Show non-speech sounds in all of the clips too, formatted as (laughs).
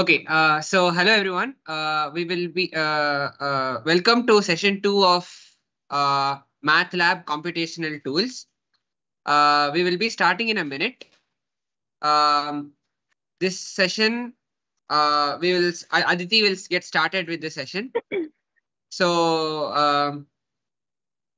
Okay, uh, so hello everyone. Uh, we will be uh, uh, welcome to session two of uh, MATLAB Computational Tools. Uh, we will be starting in a minute. Um, this session, uh, we will Aditi will get started with the session. (laughs) So um,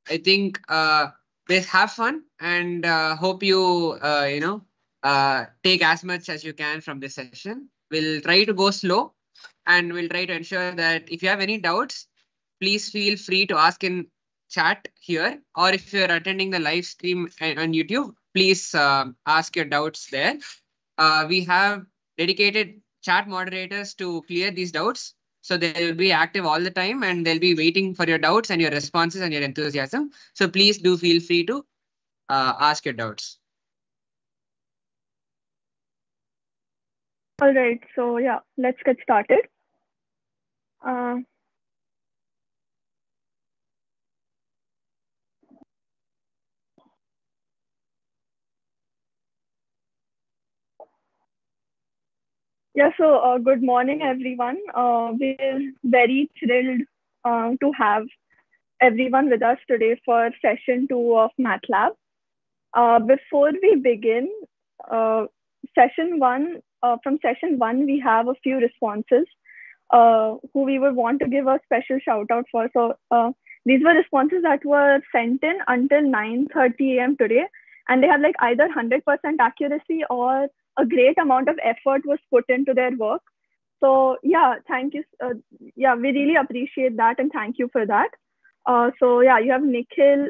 I think uh, please have fun and uh, hope you uh, you know uh, take as much as you can from this session. We'll try to go slow and we'll try to ensure that if you have any doubts, please feel free to ask in chat here or if you're attending the live stream on YouTube, please uh, ask your doubts there. Uh, we have dedicated chat moderators to clear these doubts. So they will be active all the time and they'll be waiting for your doubts and your responses and your enthusiasm. So please do feel free to uh, ask your doubts. All right, so yeah, let's get started. Uh, yeah, so uh, good morning, everyone. Uh, we're very thrilled uh, to have everyone with us today for session two of MATLAB. Uh, before we begin, uh, session one uh, from session one, we have a few responses uh, who we would want to give a special shout out for. So uh, these were responses that were sent in until 9.30 a.m. today. And they have like either 100% accuracy or a great amount of effort was put into their work. So yeah, thank you. Uh, yeah, we really appreciate that and thank you for that. Uh, so yeah, you have Nikhil,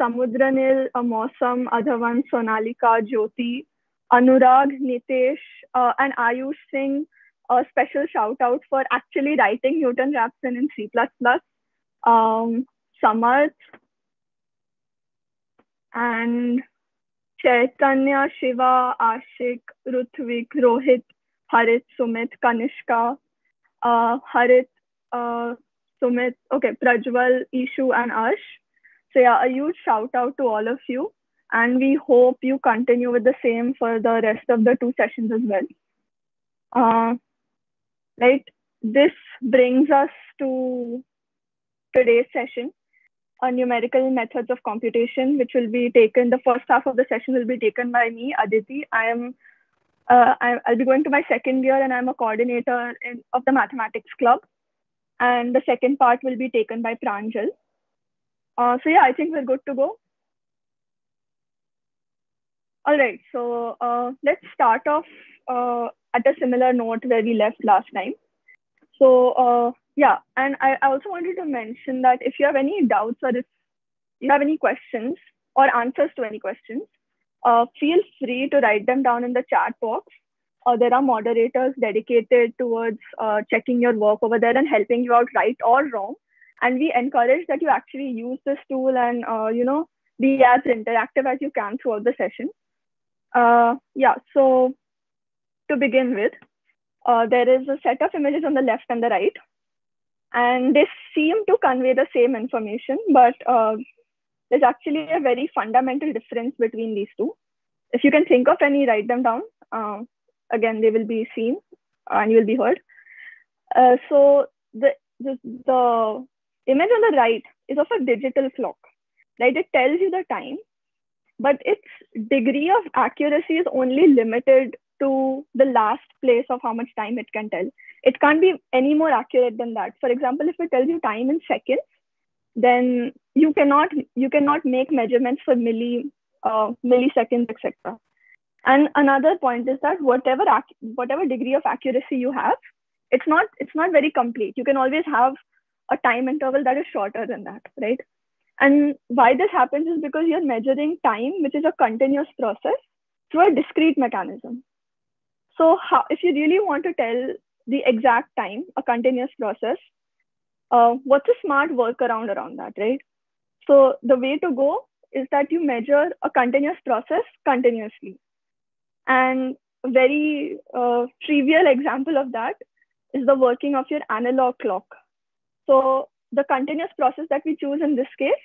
Samudranil, Amosam, Adhavan, Sonalika, Jyoti, Anurag, Nitesh, uh, and Ayush Singh, a special shout out for actually writing Newton-Raphson in C++. Um, Samarth and Chaitanya, Shiva, Ashik, Rutvik, Rohit, Harit, Sumit, Kanishka, uh, Harit, uh, Sumit, okay, Prajwal, Ishu, and Ash. So yeah, a huge shout out to all of you and we hope you continue with the same for the rest of the two sessions as well. Uh, right, this brings us to today's session on numerical methods of computation, which will be taken, the first half of the session will be taken by me, Aditi. I am, uh, I, will be going to my second year and I'm a coordinator in, of the mathematics club. And the second part will be taken by Pranjal. Uh, so yeah, I think we're good to go. All right, so uh, let's start off uh, at a similar note where we left last time. So uh, yeah, and I, I also wanted to mention that if you have any doubts or if you have any questions or answers to any questions, uh, feel free to write them down in the chat box. Uh, there are moderators dedicated towards uh, checking your work over there and helping you out right or wrong. And we encourage that you actually use this tool and, you know, be as interactive as you can throughout the session. Uh, yeah, so to begin with, uh, there is a set of images on the left and the right. And they seem to convey the same information, but uh, there's actually a very fundamental difference between these two. If you can think of any, write them down. Uh, again, they will be seen and you will be heard. Uh, so the, the, the image on the right is of a digital clock, right? It tells you the time but its degree of accuracy is only limited to the last place of how much time it can tell. It can't be any more accurate than that. For example, if it tells you time in seconds, then you cannot you cannot make measurements for milli uh, milliseconds, etc. And another point is that whatever whatever degree of accuracy you have, it's not it's not very complete. You can always have a time interval that is shorter than that, right? And why this happens is because you're measuring time, which is a continuous process, through a discrete mechanism. So how, if you really want to tell the exact time, a continuous process, uh, what's a smart workaround around that, right? So the way to go is that you measure a continuous process continuously. And a very uh, trivial example of that is the working of your analog clock. So the continuous process that we choose in this case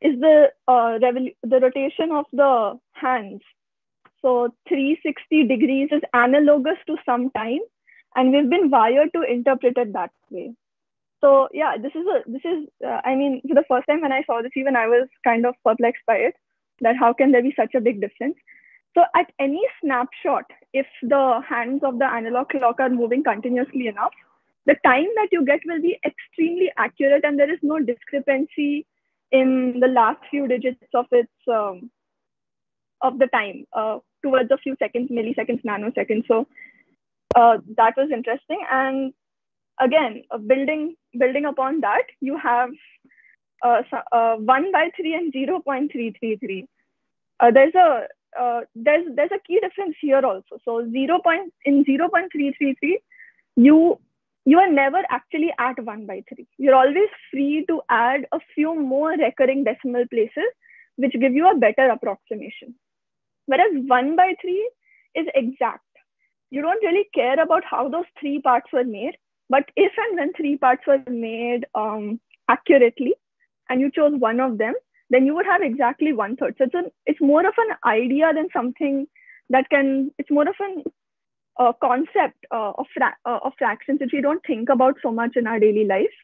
is the uh, the rotation of the hands. So 360 degrees is analogous to some time, and we've been wired to interpret it that way. So yeah, this is a this is uh, I mean for the first time when I saw this, even I was kind of perplexed by it. That how can there be such a big difference? So at any snapshot, if the hands of the analog clock are moving continuously enough, the time that you get will be extremely accurate, and there is no discrepancy in the last few digits of its um, of the time uh, towards a few seconds, milliseconds, nanoseconds. So uh, that was interesting. And again, uh, building building upon that, you have uh, uh, one by three and zero point three three three. Uh, there's a there's there's a key difference here also. So zero point in zero point three three three, you you are never actually at 1 by 3. You're always free to add a few more recurring decimal places, which give you a better approximation. Whereas 1 by 3 is exact. You don't really care about how those three parts were made, but if and when three parts were made um, accurately and you chose one of them, then you would have exactly one third. So it's, an, it's more of an idea than something that can, it's more of an uh, concept uh, of, fra- uh, of fractions which we don't think about so much in our daily life.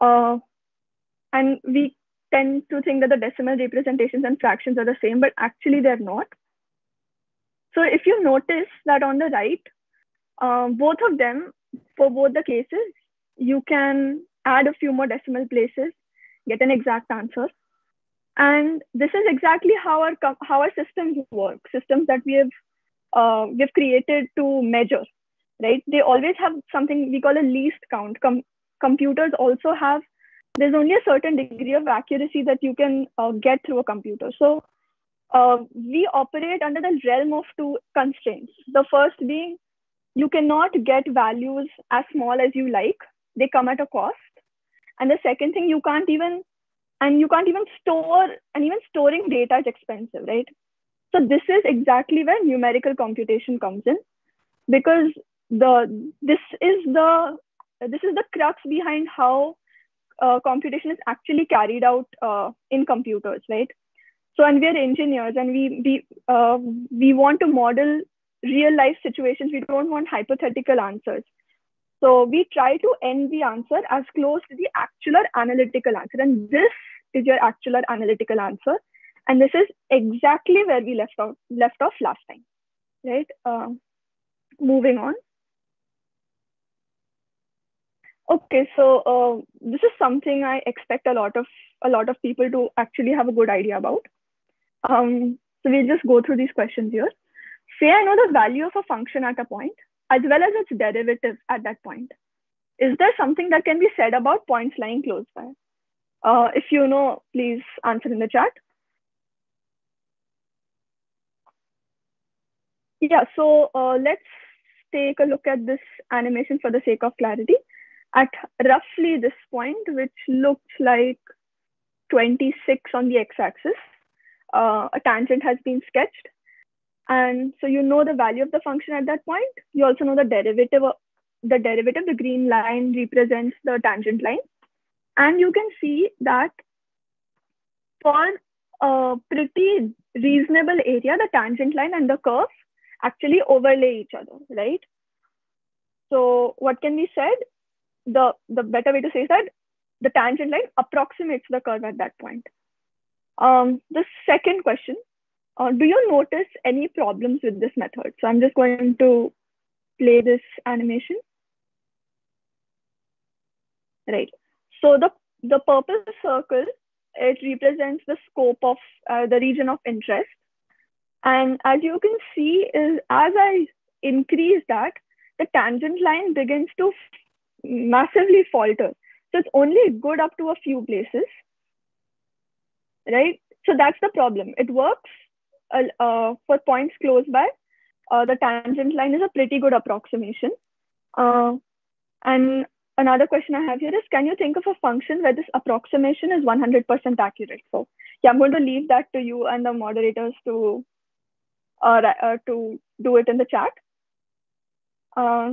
Uh, and we tend to think that the decimal representations and fractions are the same, but actually they're not. So if you notice that on the right, uh, both of them, for both the cases, you can add a few more decimal places, get an exact answer. And this is exactly how our, how our systems work, systems that we have uh, we've created to measure, right? They always have something we call a least count. Com- computers also have, there's only a certain degree of accuracy that you can uh, get through a computer. So uh, we operate under the realm of two constraints. The first being you cannot get values as small as you like, they come at a cost. And the second thing, you can't even, and you can't even store, and even storing data is expensive, right? So this is exactly where numerical computation comes in, because the this is the this is the crux behind how uh, computation is actually carried out uh, in computers, right? So, and we are engineers, and we we uh, we want to model real life situations. We don't want hypothetical answers. So we try to end the answer as close to the actual analytical answer, and this is your actual analytical answer. And this is exactly where we left off, left off last time, right? Uh, moving on. Okay, so uh, this is something I expect a lot of a lot of people to actually have a good idea about. Um, so we'll just go through these questions here. Say I know the value of a function at a point, as well as its derivative at that point. Is there something that can be said about points lying close by? Uh, if you know, please answer in the chat. Yeah, so uh, let's take a look at this animation for the sake of clarity. At roughly this point, which looks like 26 on the x-axis, uh, a tangent has been sketched. And so you know the value of the function at that point. You also know the derivative. Of, the derivative, the green line represents the tangent line. And you can see that for a pretty reasonable area, the tangent line and the curve actually overlay each other, right? So what can be said? The, the better way to say is that the tangent line approximates the curve at that point. Um, the second question, uh, do you notice any problems with this method? So I'm just going to play this animation. Right. So the, the purple circle, it represents the scope of uh, the region of interest. And as you can see, is as I increase that, the tangent line begins to massively falter. So it's only good up to a few places, right? So that's the problem. It works uh, uh, for points close by. Uh, the tangent line is a pretty good approximation. Uh, and another question I have here is, can you think of a function where this approximation is 100% accurate? So yeah, I'm going to leave that to you and the moderators to uh, uh, to do it in the chat. Uh,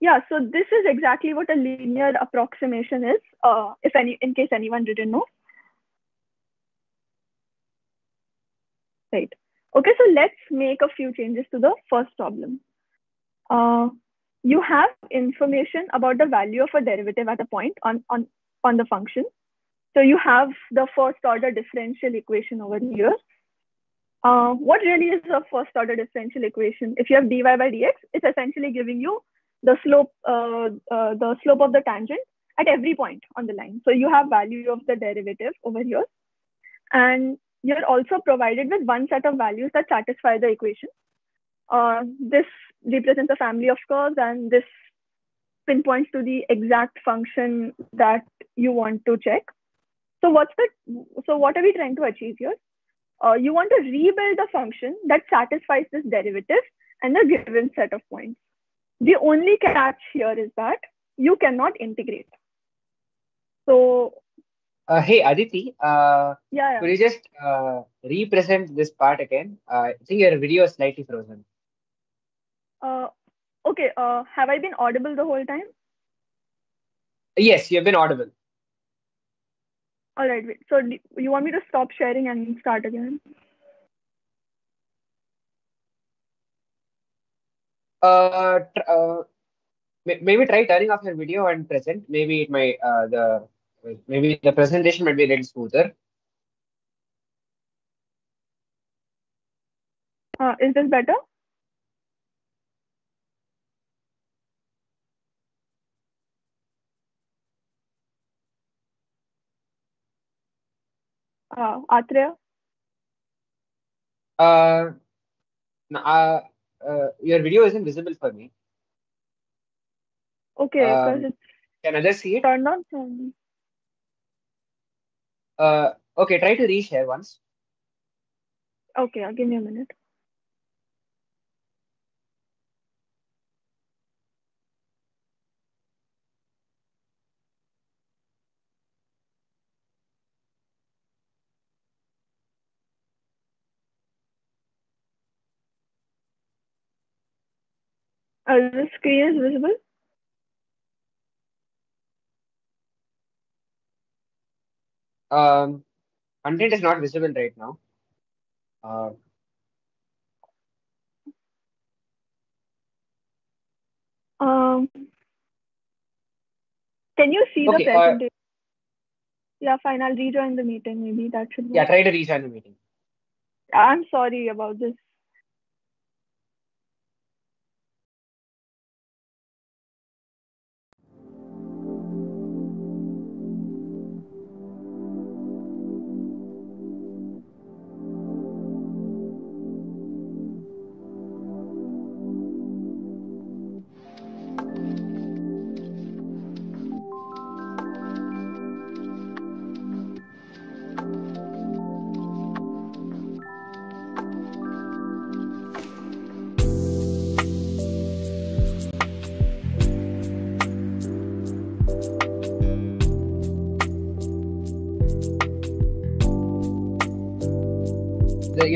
yeah, so this is exactly what a linear approximation is, uh, if any, in case anyone didn't know. Right. Okay, so let's make a few changes to the first problem. Uh, you have information about the value of a derivative at a point on, on, on the function. So you have the first order differential equation over here. Uh, what really is a first order differential equation? If you have dy by dx, it's essentially giving you the slope, uh, uh, the slope of the tangent at every point on the line. So you have value of the derivative over here. And you're also provided with one set of values that satisfy the equation. Uh, this represents a family of curves and this pinpoints to the exact function that you want to check. So what's the, so what are we trying to achieve here? Uh, you want to rebuild the function that satisfies this derivative and the given set of points. The only catch here is that you cannot integrate. So, uh, hey Aditi, uh, yeah, yeah. could you just uh, represent this part again? Uh, I think your video is slightly frozen. Uh, okay, uh, have I been audible the whole time? Yes, you have been audible. All right, wait. So you want me to stop sharing and start again? Uh, uh, maybe try turning off your video and present. Maybe it might uh, the maybe the presentation might be a little smoother. Uh, is this better? Uh, Atreya? Uh, uh, uh, your video isn't visible for me. Okay, Um, Can others see it? turned on. so- Uh, okay, try to reshare once. Okay, uh, give me a minute. Uh, the screen is visible? Um, content is not visible right now. Uh, Um, can you see Okay, the uh, presentation? yeah, fine. I'll rejoin the meeting. Maybe that should yeah, try to rejoin the meeting. I'm sorry about this.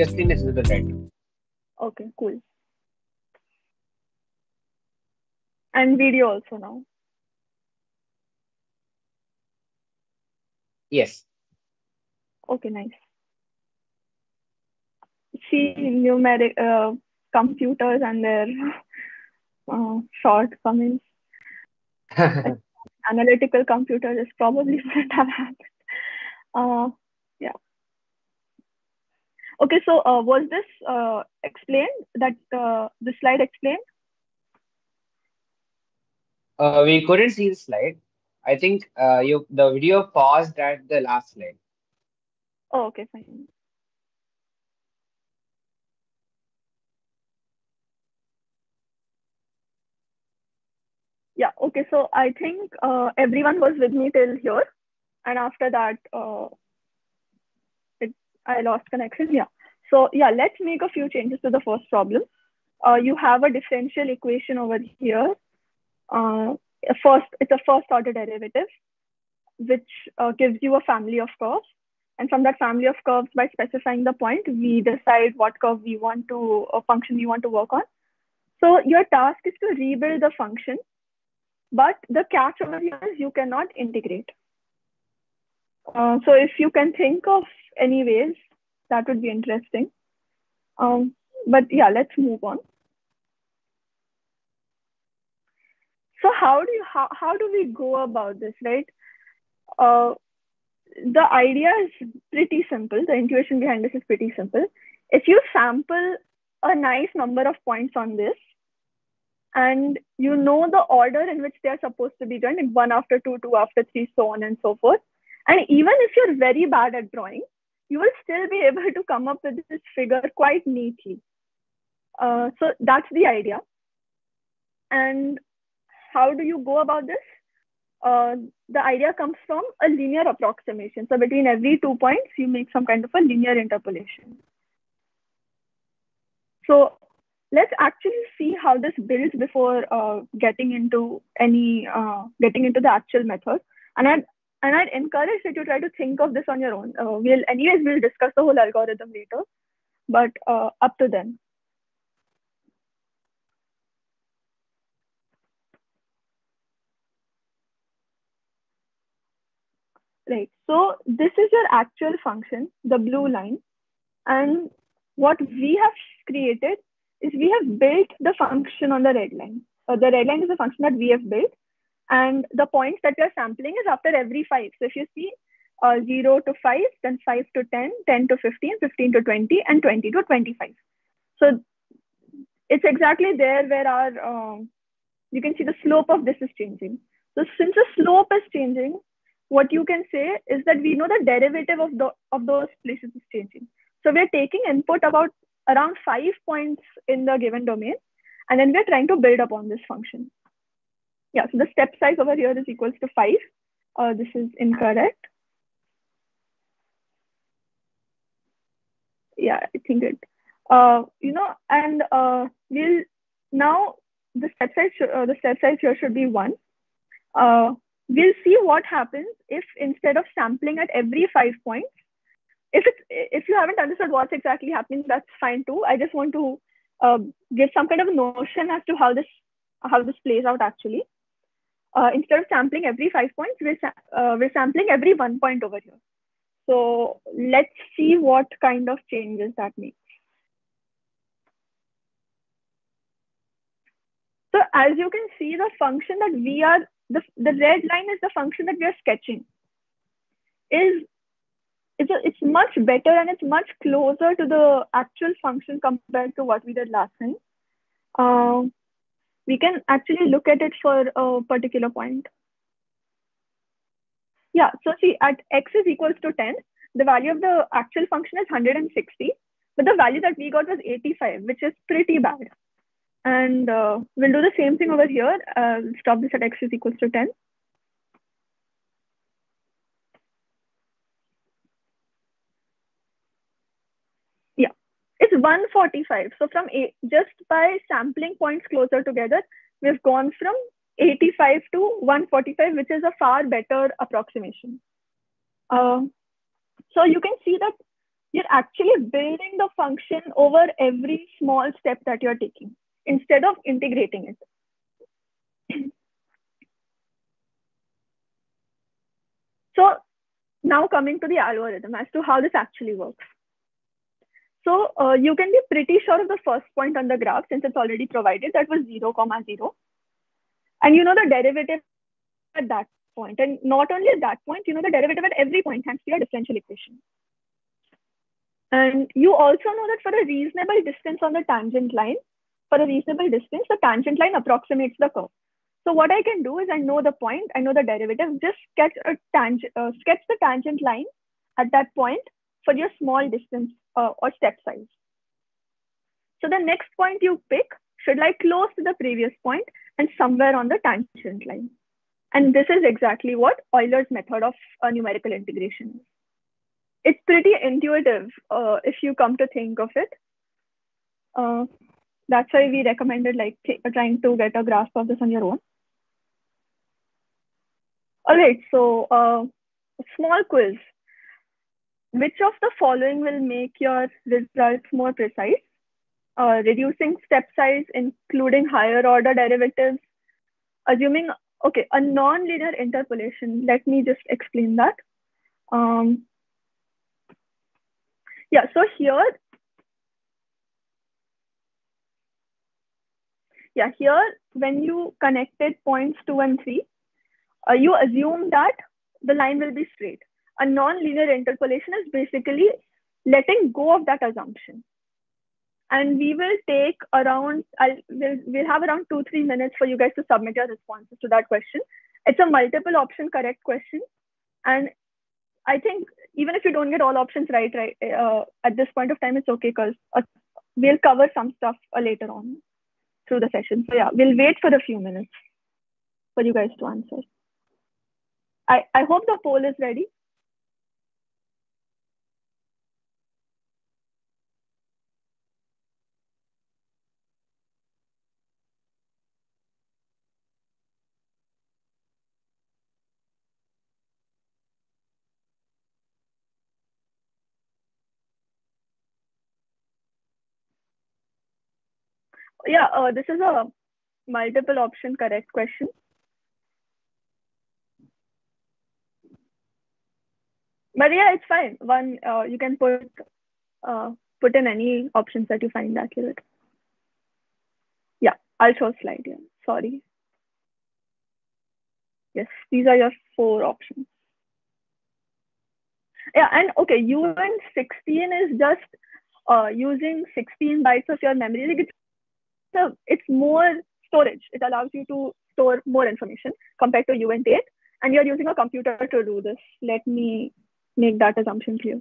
The, screen is visible right now. Okay, cool. And video also now. Yes. Okay, nice. See numeric uh, computers and their (laughs) uh, shortcomings. (laughs) Analytical computers is probably wouldn't have happened. Uh. Okay, so uh, was this uh, explained? That uh, the slide explained? Uh, we couldn't see the slide. I think uh, you the video paused at the last slide. Oh, okay, fine. Yeah, okay, so I think uh, everyone was with me till here. And after that, uh, I lost connection. Yeah. So yeah, let's make a few changes to the first problem. Uh, you have a differential equation over here. Uh, first, it's a first order derivative, which uh, gives you a family of curves. And from that family of curves, by specifying the point, we decide what curve we want to, a function we want to work on. So your task is to rebuild the function, but the catch over here is you cannot integrate. Uh, so if you can think of any ways, that would be interesting. Um, but yeah, let's move on. so how do you how, how do we go about this, right? Uh, the idea is pretty simple. The intuition behind this is pretty simple. If you sample a nice number of points on this, and you know the order in which they are supposed to be joined, one after two, two after three, so on and so forth. And even if you're very bad at drawing, you will still be able to come up with this figure quite neatly. Uh, so that's the idea. And how do you go about this? Uh, the idea comes from a linear approximation. So between every two points, you make some kind of a linear interpolation. So let's actually see how this builds before uh, getting into any uh, getting into the actual method. And I'd and I'd encourage you to try to think of this on your own. Uh, we'll anyways we'll discuss the whole algorithm later, but uh, up to then. Right. So this is your actual function, the blue line. And what we have created is we have built the function on the red line. Uh, the red line is a function that we have built. And the points that are sampling is after every five. So if you see uh, 0 to 5, then 5 to 10, 10 to 15, 15 to 20, and 20 to 25. So it's exactly there where our, um, you can see the slope of this is changing. So since the slope is changing, what you can say is that we know the derivative of, the, of those places is changing. So we're taking input about around five points in the given domain, and then we're trying to build upon this function. Yeah, so the step size over here is equals to five. Uh, this is incorrect. Yeah, I think it. Uh, you know, and uh, we'll now the step size uh, the step size here should be one. Uh, we'll see what happens if instead of sampling at every five points, if it's if you haven't understood what's exactly happening, that's fine too. I just want to uh, give some kind of notion as to how this how this plays out actually. Uh, instead of sampling every five points, we're, uh, we're sampling every one point over here. So let's see what kind of changes that makes. So as you can see, the function that we are, the, the red line is the function that we are sketching. Is it's, a, it's much better and it's much closer to the actual function compared to what we did last time. Uh, we can actually look at it for a particular point. Yeah, so see at x is equals to 10, the value of the actual function is 160, but the value that we got was 85, which is pretty bad. And uh, we'll do the same thing over here. Uh, stop this at x is equals to 10. It's 145. So from a, just by sampling points closer together, we've gone from 85 to 145, which is a far better approximation. Uh, so you can see that you're actually building the function over every small step that you're taking instead of integrating it. so now coming to the algorithm as to how this actually works. So uh, you can be pretty sure of the first point on the graph since it's already provided that was 0, comma 0. And you know the derivative at that point. And not only at that point, you know the derivative at every point thanks to your differential equation. And you also know that for a reasonable distance on the tangent line, for a reasonable distance, the tangent line approximates the curve. So what I can do is I know the point, I know the derivative, just sketch a tangent, uh, sketch the tangent line at that point for your small distance uh, or step size. So the next point you pick should lie close to the previous point and somewhere on the tangent line. And this is exactly what Euler's method of uh, numerical integration is. It's pretty intuitive uh, if you come to think of it. Uh, that's why we recommended like trying to get a grasp of this on your own. All right, so uh, small quiz which of the following will make your results more precise? Uh, reducing step size, including higher order derivatives, assuming, okay, a non-linear interpolation. Let me just explain that. Um, yeah, so here, yeah, here when you connected points two and three, uh, you assume that the line will be straight. A non-linear interpolation is basically letting go of that assumption. And we will take around, I'll, we'll, we'll have around two, three minutes for you guys to submit your responses to that question. It's a multiple option correct question. And I think even if you don't get all options right, right uh, at this point of time, it's okay because uh, we'll cover some stuff uh, later on through the session. So yeah, we'll wait for a few minutes for you guys to answer. I, I hope the poll is ready. Yeah, uh, this is a multiple option correct question. But yeah, it's fine. One, uh, you can put uh, put in any options that you find accurate. Yeah, I'll show slide here. Sorry. Yes, these are your four options. Yeah, and okay, uint 16 is just uh, using 16 bytes of your memory. Like it's, so it's more storage. It allows you to store more information compared to uint 8. And you're using a computer to do this. Let me make that assumption clear.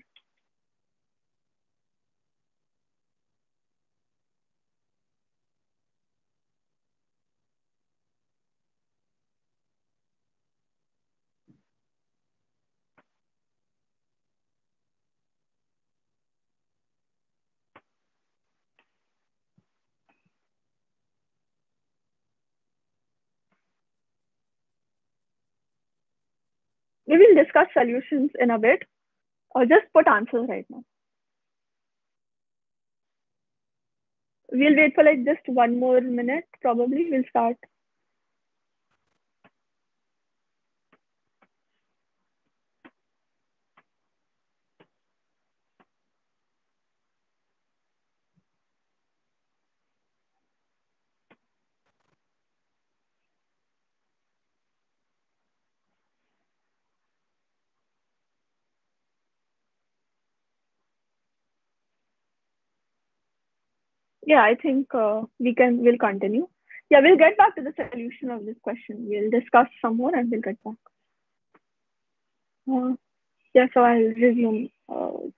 We will discuss solutions in a bit or just put answers right now. We'll wait for like just one more minute, probably. We'll start. Yeah, I think uh, we can, we'll continue. Yeah, we'll get back to the solution of this question. We'll discuss some more and we'll get back. Uh, yeah, so I'll resume. Uh,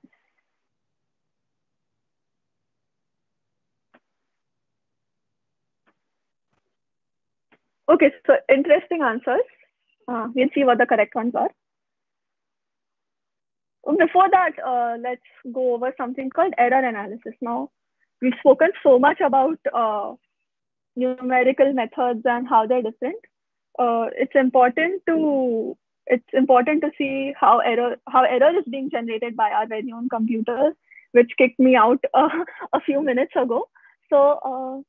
okay, so interesting answers. Uh, we'll see what the correct ones are. Before that, uh, let's go over something called error analysis. Now, we've spoken so much about uh, numerical methods and how they're different. Uh, it's important to it's important to see how error how error is being generated by our very own computers, which kicked me out uh, (laughs) a few minutes ago. So, uh,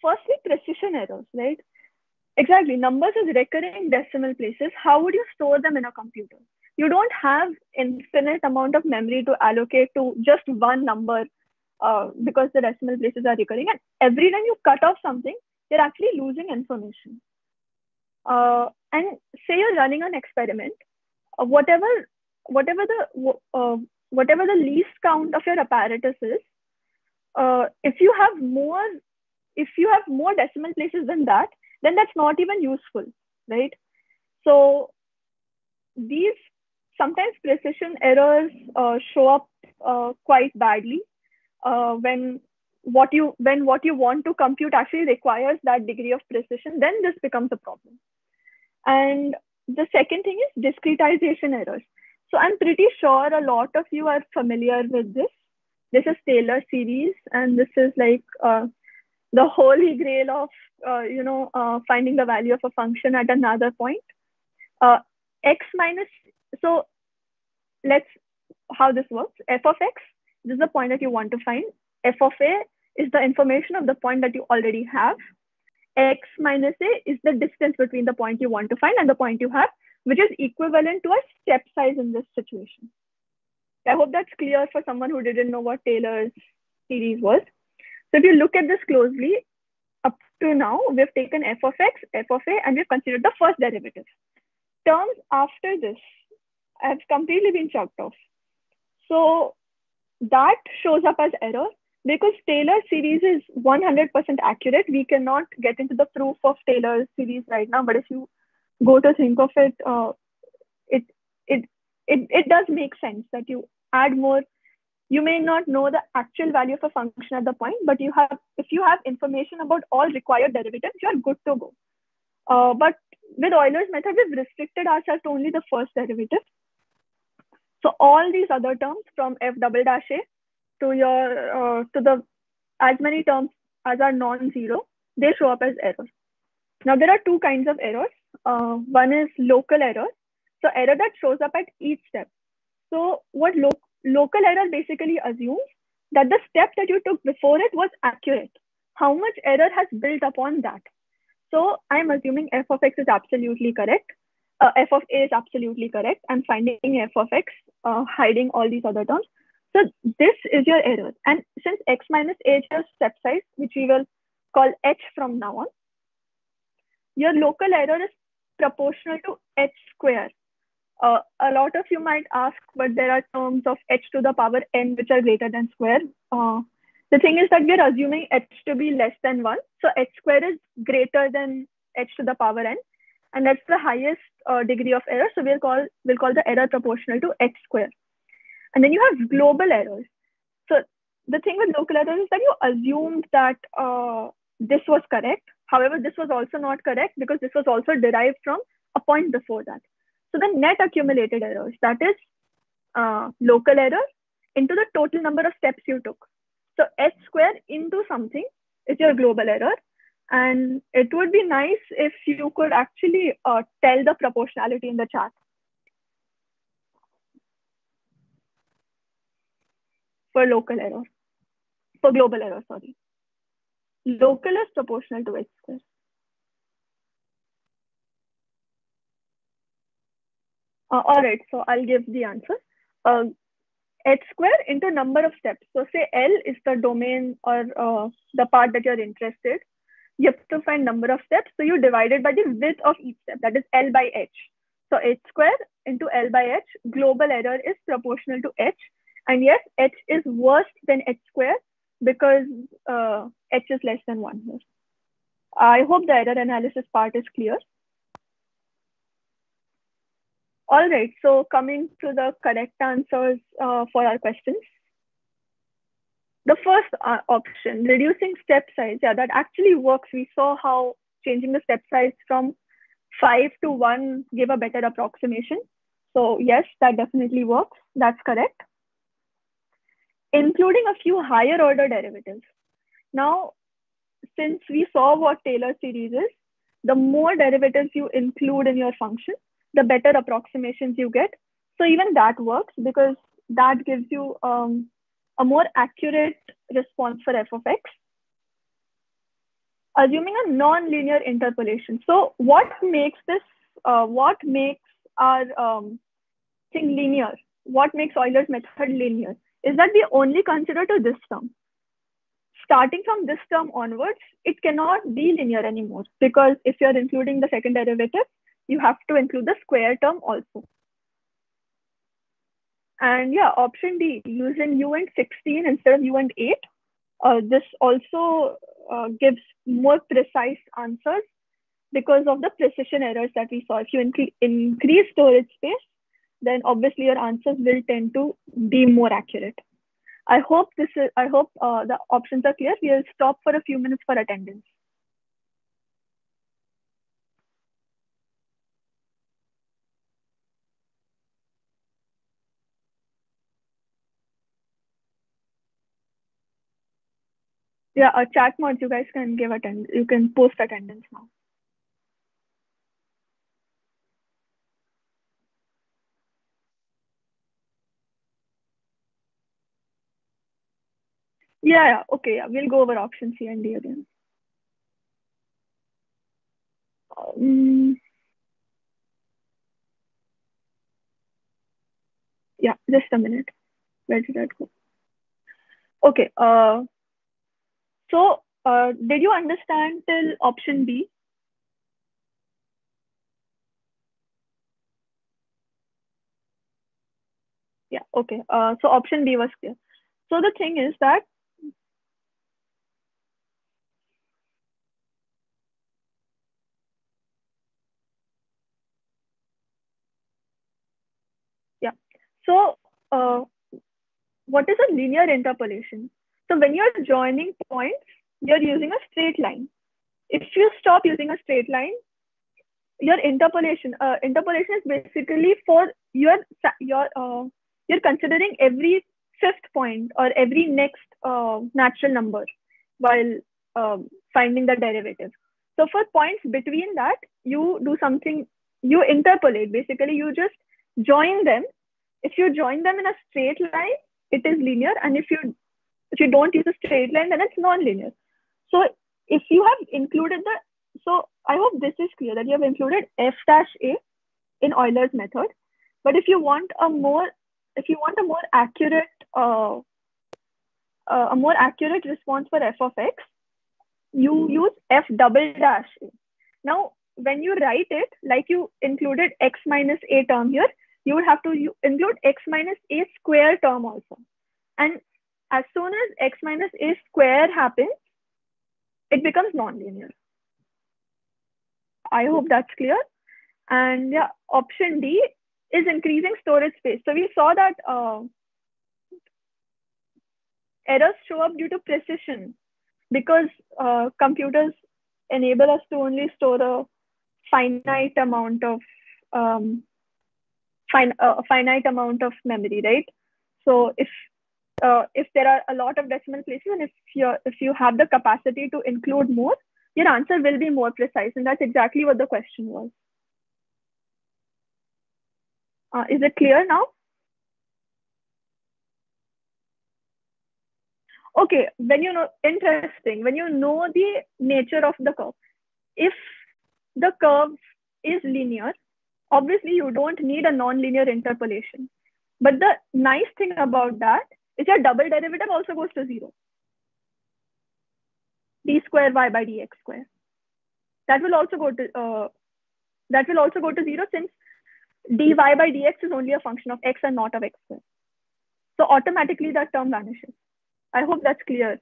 firstly, precision errors, right? Exactly, numbers is recurring decimal places. How would you store them in a computer? You don't have infinite amount of memory to allocate to just one number uh, because the decimal places are recurring. And every time you cut off something, you're actually losing information. Uh, and say you're running an experiment, uh, whatever whatever the uh, whatever the least count of your apparatus is, uh, if you have more if you have more decimal places than that, then that's not even useful, right? So these sometimes precision errors show up quite badly uh, when what you when what you want to compute actually requires that degree of precision then this becomes a problem. And the second thing is discretization errors. So i'm pretty sure a lot of you are familiar with this. This is taylor series and this is like uh, the holy grail of uh, you know uh, finding the value of a function at another point. Uh, x minus so let's how this works. f of x this is the point that you want to find. F of A is the information of the point that you already have. X minus A is the distance between the point you want to find and the point you have, which is equivalent to a step size in this situation. I hope that's clear for someone who didn't know what Taylor's series was. So if you look at this closely, up to now, we've taken f of x, f of a, and we've considered the first derivative. Terms after this have completely been chucked off. So that shows up as error because Taylor series is 100% accurate. We cannot get into the proof of Taylor series right now, but if you go to think of it, uh, it, it, it, it does make sense that you add more you may not know the actual value of a function at the point, but you have, if you have information about all required derivatives, you are good to go. Uh, but with Euler's method, we've restricted ourselves to only the first derivative. So all these other terms from f double dash a to your uh, to the as many terms as are non-zero, they show up as errors. Now there are two kinds of errors. Uh, one is local error, so error that shows up at each step. So what lo local error basically assumes that the step that you took before it was accurate. How much error has built upon that? So I'm assuming f of x is absolutely correct. Uh, f of a is absolutely correct. I'm finding f of x, uh, hiding all these other terms. So this is your error. And since x minus a is your step size, which we will call h from now on, your local error is proportional to h square. Uh, a lot of you might ask, but there are terms of h to the power n which are greater than square. Uh, the thing is that we're assuming h to be less than 1. So h square is greater than h to the power n. And that's the highest uh, degree of error. So we'll call, we'll call the error proportional to h square. And then you have global errors. So the thing with local errors is that you assumed that uh, this was correct. However, this was also not correct because this was also derived from a point before that. So the net accumulated errors, that is uh, local error into the total number of steps you took. So h square into something is your global error. And it would be nice if you could actually uh, tell the proportionality in the chart. For local error, for global error, sorry. Local is proportional to h square. Uh, all right, so I'll give the answer. Uh, h square into number of steps. So say L is the domain or uh, the part that you're interested. You have to find number of steps. So you divide it by the width of each step, that is L by H. So H square into L by H, global error is proportional to H. And yes, H is worse than H square because uh, H is less than one here. I hope the error analysis part is clear. All right, so coming to the correct answers uh, for our questions. The first uh, option, reducing step size, yeah, that actually works. We saw how changing the step size from five to one gave a better approximation. So yes, that definitely works. That's correct. Including a few higher order derivatives. Now, since we saw what Taylor series is, the more derivatives you include in your function, the better approximations you get. So even that works because that gives you um, a more accurate response for f of x. Assuming a non-linear interpolation. So what makes this, uh, what makes our um, thing linear? What makes Euler's method linear? Is that we only consider to this term. Starting from this term onwards, it cannot be linear anymore because if you're including the second derivative, you have to include the square term also. And yeah, option D, using uint 16 instead of uint 8. Uh, this also uh, gives more precise answers because of the precision errors that we saw. If you incre increase storage space, then obviously your answers will tend to be more accurate. I hope this is, I hope uh, the options are clear. We'll stop for a few minutes for attendance. Yeah, a chat mods, you guys can give attendance. You can post attendance now. Yeah, yeah, okay, yeah. We'll go over option C and D again. Um, yeah, just a minute. Where did that go? Okay, uh, so uh, did you understand till option B? Yeah, okay. Uh, so option B was clear. So the thing is that yeah. So uh, what is a linear interpolation? So when you're joining points, you're using a straight line. If you stop using a straight line, your interpolation uh, interpolation is basically for your your uh, you're considering every fifth point or every next uh, natural number while um, finding the derivative. So for points between that, you do something, you interpolate. Basically, you just join them. If you join them in a straight line, it is linear. And if you if you don't use a straight line, then it's non-linear. So if you have included the, so I hope this is clear that you have included f dash a in Euler's method. But if you want a more, if you want a more accurate, uh, uh, a more accurate response for f of x, you use f double dash a. Now, when you write it, like you included x minus a term here, you would have to include x minus a square term also. And as soon as x minus a square happens, it becomes nonlinear. I hope that's clear. And yeah, option D is increasing storage space. So we saw that uh, errors show up due to precision because uh, computers enable us to only store a finite amount of um, fin uh, finite amount of memory, right? So if uh, if there are a lot of decimal places and if you if you have the capacity to include more, your answer will be more precise, and that's exactly what the question was. Uh, is it clear now? Okay, when you know, interesting, when you know the nature of the curve, if the curve is linear, obviously you don't need a nonlinear interpolation. But the nice thing about that is your double derivative also goes to zero. d square y by dx square. That will also go to uh, that will also go to zero since dy by dx is only a function of x and not of x square. So automatically that term vanishes. I hope that's clear.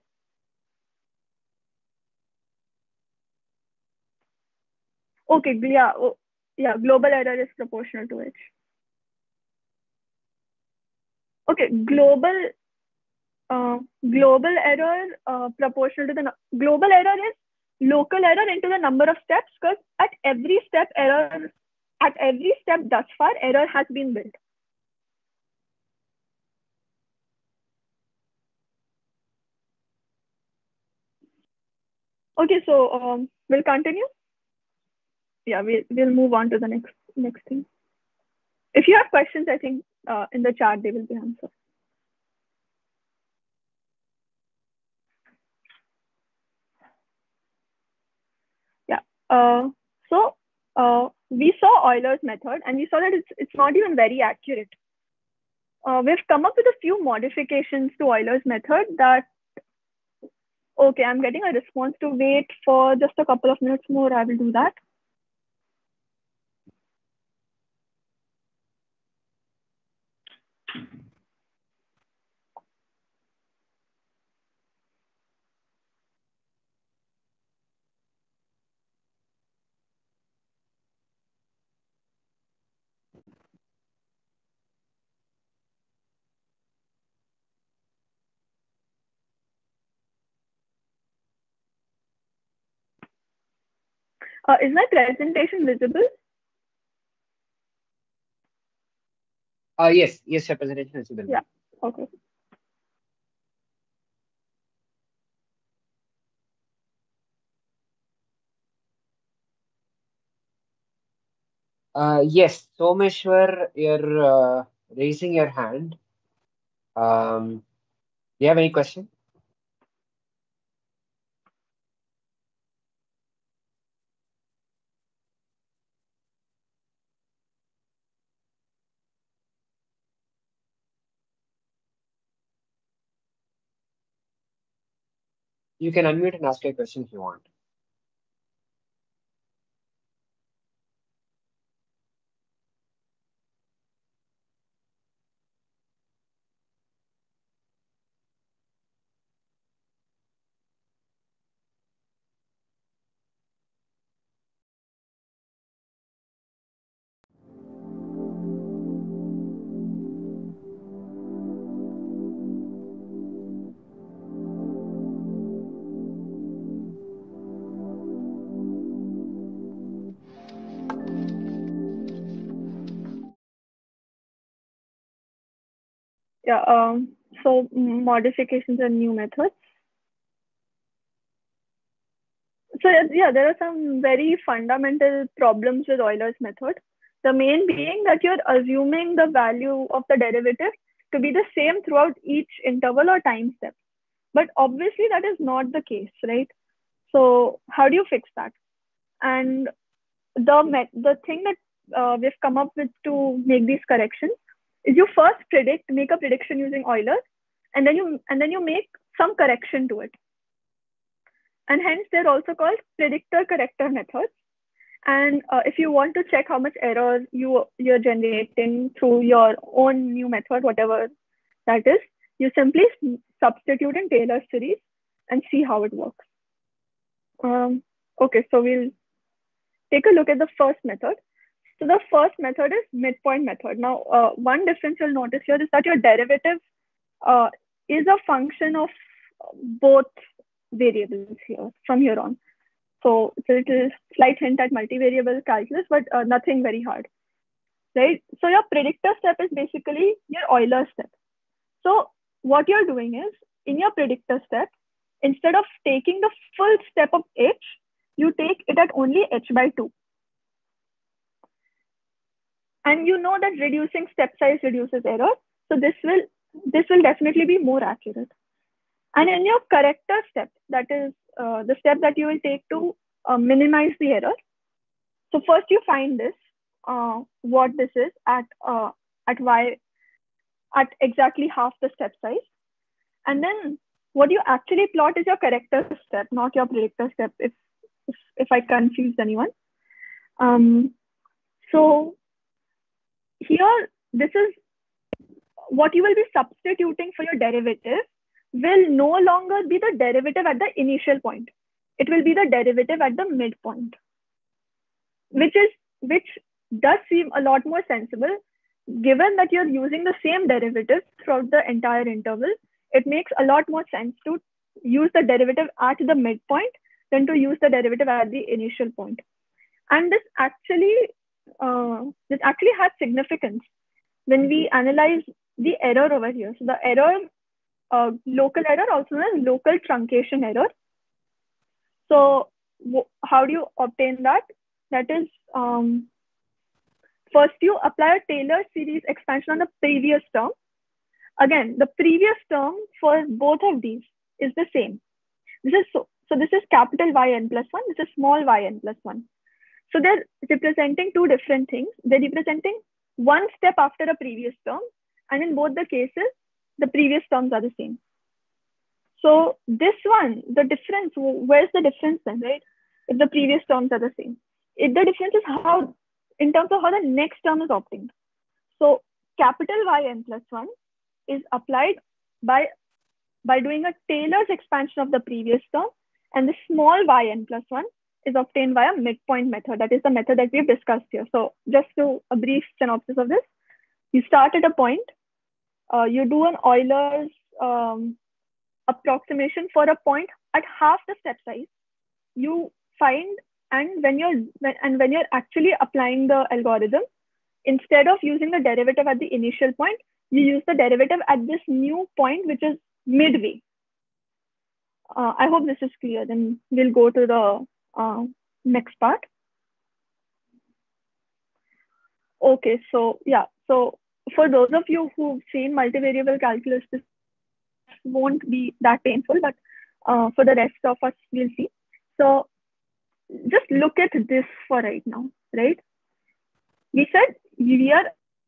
Okay, yeah, oh, yeah, global error is proportional to h. Okay, global uh, global error uh, proportional to the global error is local error into the number of steps because at every step error at every step thus far error has been built. Okay, so um, we'll continue. Yeah, we, we'll move on to the next next thing. If you have questions, I think uh, in the chat they will be answered. Yeah. Uh, so uh, we saw Euler's method, and we saw that it's it's not even very accurate. Uh, we've come up with a few modifications to Euler's method that Okay, I'm getting a response to wait for just a couple of minutes more. I will do that. Uh, is my presentation visible? Uh, yes, yes, your presentation is visible. Yeah, okay. Uh, yes, Someshwar, you're uh, raising your hand. Um, do you have any question? You can unmute and ask your question if you want. Yeah, um, so modifications and new methods. So yeah, there are some very fundamental problems with Euler's method. The main being that you're assuming the value of the derivative to be the same throughout each interval or time step. But obviously that is not the case, right? So how do you fix that? And the, the thing that uh, we've come up with to make these corrections is you first predict, make a prediction using Euler, and then you and then you make some correction to it. And hence they're also called predictor corrector methods. And uh, if you want to check how much error you you're generating through your own new method, whatever that is, you simply substitute in Taylor series and see how it works. Um, okay, so we'll take a look at the first method. So the first method is midpoint method. Now, uh, one difference you'll notice here is that your derivative uh, is a function of both variables here from here on. So it's a little slight hint at multivariable calculus, but uh, nothing very hard, right? So your predictor step is basically your Euler step. So what you're doing is in your predictor step, instead of taking the full step of h, you take it at only h by 2. And you know that reducing step size reduces error. So this will this will definitely be more accurate. And in your corrector step, that is uh, the step that you will take to uh, minimize the error. So first you find this, uh, what this is at, uh, at y, at exactly half the step size. And then what you actually plot is your corrector step, not your predictor step, if, if, if I confused anyone. Um, so here, this is what you will be substituting for your derivative will no longer be the derivative at the initial point. It will be the derivative at the midpoint, which is which does seem a lot more sensible given that you're using the same derivative throughout the entire interval. It makes a lot more sense to use the derivative at the midpoint than to use the derivative at the initial point. And this actually uh, this actually has significance when we analyze the error over here. So the error, uh, local error, also known as local truncation error. So how do you obtain that? That is, um, first you apply a Taylor series expansion on the previous term. Again, the previous term for both of these is the same. This is so, so this is capital yn plus one, this is small yn plus one. So they're representing two different things. They're representing one step after a previous term. And in both the cases, the previous terms are the same. So this one, the difference, where's the difference then, right? If the previous terms are the same. If the difference is how, in terms of how the next term is obtained. So capital Yn plus one is applied by, by doing a Taylor's expansion of the previous term and the small yn plus one is obtained via midpoint method. That is the method that we've discussed here. So just to a brief synopsis of this, you start at a point, uh, you do an Euler's um, approximation for a point at half the step size. You find, and when you're and when you're actually applying the algorithm, instead of using the derivative at the initial point, you use the derivative at this new point, which is midway. Uh, I hope this is clear. Then we'll go to the uh, next part. Okay, so yeah, so for those of you who've seen multivariable calculus, this won't be that painful, but uh, for the rest of us, we'll see. So just look at this for right now, right? We said we are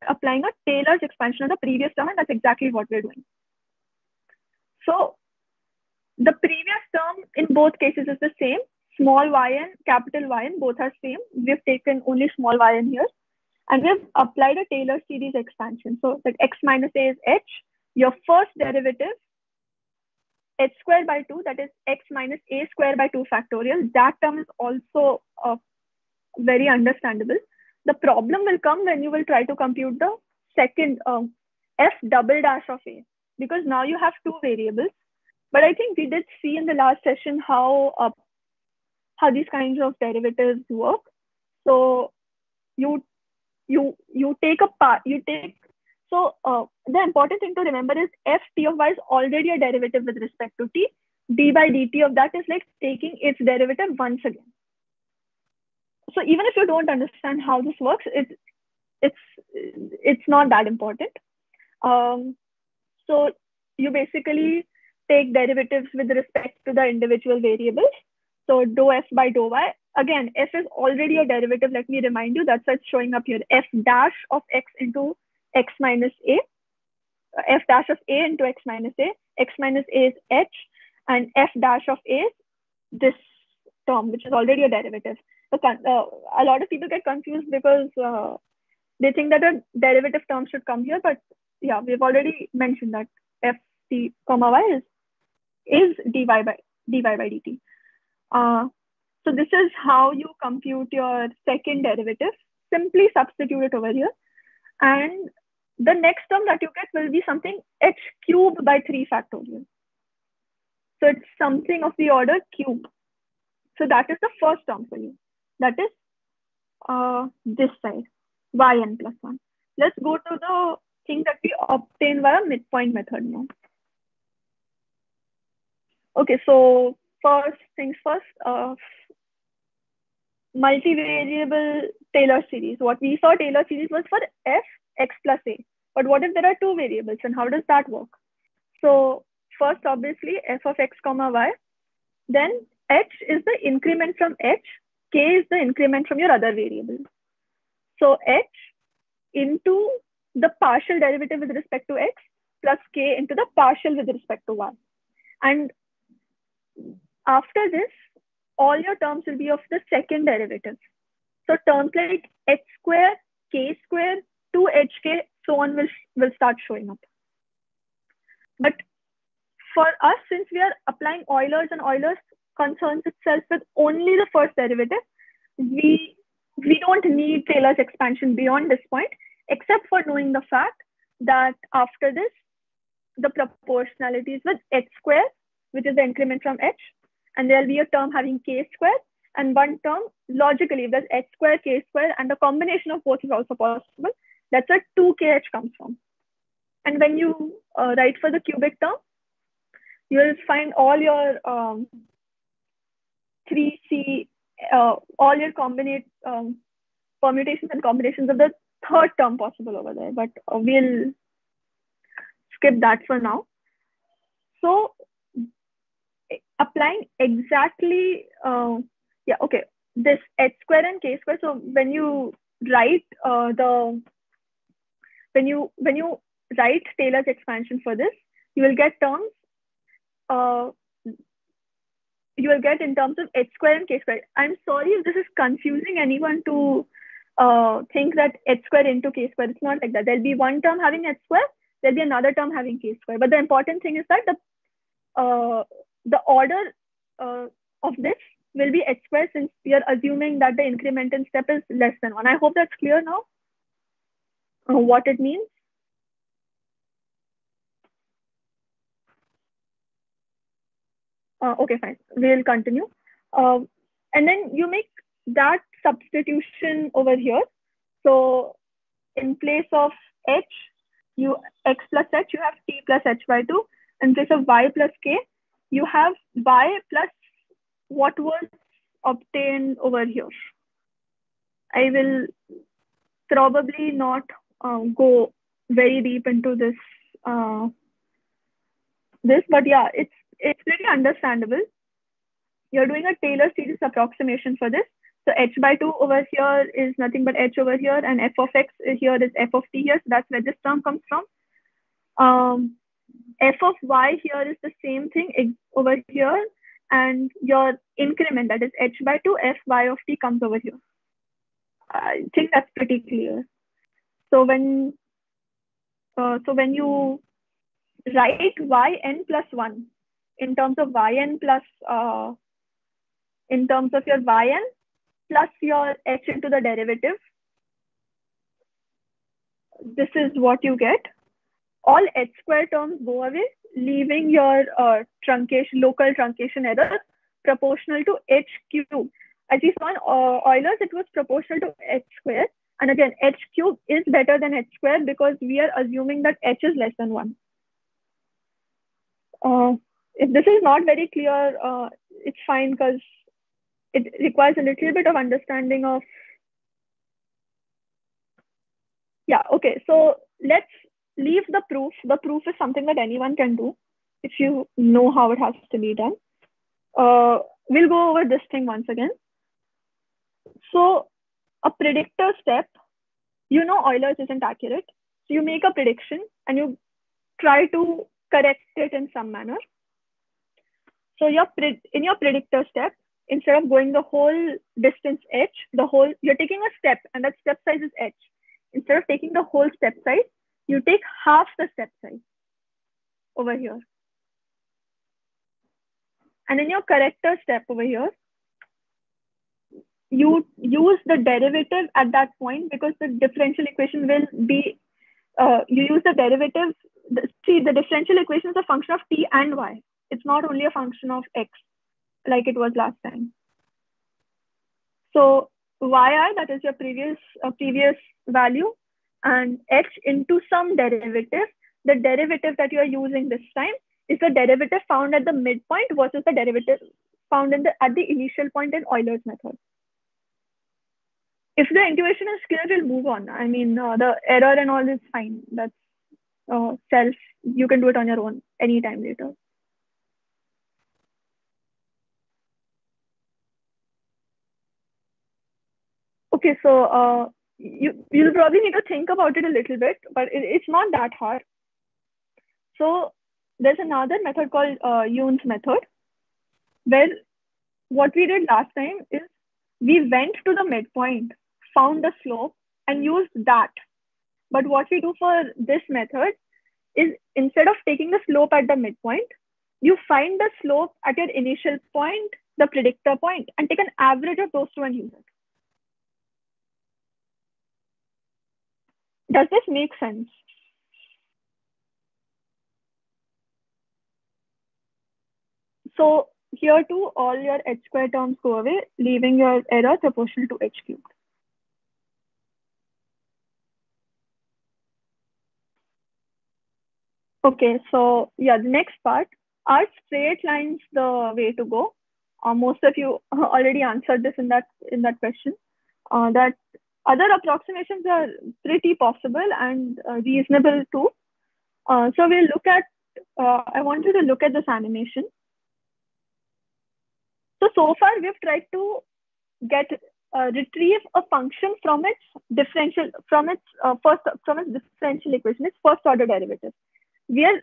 applying a Taylor's expansion of the previous term, and that's exactly what we're doing. So the previous term in both cases is the same. Small yn, capital Yn, both are same. We've taken only small yn here. And we've applied a Taylor series expansion. So that x minus a is h. Your first derivative, h squared by 2, that is x minus a squared by 2 factorial. That term is also uh, very understandable. The problem will come when you will try to compute the second um, f double dash of a because now you have two variables. But I think we did see in the last session how uh, how these kinds of derivatives work. So you you you take a part you take so uh, the important thing to remember is f t of y is already a derivative with respect to t. d by dt of that is like taking its derivative once again. So even if you don't understand how this works, it's it's it's not that important. Um, so you basically take derivatives with respect to the individual variables. So dou f by dou y. Again, f is already a derivative. Let me remind you, that's what's showing up here. f dash of x into x minus a. f dash of a into x minus a. x minus a is h. And f dash of a is this term, which is already a derivative. So, uh, a lot of people get confused because uh, they think that a derivative term should come here. But yeah, we've already mentioned that f t comma y is, is dy by dy by dt. Uh, so this is how you compute your second derivative. Simply substitute it over here. And the next term that you get will be something h cubed by 3 factorial. So it's something of the order cube. So that is the first term for you. That is uh, this side, yn plus 1. Let's go to the thing that we obtain via midpoint method now. Okay, so first things first, uh, multivariable Taylor series. What we saw Taylor series was for f, x plus a. But what if there are two variables and how does that work? So first, obviously, f of x comma y. Then h is the increment from h. k is the increment from your other variable. So h into the partial derivative with respect to x plus k into the partial with respect to y. And after this, all your terms will be of the second derivative. So terms like h square, k square, 2hk, so on will, will start showing up. But for us, since we are applying Euler's and Euler's concerns itself with only the first derivative, we, we don't need Taylor's expansion beyond this point, except for knowing the fact that after this, the proportionality is with h square, which is the increment from h, and there'll be a term having k square and one term logically if there's h square k square and the combination of both is also possible that's where 2kh comes from. And when you uh, write for the cubic term you'll find all your um, 3c uh, all your combinate um, permutations and combinations of the third term possible over there. But uh, we'll skip that for now. So applying exactly, uh, yeah, okay, this h square and k square. So when you write uh, the, when you when you write Taylor's expansion for this, you will get terms. Uh, you will get in terms of h square and k square. I'm sorry if this is confusing anyone to uh, think that h square into k square. It's not like that. There'll be one term having h square. There'll be another term having k square. But the important thing is that the uh, the order uh, of this will be h since we are assuming that the increment in step is less than one. I hope that's clear now, uh, what it means. Uh, okay, fine. We'll continue. Um, and then you make that substitution over here. So in place of h, you x plus h, you have t plus h by 2. In place of y plus k, you have y plus what was obtained over here. I will probably not uh, go very deep into this, uh, this, but yeah, it's it's pretty understandable. You're doing a Taylor series approximation for this. So h by 2 over here is nothing but h over here, and f of x is here is f of t here. So that's where this term comes from. Um, f of y here is the same thing over here, and your increment, that is h by 2, f y of t comes over here. I think that's pretty clear. So when uh, so when you write yn plus 1 in terms of yn plus uh, in terms of your yn plus your h into the derivative, this is what you get. All h square terms go away, leaving your uh, truncation, local truncation error proportional to h cube. As we saw in uh, Euler's, it was proportional to h square. And again, h cube is better than h square because we are assuming that h is less than 1. Uh, if this is not very clear, uh, it's fine because it requires a little bit of understanding of. Yeah, okay. So let's leave the proof. The proof is something that anyone can do if you know how it has to be done. Uh, we'll go over this thing once again. So a predictor step, you know Euler's isn't accurate. So you make a prediction and you try to correct it in some manner. So your in your predictor step, instead of going the whole distance h, the whole you're taking a step and that step size is h. Instead of taking the whole step size, you take half the step size over here. And in your corrector step over here, you use the derivative at that point because the differential equation will be, uh, you use the derivative. See, the differential equation is a function of t and y. It's not only a function of x like it was last time. So yi, that is your previous, uh, previous value, and h into some derivative. The derivative that you are using this time is the derivative found at the midpoint versus the derivative found in the, at the initial point in Euler's method if the intuition is clear, we'll move on. I mean, uh, the error and all is fine. That's uh, self. You can do it on your own anytime later. Okay, so uh, you you'll probably need to think about it a little bit, but it, it's not that hard. So there's another method called uh, Heun's method, where what we did last time is we went to the midpoint found the slope and used that. But what we do for this method is instead of taking the slope at the midpoint, you find the slope at your initial point, the predictor point, and take an average of those two and use it. Does this make sense? So here too, all your h square terms go away, leaving your error proportional to h cubed. Okay, so yeah, the next part, are straight lines the way to go? Uh, most of you (laughs) already answered this in that in that question. Uh, that other approximations are pretty possible and uh, reasonable too. Uh, so we'll look at, uh, I want you to look at this animation. So, so far we've tried to get, uh, retrieve a function from its differential, from its first, from its differential equation, its first order derivative we are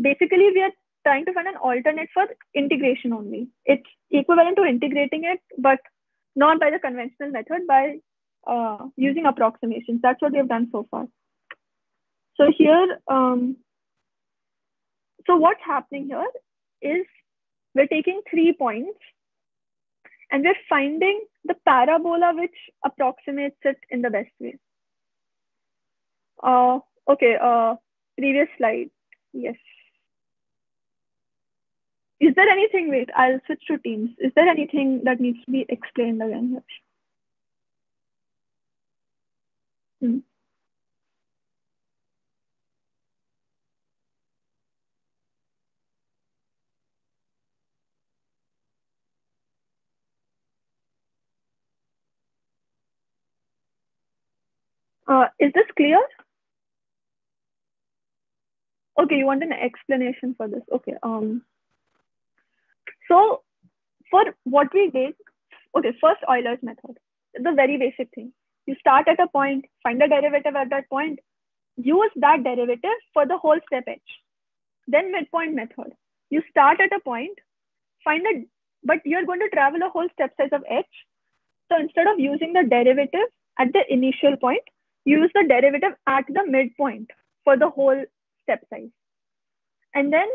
basically we are trying to find an alternate for integration only. It's equivalent to integrating it, but not by the conventional method, by uh, using approximations. That's what we have done so far. So here, um, so what's happening here is we're taking three points and we're finding the parabola which approximates it in the best way. Uh, okay, uh, previous slide. Yes. Is there anything, wait, I'll switch to Teams. Is there anything that needs to be explained again here? Hmm. Uh, is this clear? Okay, you want an explanation for this. Okay. Um. So for what we did, okay, first Euler's method, the very basic thing. You start at a point, find the derivative at that point, use that derivative for the whole step h. then midpoint method. You start at a point, find a, but you're going to travel a whole step size of h. So instead of using the derivative at the initial point, use the derivative at the midpoint for the whole step size. And then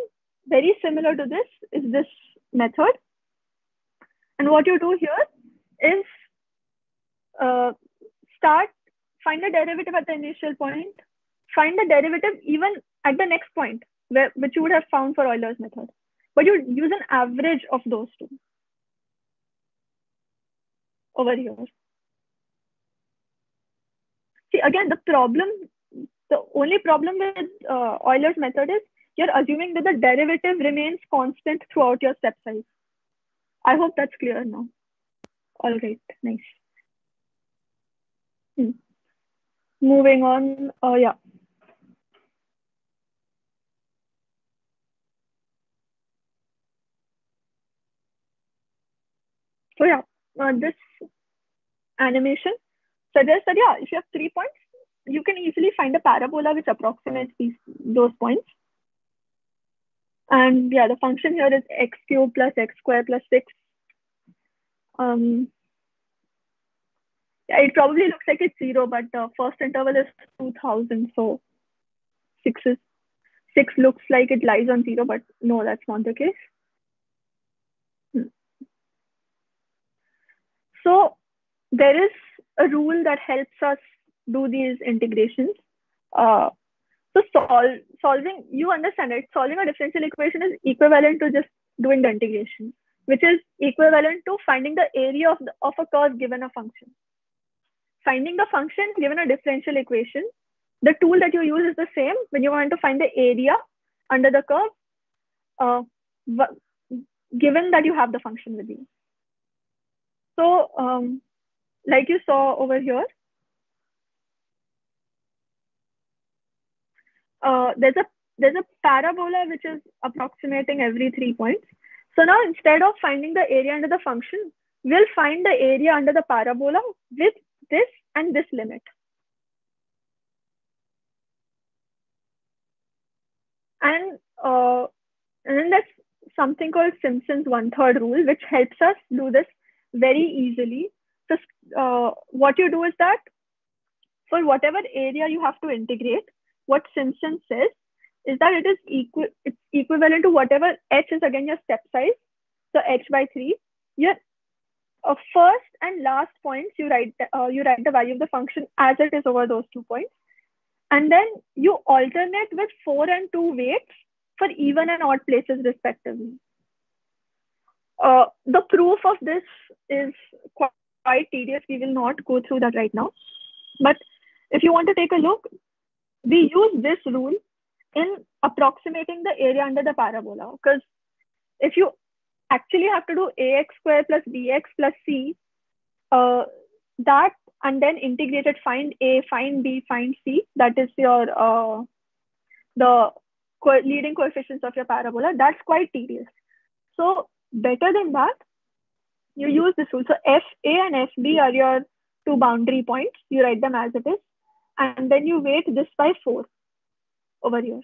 very similar to this is this method. And what you do here is uh, start, find the derivative at the initial point, find the derivative even at the next point, where, which you would have found for Euler's method. But you use an average of those two over here. See, again, the problem, the only problem with uh, Euler's method is you're assuming that the derivative remains constant throughout your step size. I hope that's clear now. All right, nice. Hmm. Moving on, uh, yeah. So yeah, uh, this animation suggests that yeah, if you have three points, you can easily find a parabola which approximates these those points. And yeah, the function here is x cubed plus x squared plus 6. Um, it probably looks like it's 0, but the first interval is 2000. So 6 is 6 looks like it lies on 0, but no, that's not the case. Hmm. So there is a rule that helps us do these integrations. Uh, so sol solving, you understand it, solving a differential equation is equivalent to just doing the integration, which is equivalent to finding the area of, the, of a curve given a function. Finding the function given a differential equation, the tool that you use is the same when you want to find the area under the curve, uh, given that you have the function with you. So um, like you saw over here, uh, there's a there's a parabola which is approximating every three points. So now instead of finding the area under the function, we'll find the area under the parabola with this and this limit. And, uh, and then there's something called Simpson's one-third rule, which helps us do this very easily. So uh, what you do is that for whatever area you have to integrate, what Simpson says is that it is equal it's equivalent to whatever h is again your step size so h by 3 your uh, first and last points you write uh, you write the value of the function as it is over those two points. And then you alternate with 4 and 2 weights for even and odd places respectively. Uh, the proof of this is quite, quite tedious. We will not go through that right now. But if you want to take a look we use this rule in approximating the area under the parabola. Because if you actually have to do ax square plus bx plus c uh, that and then integrated find a find b find c. That is your uh, the co leading coefficients of your parabola. That's quite tedious. So better than that you use this rule. So fa and fb are your two boundary points. You write them as it is. And then you weight this by 4 over here.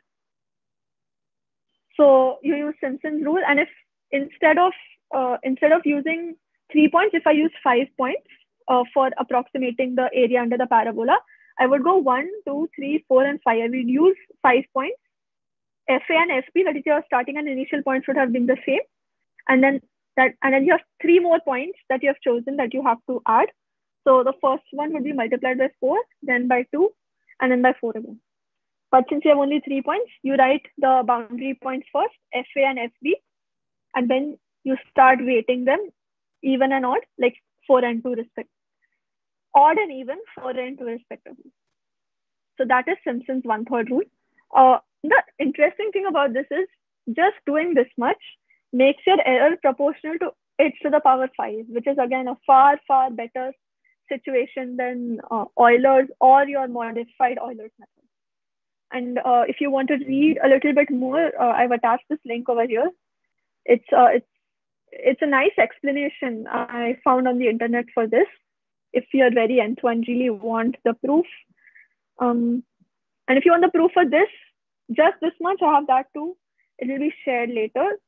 So you use Simpson's rule, and if instead of uh, instead of using three points, if I use five points uh, for approximating the area under the parabola, I would go one, two, three, four, and five. I would use five points. FA and FB, that is your starting and initial points would have been the same. And then that and then you have three more points that you have chosen that you have to add. So the first one would be multiplied by 4, then by 2, and then by 4 again. But since you have only three points, you write the boundary points first, FA and FB, and then you start weighting them even and odd, like 4 and 2 respect. Odd and even, 4 and 2 respectively. So that is Simpson's one-third rule. Uh, the interesting thing about this is just doing this much makes your error proportional to h to the power 5, which is again a far, far better situation than uh, Euler's or your modified Euler's method. And uh, if you want to read a little bit more, uh, I've attached this link over here. It's uh, it's it's a nice explanation I found on the internet for this. If you're very into and really want the proof, um, and if you want the proof for this, just this much, I have that too. it will be shared later.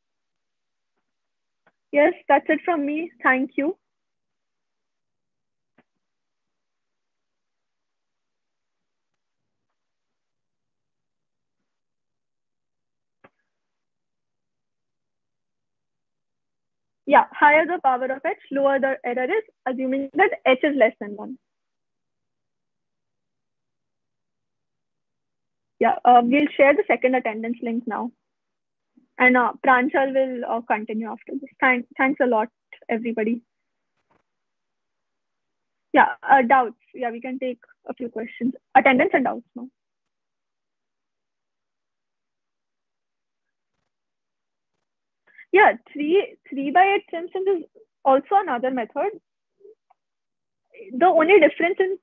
Yes, that's it from me. Thank you. Yeah, higher the power of h, lower the error is, assuming that h is less than 1. Yeah, uh, we'll share the second attendance link now. And uh, Pranjal will uh, continue after this. Thank, thanks a lot, everybody. Yeah, uh, doubts. Yeah, we can take a few questions. Attendance and doubts now. Yeah, three three by eight Simpsons is also another method. The only difference in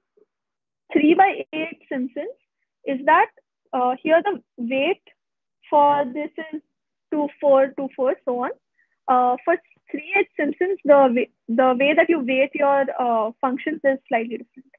three by eight Simpsons is that uh, here the weight for this is two four two four so on. Uh, for three eight Simpsons, the way, the way that you weight your uh, functions is slightly different.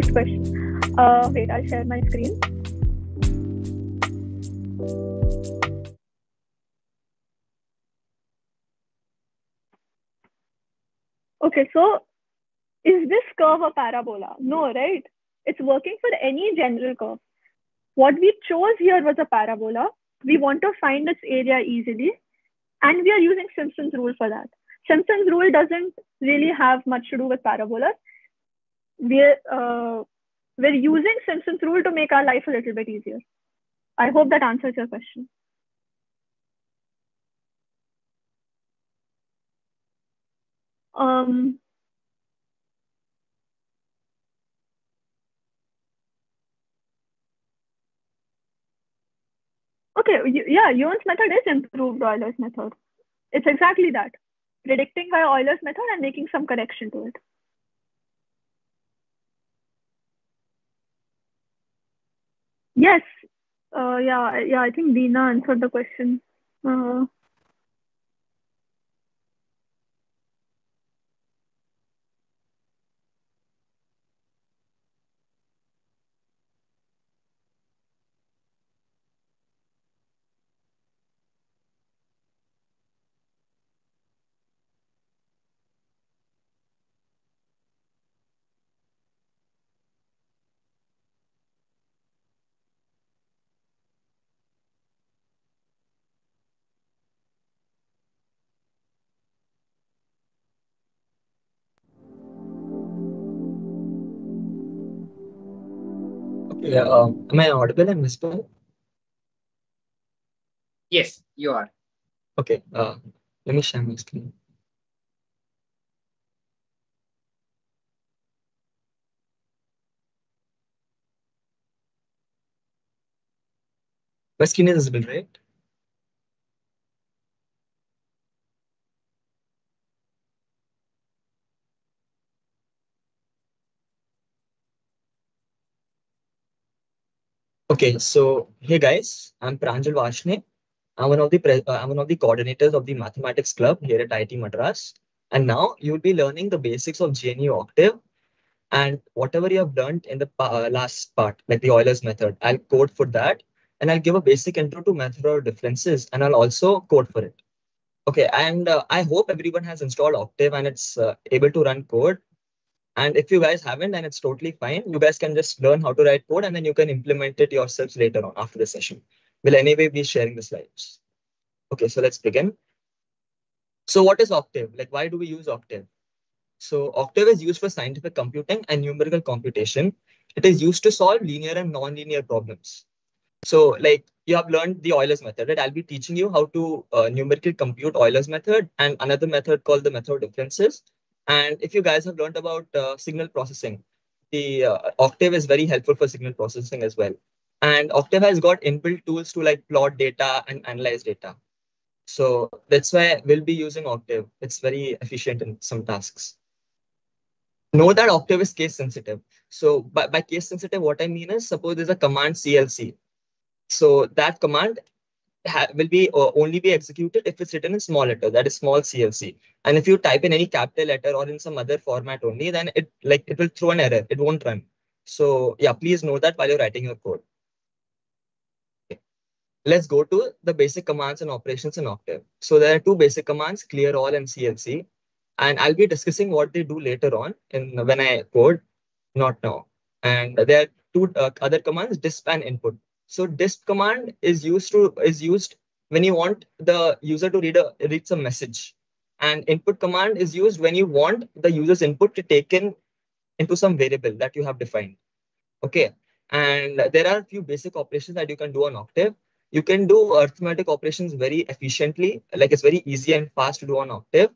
Nice question. Uh, wait, I'll share my screen. Okay, so is this curve a parabola? No, right? It's working for any general curve. What we chose here was a parabola. We want to find its area easily. And we are using Simpson's rule for that. Simpson's rule doesn't really have much to do with parabolas we're uh, we're using Simpson's rule to make our life a little bit easier. I hope that answers your question. Um, okay, yeah, Heun's method is improved Euler's method. It's exactly that, predicting by Euler's method and making some correction to it. Yes. Uh, yeah, yeah. I think Dina answered the question. Uh, Yeah, um, am I audible and visible? Yes, you are. Okay, uh, let me share my screen. My screen is visible, right? Okay, so hey guys, I'm Pranjal Vashne. I'm one of the uh, I'm one of the coordinators of the mathematics club here at IIT Madras. And now you'll be learning the basics of GNU Octave and whatever you have learned in the uh, last part, like the Euler's method, I'll code for that and I'll give a basic intro to method differences and I'll also code for it. Okay, and uh, I hope everyone has installed Octave and it's uh, able to run code. And if you guys haven't, then it's totally fine. You guys can just learn how to write code and then you can implement it yourselves later on after the session. We'll anyway be sharing the slides. Okay, so let's begin. So what is Octave? Like, why do we use Octave? So Octave is used for scientific computing and numerical computation. It is used to solve linear and non-linear problems. So like you have learned the Euler's method, right? I'll be teaching you how to uh, numerically compute Euler's method and another method called the method of differences. And if you guys have learned about uh, signal processing, the uh, Octave is very helpful for signal processing as well. And Octave has got inbuilt tools to like plot data and analyze data. So that's why we'll be using Octave. It's very efficient in some tasks. Know that Octave is case sensitive. So by, by case sensitive, what I mean is suppose there's a command CLC. So that command will be uh, only be executed if it's written in small letter, that is small CLC. And if you type in any capital letter or in some other format only, then it like it will throw an error. It won't run. So yeah, please know that while you're writing your code. Let's go to the basic commands and operations in Octave. So there are two basic commands, clear all and CLC. And I'll be discussing what they do later on in when I code, not now. And there are two uh, other commands, disp and input. So disp command is used to is used when you want the user to read a read some message, and input command is used when you want the user's input to take in into some variable that you have defined. Okay, and there are a few basic operations that you can do on Octave. You can do arithmetic operations very efficiently, like it's very easy and fast to do on Octave.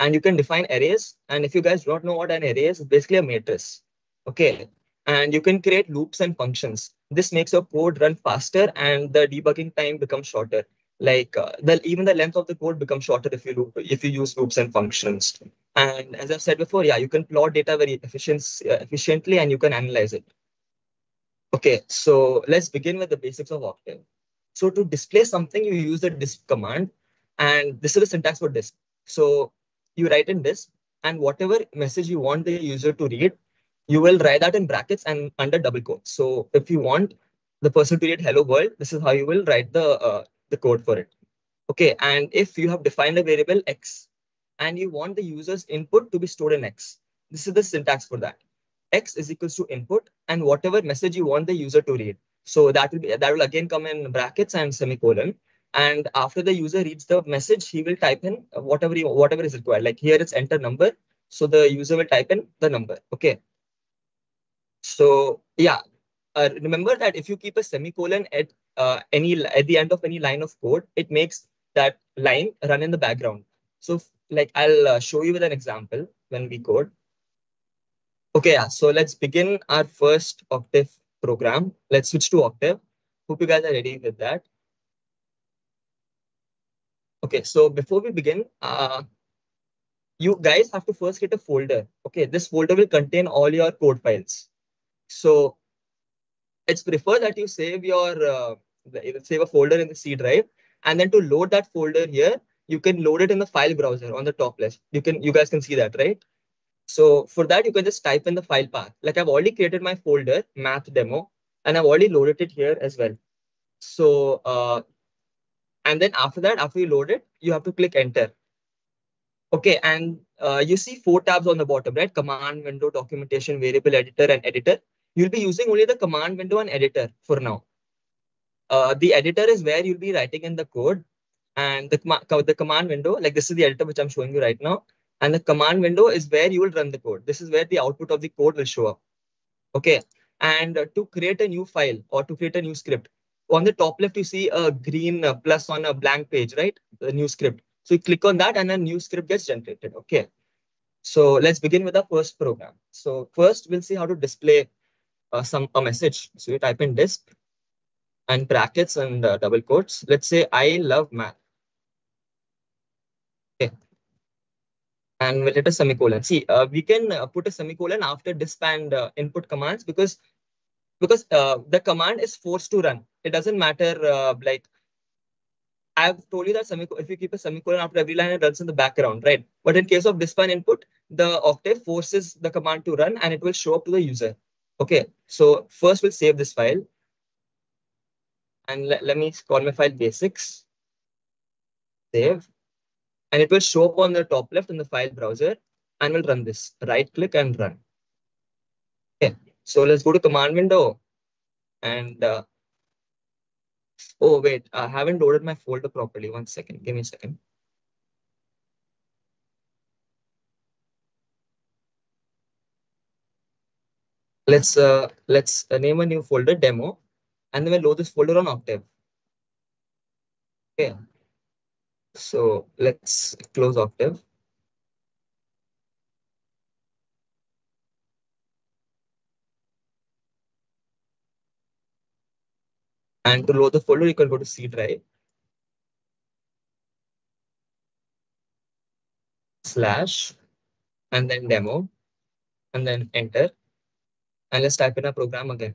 And you can define arrays. And if you guys don't know what an array is, it's basically a matrix. Okay, and you can create loops and functions. This makes your code run faster and the debugging time becomes shorter. Like uh, the even the length of the code becomes shorter if you loop, if you use loops and functions. And as I've said before, yeah, you can plot data very efficient, uh, efficiently and you can analyze it. Okay, so let's begin with the basics of Octave. So to display something, you use the disp command, and this is the syntax for disp. So you write in disp, and whatever message you want the user to read, you will write that in brackets and under double quotes. So if you want the person to read hello world, this is how you will write the, uh, the code for it. Okay, and if you have defined a variable x and you want the user's input to be stored in x, this is the syntax for that. x is equals to input and whatever message you want the user to read. So that will be that will again come in brackets and semicolon. And after the user reads the message, he will type in whatever he, whatever is required. Like here it's enter number. So the user will type in the number. Okay. So yeah, uh, remember that if you keep a semicolon at uh, any at the end of any line of code, it makes that line run in the background. So like I'll uh, show you with an example when we code. Okay, yeah. So let's begin our first Octave program. Let's switch to Octave. Hope you guys are ready with that. Okay, so before we begin, uh, you guys have to first get a folder. Okay, this folder will contain all your code files. So it's preferred that you save your uh, save a folder in the C drive, and then to load that folder here, you can load it in the file browser on the top left. You can you guys can see that, right? So for that, you can just type in the file path. Like I've already created my folder math demo, and I've already loaded it here as well. So uh, and then after that, after you load it, you have to click enter. Okay, and uh, you see four tabs on the bottom, right? Command window, documentation, variable editor, and editor you'll be using only the command window and editor for now. Uh, the editor is where you'll be writing in the code and the, the command window, like this is the editor which I'm showing you right now. And the command window is where you will run the code. This is where the output of the code will show up. Okay. And to create a new file or to create a new script, on the top left, you see a green plus on a blank page, right? The new script. So you click on that and a new script gets generated. Okay. So let's begin with our first program. So first we'll see how to display uh, some a message. So you type in disp and brackets and uh, double quotes. Let's say I love math. Okay. And we'll hit a semicolon. See, uh, we can uh, put a semicolon after disp and uh, input commands because because uh, the command is forced to run. It doesn't matter like I've told you that if you keep a semicolon after every line, it runs in the background, right? But in case of disp and input, the octave forces the command to run and it will show up to the user. Okay, so first we'll save this file. And let, let me call my file basics. Save. And it will show up on the top left in the file browser and we'll run this. Right click and run. Okay, so let's go to command window and uh, oh wait, I haven't loaded my folder properly. One second, give me a second. Let's uh, let's uh, name a new folder demo and then we'll load this folder on octave. Okay. So let's close octave. And to load the folder you can go to c drive. Slash. And then demo. And then enter and let's type in a program again.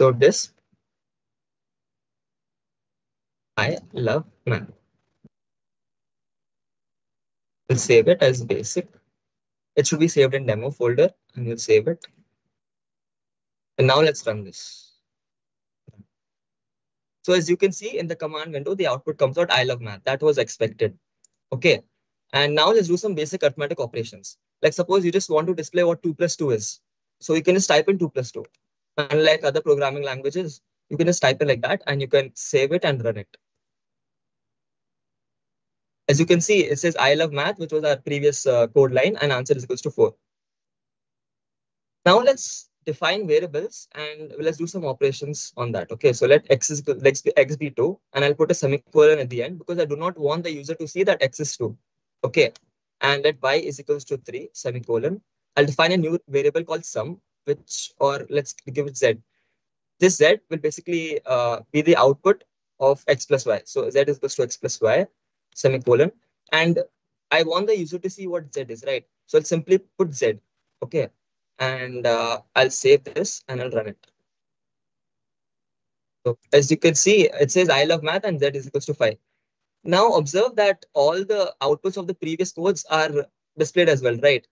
So this, I love math. We'll save it as basic. It should be saved in demo folder and we'll save it. And now let's run this. So as you can see in the command window, the output comes out, I love math. That was expected. Okay. And now let's do some basic arithmetic operations. Like suppose you just want to display what 2 plus 2 is. So you can just type in 2 plus 2. Unlike other programming languages, you can just type it like that and you can save it and run it. As you can see, it says I love math, which was our previous uh, code line and answer is equals to 4. Now let's define variables and let's do some operations on that. Okay, so let x is let x be 2 and I'll put a semicolon at the end because I do not want the user to see that x is 2. Okay. And let y is equals to 3, semicolon. I'll define a new variable called sum, which, or let's give it z. This z will basically uh, be the output of x plus y. So z is equals to x plus y, semicolon. And I want the user to see what z is, right? So I'll simply put z. Okay. And uh, I'll save this and I'll run it. So as you can see, it says I love math and z is equals to 5. Now observe that all the outputs of the previous codes are displayed as well, right?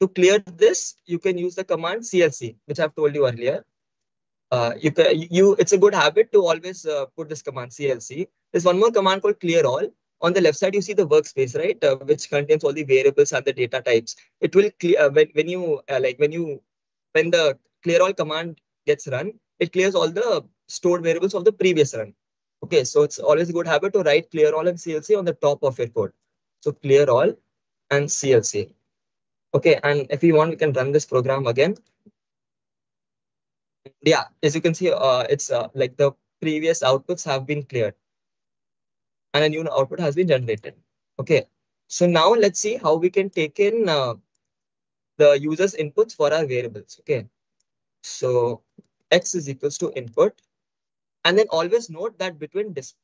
To clear this, you can use the command CLC, which I've told you earlier. Uh, you can, you, it's a good habit to always uh, put this command CLC. There's one more command called clear all. On the left side, you see the workspace, right? Uh, which contains all the variables and the data types. It will clear uh, when, when you uh, like when you when the clear all command gets run, it clears all the stored variables of the previous run. Okay, so it's always a good habit to write clear all and CLC on the top of your code. So clear all and CLC. Okay, and if you want, we can run this program again. Yeah, as you can see, uh, it's uh, like the previous outputs have been cleared and a new output has been generated. Okay, so now let's see how we can take in uh, the user's inputs for our variables. Okay, so x is equals to input and then always note that between this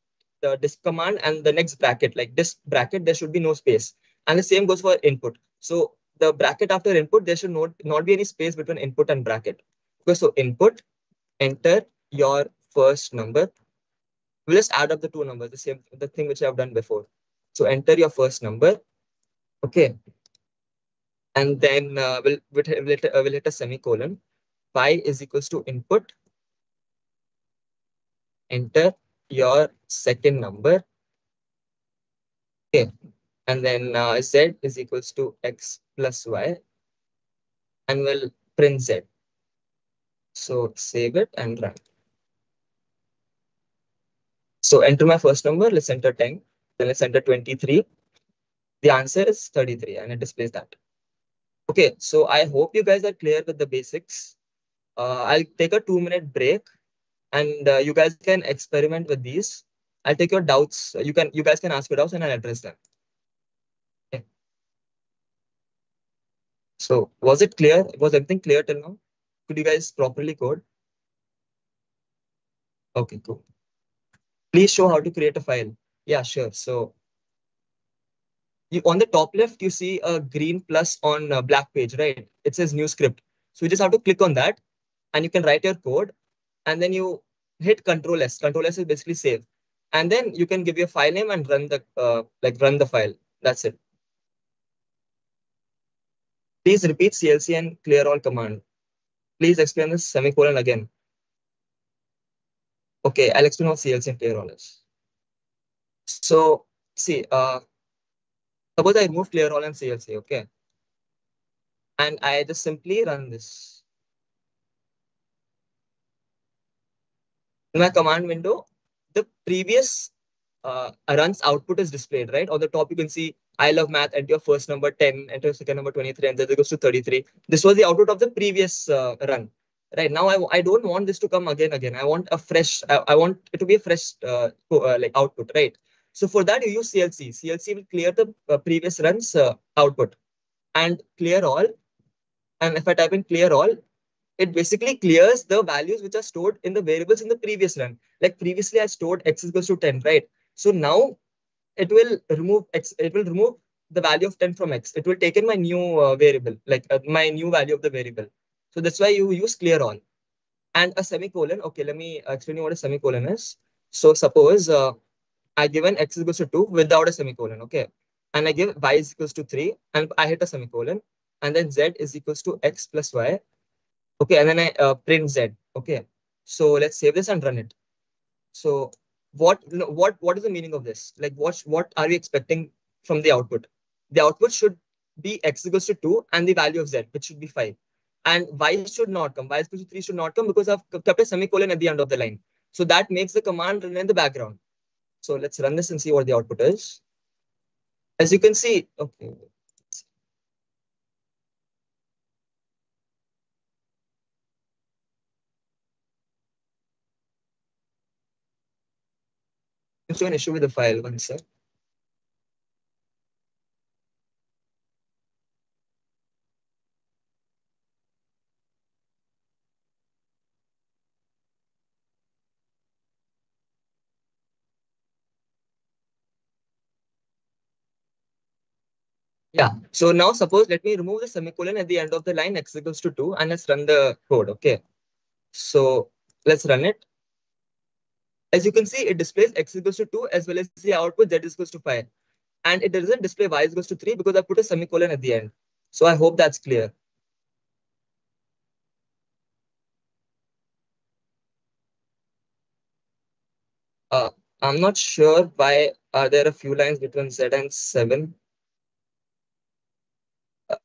the disp command and the next bracket, like this bracket, there should be no space. And the same goes for input. So the bracket after input, there should not, not be any space between input and bracket. Okay, so input, enter your first number. We'll just add up the two numbers, the same the thing which I've done before. So enter your first number. Okay. And then uh, we'll, we'll, hit, uh, we'll hit a semicolon. Pi is equals to input enter your second number. Okay, and then uh, z is equals to x plus y, and we'll print z. So save it and run. So enter my first number. Let's enter 10. Then let's enter 23. The answer is 33 and it displays that. Okay, so I hope you guys are clear with the basics. Uh, I'll take a two minute break and uh, you guys can experiment with these. I'll take your doubts. You can, you guys can ask your doubts and I'll address them. Okay. So was it clear? Was everything clear till now? Could you guys properly code? Okay, cool. Please show how to create a file. Yeah, sure. So you on the top left, you see a green plus on a black page, right? It says new script. So you just have to click on that and you can write your code and then you hit control S. Control S is basically save. And then you can give your file name and run the uh, like run the file. That's it. Please repeat CLC and clear all command. Please explain this semicolon again. Okay, I'll explain what CLC and clear all is. So see, uh, suppose I remove clear all and CLC, okay? And I just simply run this. In my command window, the previous uh, runs output is displayed, right? On the top, you can see I love math, enter your first number 10, enter your second number 23, and then it goes to 33. This was the output of the previous uh, run. Right now, I, I don't want this to come again again. I want a fresh, I, I want it to be a fresh uh, uh, like output, right? So for that, you use CLC. CLC will clear the uh, previous run's uh, output and clear all. And if I type in clear all, it basically clears the values which are stored in the variables in the previous run. Like previously, I stored x equals to 10, right? So now it will remove x, it will remove the value of 10 from x. It will take in my new uh, variable, like uh, my new value of the variable. So that's why you use clear all. And a semicolon, okay, let me explain you what a semicolon is. So suppose uh, I an x equals to 2 without a semicolon, okay? And I give y is equals to 3 and I hit a semicolon and then z is equals to x plus y. Okay, and then I uh, print z, okay? So let's save this and run it. So what, you know, what, what is the meaning of this? Like what, what are we expecting from the output? The output should be x equals to 2 and the value of z, which should be 5. And y should not come, y equals to 3 should not come because I've kept a semicolon at the end of the line. So that makes the command run in the background. So let's run this and see what the output is. As you can see, okay. Seems an show with the file, one sec. Yeah. So now suppose let me remove the semicolon at the end of the line x equals to 2 and let's run the code. Okay. So let's run it. As you can see, it displays x equals to 2 as well as the output z is equals to 5. And it doesn't display y is equals to 3 because I put a semicolon at the end. So I hope that's clear. Uh, I'm not sure why are there a few lines between z and 7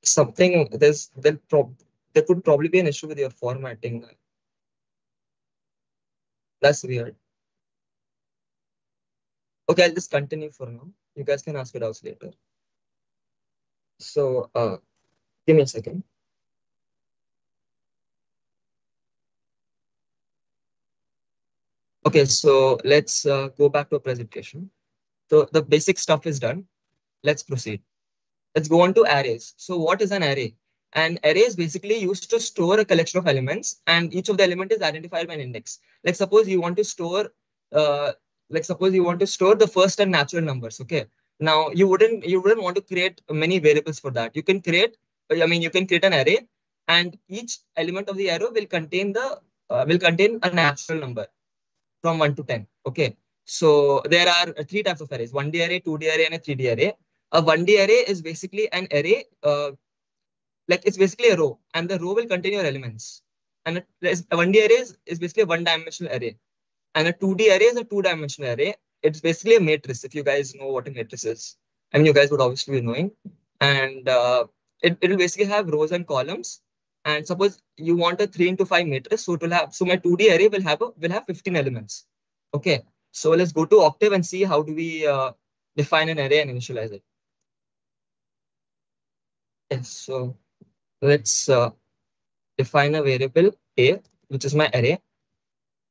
something there's there, prob there could probably be an issue with your formatting. That's weird. Okay, I'll just continue for now. You guys can ask it out later. So uh, give me a second. Okay, so let's uh, go back to a presentation. So the basic stuff is done. Let's proceed. Let's go on to arrays. So what is an array? An array is basically used to store a collection of elements and each of the element is identified by an index. Like suppose you want to store, uh, like suppose you want to store the first and natural numbers. Okay. Now you wouldn't, you wouldn't want to create many variables for that. You can create, I mean, you can create an array and each element of the array will contain the, uh, will contain a natural number from one to 10. Okay. So there are three types of arrays, 1D array, 2D array, and a 3D array a 1D array is basically an array, uh, like it's basically a row, and the row will contain your elements. And a 1D array is, is basically a one-dimensional array. And a 2D array is a two-dimensional array. It's basically a matrix, if you guys know what a matrix is. I mean, you guys would obviously be knowing. And uh, it, it will basically have rows and columns. And suppose you want a 3 into 5 matrix, so it will have, so my 2D array will have, a, will have 15 elements. Okay, so let's go to Octave and see how do we uh, define an array and initialize it. Yes, so let's uh, define a variable A, which is my array.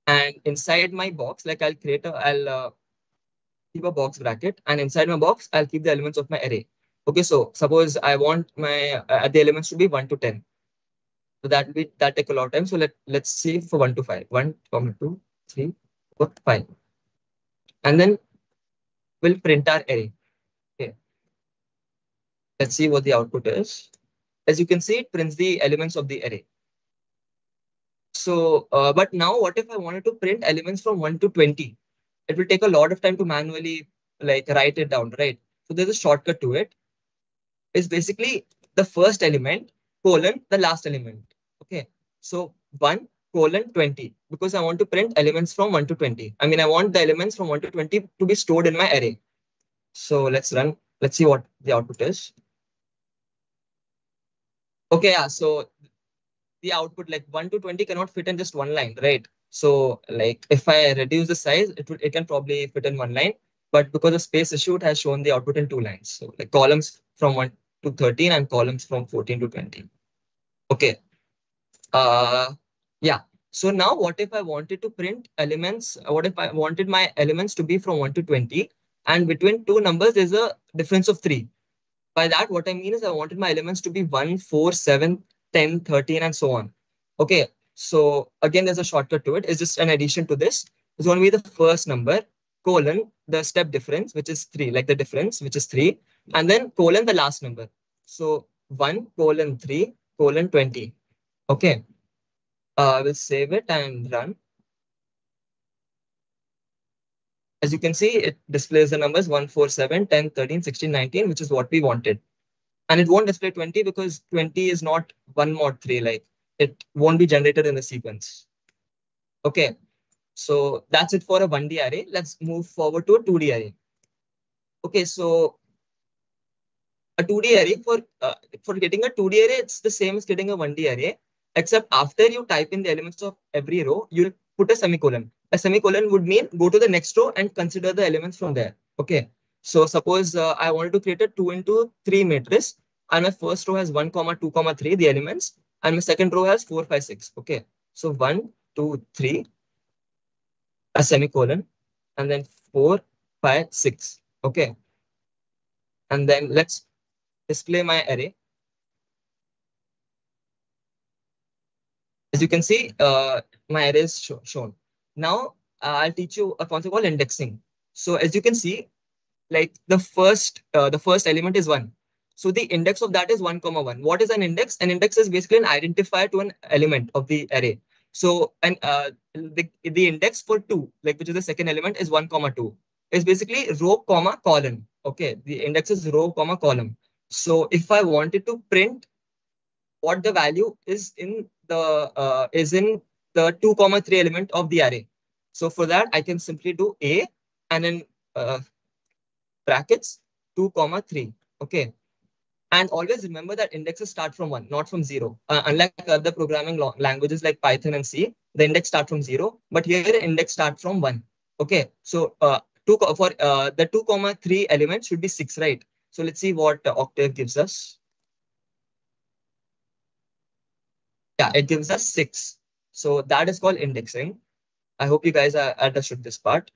And inside my box, like I'll create a, I'll uh, keep a box bracket. And inside my box, I'll keep the elements of my array. Okay, so suppose I want my uh, the elements to be 1 to 10. So that be that take a lot of time. So let, let's see for 1 to 5. 1, comma 2, 3, 4, 5. And then we'll print our array. Okay. Let's see what the output is. As you can see, it prints the elements of the array. So, uh, but now what if I wanted to print elements from 1 to 20? It will take a lot of time to manually like write it down, right? So there's a shortcut to it. It's basically the first element colon the last element. Okay. So 1 colon 20 because I want to print elements from 1 to 20. I mean, I want the elements from 1 to 20 to be stored in my array. So let's run. Let's see what the output is. Okay, yeah. So the output like 1 to 20 cannot fit in just one line, right? So like if I reduce the size, it would it can probably fit in one line. But because of space issue, it has shown the output in two lines. So like columns from 1 to 13 and columns from 14 to 20. Okay. Uh yeah. So now what if I wanted to print elements? What if I wanted my elements to be from 1 to 20? And between two numbers, there's a difference of 3. By that, what I mean is I wanted my elements to be 1, 4, 7, 10, 13, and so on. Okay, so again, there's a shortcut to it. It's just an addition to this. It's going to be the first number, colon, the step difference, which is 3, like the difference, which is 3, and then colon, the last number. So 1, colon, 3, colon, 20. Okay, uh, we'll save it and run. As you can see, it displays the numbers 1, 4, 7, 10, 13, 16, 19, which is what we wanted. And it won't display 20 because 20 is not 1 mod 3, like it won't be generated in the sequence. Okay, so that's it for a 1D array. Let's move forward to a 2D array. Okay, so a 2D array, for, uh, for getting a 2D array, it's the same as getting a 1D array, except after you type in the elements of every row, you'll put a semicolon a semicolon would mean go to the next row and consider the elements from there. Okay. So suppose uh, I wanted to create a two into three matrix and my first row has one comma two comma three, the elements, and my second row has four, five, six. Okay. So one, two, three, a semicolon, and then four, five, six. Okay. And then let's display my array. As you can see, uh, my array is sh shown. Now uh, I'll teach you a concept called indexing. So as you can see, like the first uh, the first element is one. So the index of that is one comma one. What is an index? An index is basically an identifier to an element of the array. So and uh, the the index for two, like which is the second element, is one comma two. Is basically row comma column. Okay, the index is row comma column. So if I wanted to print what the value is in the uh, is in the 2 comma 3 element of the array. So for that, I can simply do A and then uh, brackets 2 comma 3. Okay. And always remember that indexes start from 1, not from 0. Uh, unlike other programming languages like Python and C, the index start from 0. But here the index start from 1. Okay. So uh, two for uh, the 2 comma 3 element should be 6, right? So let's see what Octave gives us. Yeah, it gives us 6. So that is called indexing. I hope you guys are understood this part.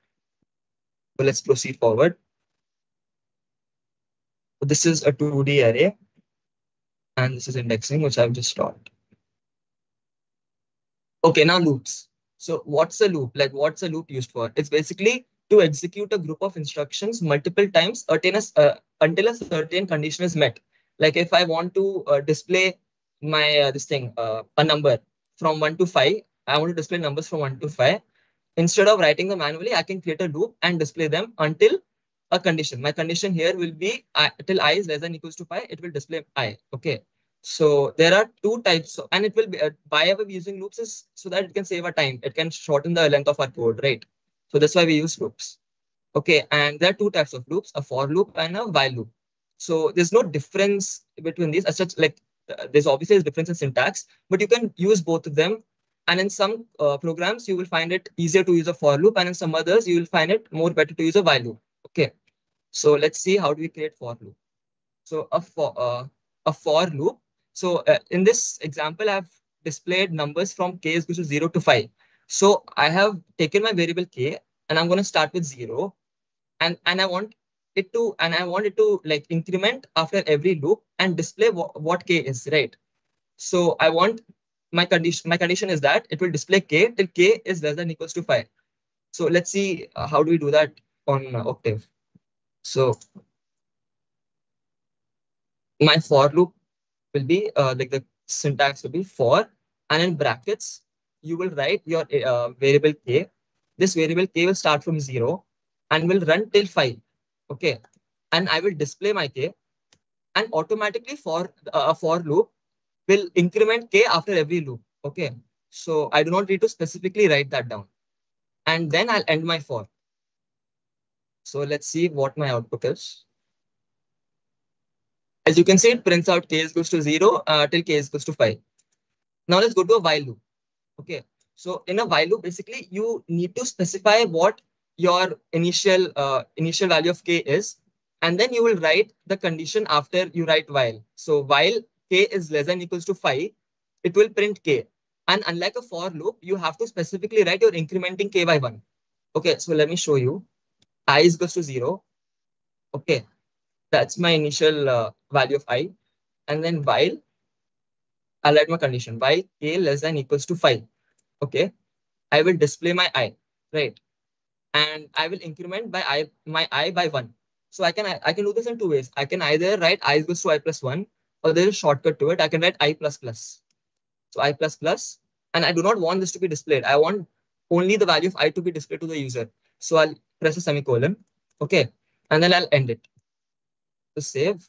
So let's proceed forward. This is a 2D array. And this is indexing, which I've just taught. Okay, now loops. So what's a loop? Like what's a loop used for? It's basically to execute a group of instructions multiple times a, uh, until a certain condition is met. Like if I want to uh, display my uh, this thing, uh, a number, from 1 to 5. I want to display numbers from 1 to 5. Instead of writing them manually, I can create a loop and display them until a condition. My condition here will be I, till i is less than equals to 5, it will display i. Okay. So there are two types, of, and it will be uh, why are using loops is so that it can save our time. It can shorten the length of our code, right? So that's why we use loops. Okay, and there are two types of loops: a for loop and a while loop. So there's no difference between these as such. Like there's obviously a difference in syntax, but you can use both of them. And in some uh, programs, you will find it easier to use a for loop, and in some others, you will find it more better to use a while loop. Okay, so let's see how do we create for loop. So a for uh, a for loop. So uh, in this example, I've displayed numbers from k is equal to 0 to 5. So I have taken my variable k and I'm going to start with 0 and, and I want it to and I want it to like increment after every loop and display what, k is, right? So I want my condition, my condition is that it will display k till k is less than equals to 5. So let's see uh, how do we do that on uh, Octave. So my for loop will be uh, like the syntax will be for and in brackets you will write your uh, variable k. This variable k will start from zero and will run till five. Okay, and I will display my k, and automatically for uh, a for loop will increment k after every loop. Okay, so I do not need to specifically write that down, and then I'll end my for. So let's see what my output is. As you can see, it prints out k is equals to 0 uh, till k is equals to 5. Now let's go to a while loop. Okay, so in a while loop, basically you need to specify what your initial uh, initial value of k is, and then you will write the condition after you write while. So while k is less than equals to 5, it will print k. And unlike a for loop, you have to specifically write your incrementing k by 1. Okay, so let me show you. I is equals to 0. Okay, that's my initial uh, value of i. And then while, I'll write my condition, while k less than equals to 5. Okay, I will display my i, right? And I will increment by i my i by 1. So I can I can do this in two ways. I can either write i equals to i plus 1 or there is a shortcut to it. I can write i plus plus. So i plus plus, and I do not want this to be displayed. I want only the value of i to be displayed to the user. So I'll press a semicolon. Okay, and then I'll end it to save.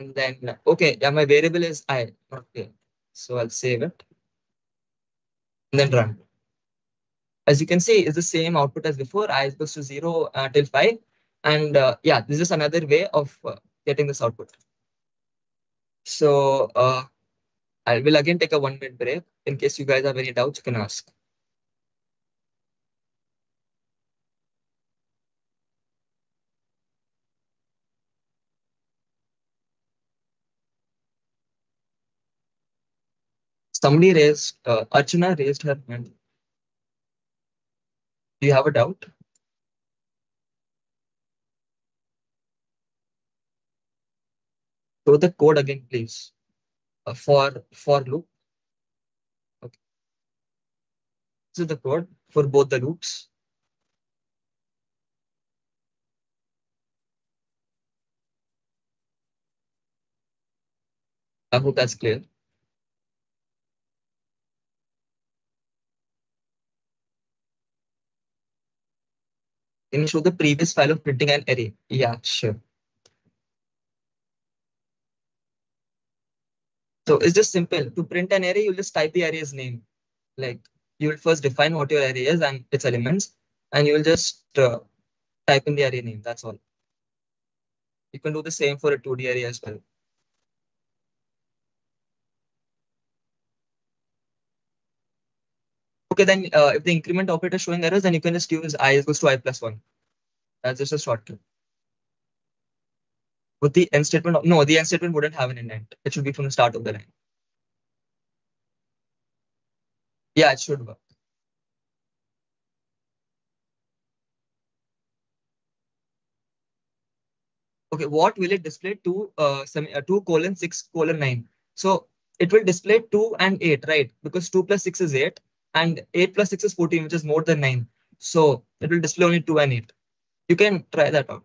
And then, okay, yeah, my variable is i, k. So I'll save it and then run. As you can see, it's the same output as before. i is equals to 0 uh, till 5. And uh, yeah, this is another way of uh, getting this output. So uh, I will again take a one minute break. In case you guys have any doubts, you can ask. Somebody raised, uh, Archana raised her hand. Do you have a doubt? Show the code again, please. Uh, for for loop. Okay. This is the code for both the loops. I hope that's clear. Can you show the previous file of printing an array? Yeah, sure. So it's just simple. To print an array, you'll just type the array's name. Like you will first define what your array is and its elements, and you will just uh, type in the array name. That's all. You can do the same for a 2D array as well. Okay, then uh, if the increment operator is showing errors, then you can just use i equals to i plus 1. That's just a shortcut. With the end statement, no, the end statement wouldn't have an indent. It should be from the start of the line. Yeah, it should work. Okay, what will it display? Two, uh, semi, uh, two colon six colon nine. So it will display two and eight, right? Because two plus six is eight, and eight plus six is fourteen, which is more than nine. So it will display only two and eight. You can try that out.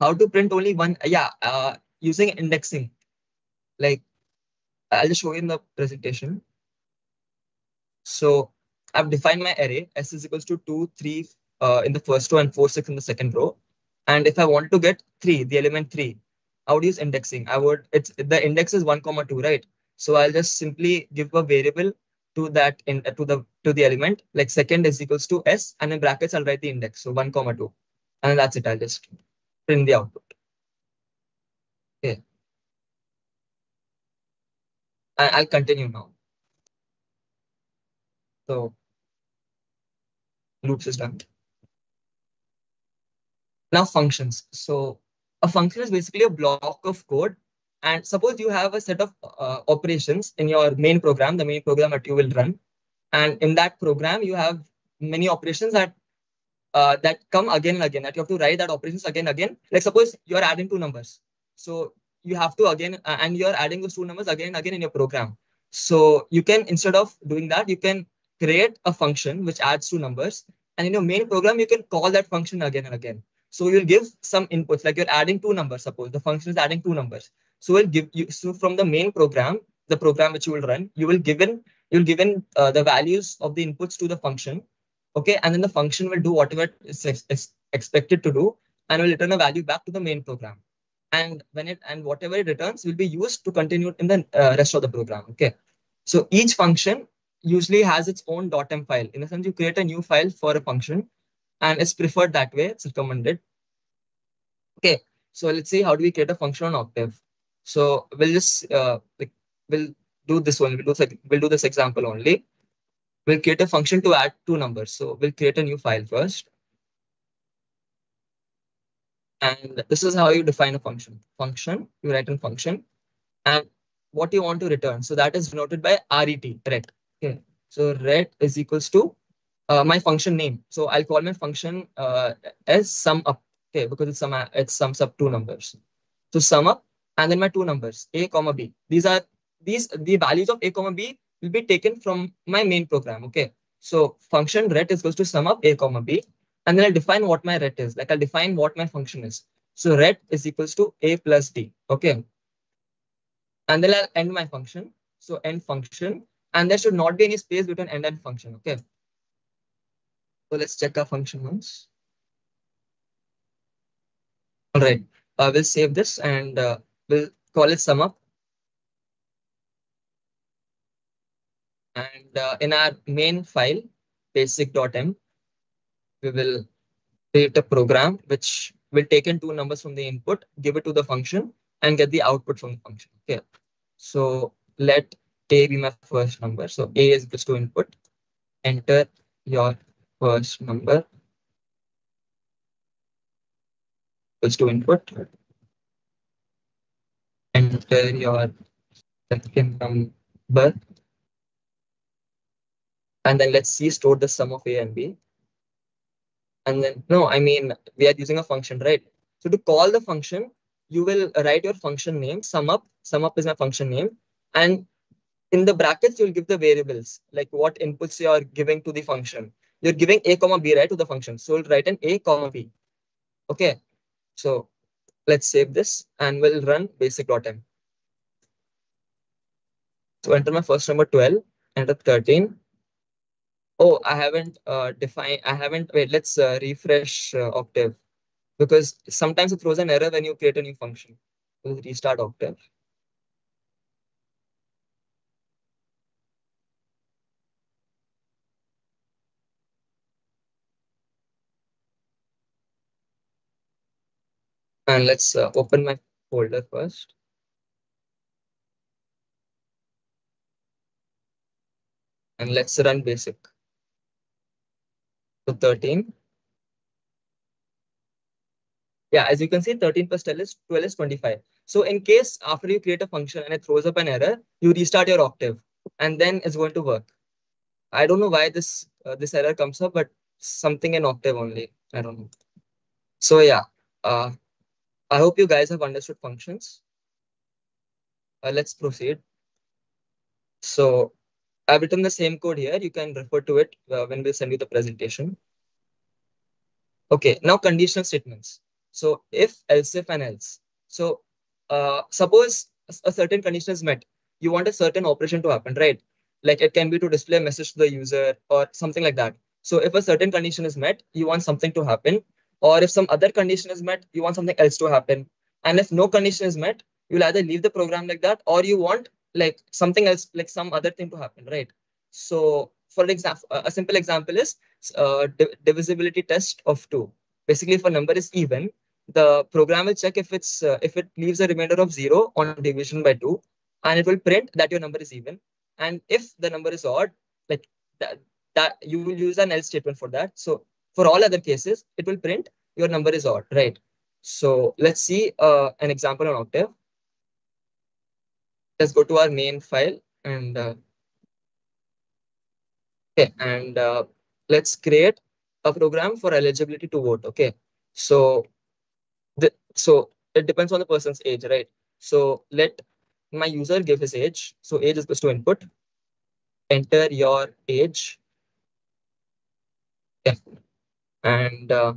How to print only one? Yeah, uh, using indexing. Like I'll just show you in the presentation. So I've defined my array. S is equals to two, three uh, in the first row and four, six in the second row. And if I want to get three, the element three, I would use indexing. I would, it's the index is one comma two, right? So I'll just simply give a variable to that in to the to the element like second is equals to s and in brackets I'll write the index. So one comma two. And that's it. I'll just print the output. Okay. And I'll continue now. So loops is done. Now functions. So a function is basically a block of code. And suppose you have a set of uh, operations in your main program, the main program that you will run. And in that program, you have many operations that uh, that come again and again, that you have to write that operations again and again. Like suppose you're adding two numbers. So you have to again, uh, and you're adding those two numbers again and again in your program. So you can, instead of doing that, you can create a function which adds two numbers. And in your main program, you can call that function again and again. So you'll give some inputs, like you're adding two numbers, suppose the function is adding two numbers. So we'll give you, so from the main program, the program which you will run, you will given, you'll given uh, the values of the inputs to the function. Okay. And then the function will do whatever is ex expected to do and will return a value back to the main program. And when it, and whatever it returns will be used to continue in the uh, rest of the program. Okay. So each function usually has its own .m file. In a sense, you create a new file for a function and it's preferred that way. It's recommended. Okay, so let's see how do we create a function on Octave. So we'll just uh, we'll do this one. We'll do we'll do this example only. We'll create a function to add two numbers. So we'll create a new file first. And this is how you define a function. Function, you write in function, and what you want to return. So that is denoted by ret, ret. Okay. So ret is equals to uh, my function name. So I'll call my function uh, as sum up. Okay, because it's sum it sums up two numbers. So sum up and then my two numbers a comma b. These are these the values of a comma b will be taken from my main program. Okay. So function ret is equals to sum up a comma b, and then I'll define what my ret is. Like I'll define what my function is. So ret is equals to a plus d. Okay. And then I'll end my function. So end function, and there should not be any space between end and function. Okay. So let's check our function once. All right, uh, we'll save this and uh, we'll call it sum up. And uh, in our main file, basic.m, we will create a program which will take in two numbers from the input, give it to the function, and get the output from the function. Okay. So let a be my first number. So a is equals to input. Enter your first number equals to input. Enter your second number. And then let's see store the sum of A and B. And then, no, I mean, we are using a function, right? So to call the function, you will write your function name, sum up. Sum up is my function name. And in the brackets, you'll give the variables, like what inputs you are giving to the function you're giving a comma b right to the function. So we'll write an a comma b. Okay. So let's save this and we'll run basic.m. So enter my first number 12, enter 13. Oh, I haven't uh, defined, I haven't, wait, let's uh, refresh uh, Octave because sometimes it throws an error when you create a new function. We'll restart Octave. And let's uh, open my folder first. And let's run basic. So 13. Yeah, as you can see, 13 plus 12 is, 12 is 25. So in case after you create a function and it throws up an error, you restart your octave and then it's going to work. I don't know why this uh, this error comes up, but something in octave only. I don't know. So yeah, uh, I hope you guys have understood functions. Uh, let's proceed. So I've written the same code here. You can refer to it uh, when we send you the presentation. Okay, now conditional statements. So if, else if, and else. So uh, suppose a certain condition is met. You want a certain operation to happen, right? Like it can be to display a message to the user or something like that. So if a certain condition is met, you want something to happen. Or if some other condition is met, you want something else to happen. And if no condition is met, you'll either leave the program like that or you want like something else, like some other thing to happen, right? So for example, a simple example is uh, divisibility test of two. Basically, if a number is even, the program will check if it's uh, if it leaves a remainder of zero on division by two, and it will print that your number is even. And if the number is odd, like that, that you will use an else statement for that. So for all other cases, it will print your number is odd, right? So let's see uh, an example on Octave. Let's go to our main file and uh, okay, and uh, let's create a program for eligibility to vote. Okay, so the so it depends on the person's age, right? So let my user give his age. So age is supposed to input. Enter your age. Yeah. And uh,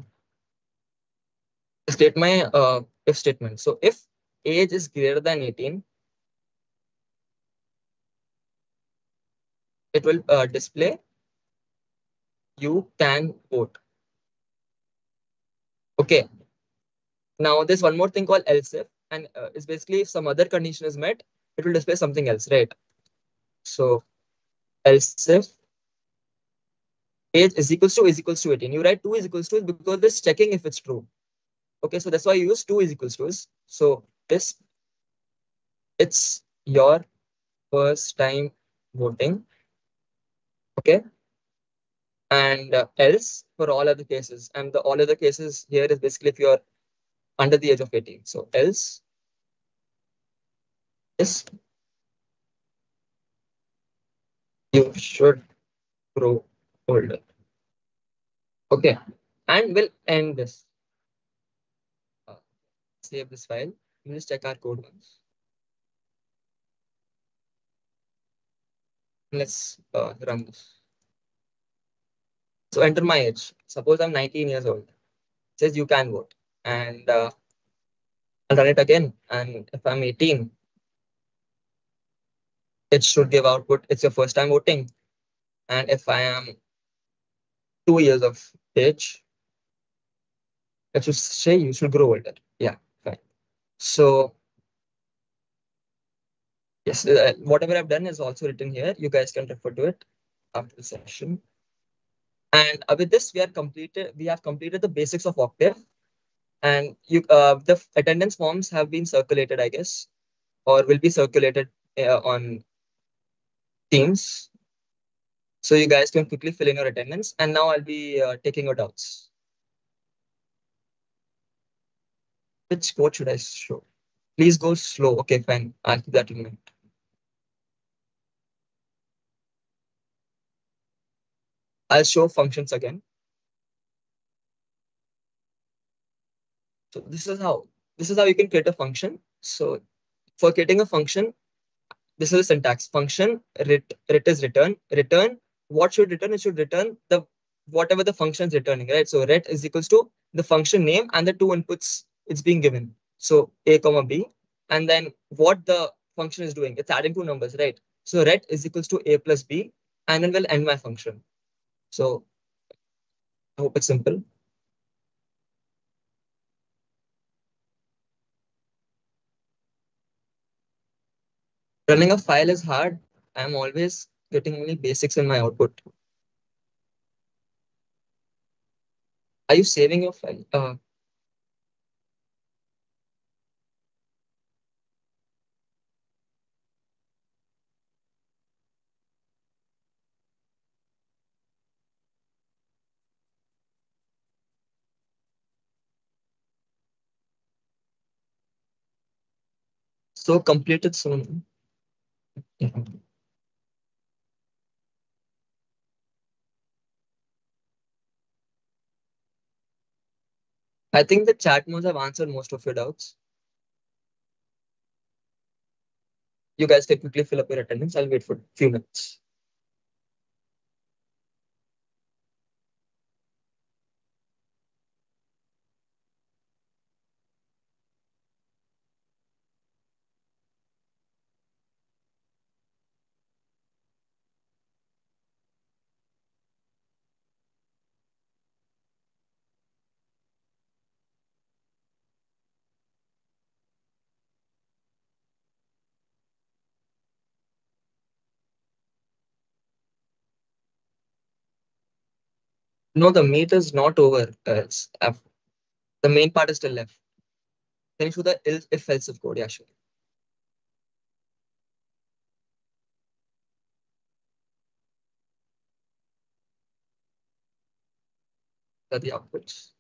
state my uh, if statement. So if age is greater than 18, it will uh, display you can vote. Okay. Now there's one more thing called else if, and uh, it's basically if some other condition is met, it will display something else, right? So else if age is equals to is equals to 18. You write 2 is equals to because it's checking if it's true. Okay, so that's why you use 2 is equals to is. So this it's your first time voting. Okay. And uh, else for all other cases. And the all other cases here is basically if you're under the age of 18. So else is you should grow older. Okay, and we'll end this. Uh, save this file. Just check our code once. Let's uh, run this. So enter my age. Suppose I'm 19 years old. It says you can vote. And uh, I'll run it again. And if I'm 18, it should give output. It's your first time voting. And if I am two years of age, it should say you should grow older. Yeah, fine. So yes, uh, whatever I've done is also written here. You guys can refer to it after the session. And uh, with this, we are completed. We have completed the basics of Octave, and you uh, the attendance forms have been circulated, I guess, or will be circulated uh, on Teams. So you guys can quickly fill in your attendance. And now I'll be uh, taking your doubts. Which code should I show? Please go slow. Okay, fine. I'll keep that in mind. I'll show functions again. So this is how this is how you can create a function. So for creating a function, this is the syntax. Function ret, ret is return. Return what should return? It should return the whatever the function is returning, right? So ret is equals to the function name and the two inputs it's being given. So a comma b, and then what the function is doing. It's adding two numbers, right? So ret is equals to a plus b, and then we'll end my function. So I hope it's simple. Running a file is hard. I'm always getting only basics in my output. Are you saving your file? Uh, so completed soon. I think the chat modes have answered most of your doubts. You guys can quickly fill up your attendance. I'll wait for a few minutes. No, the meet is not over. Uh, the main part is still left. Can you show the if else if code? Yeah, sure. Are the outputs.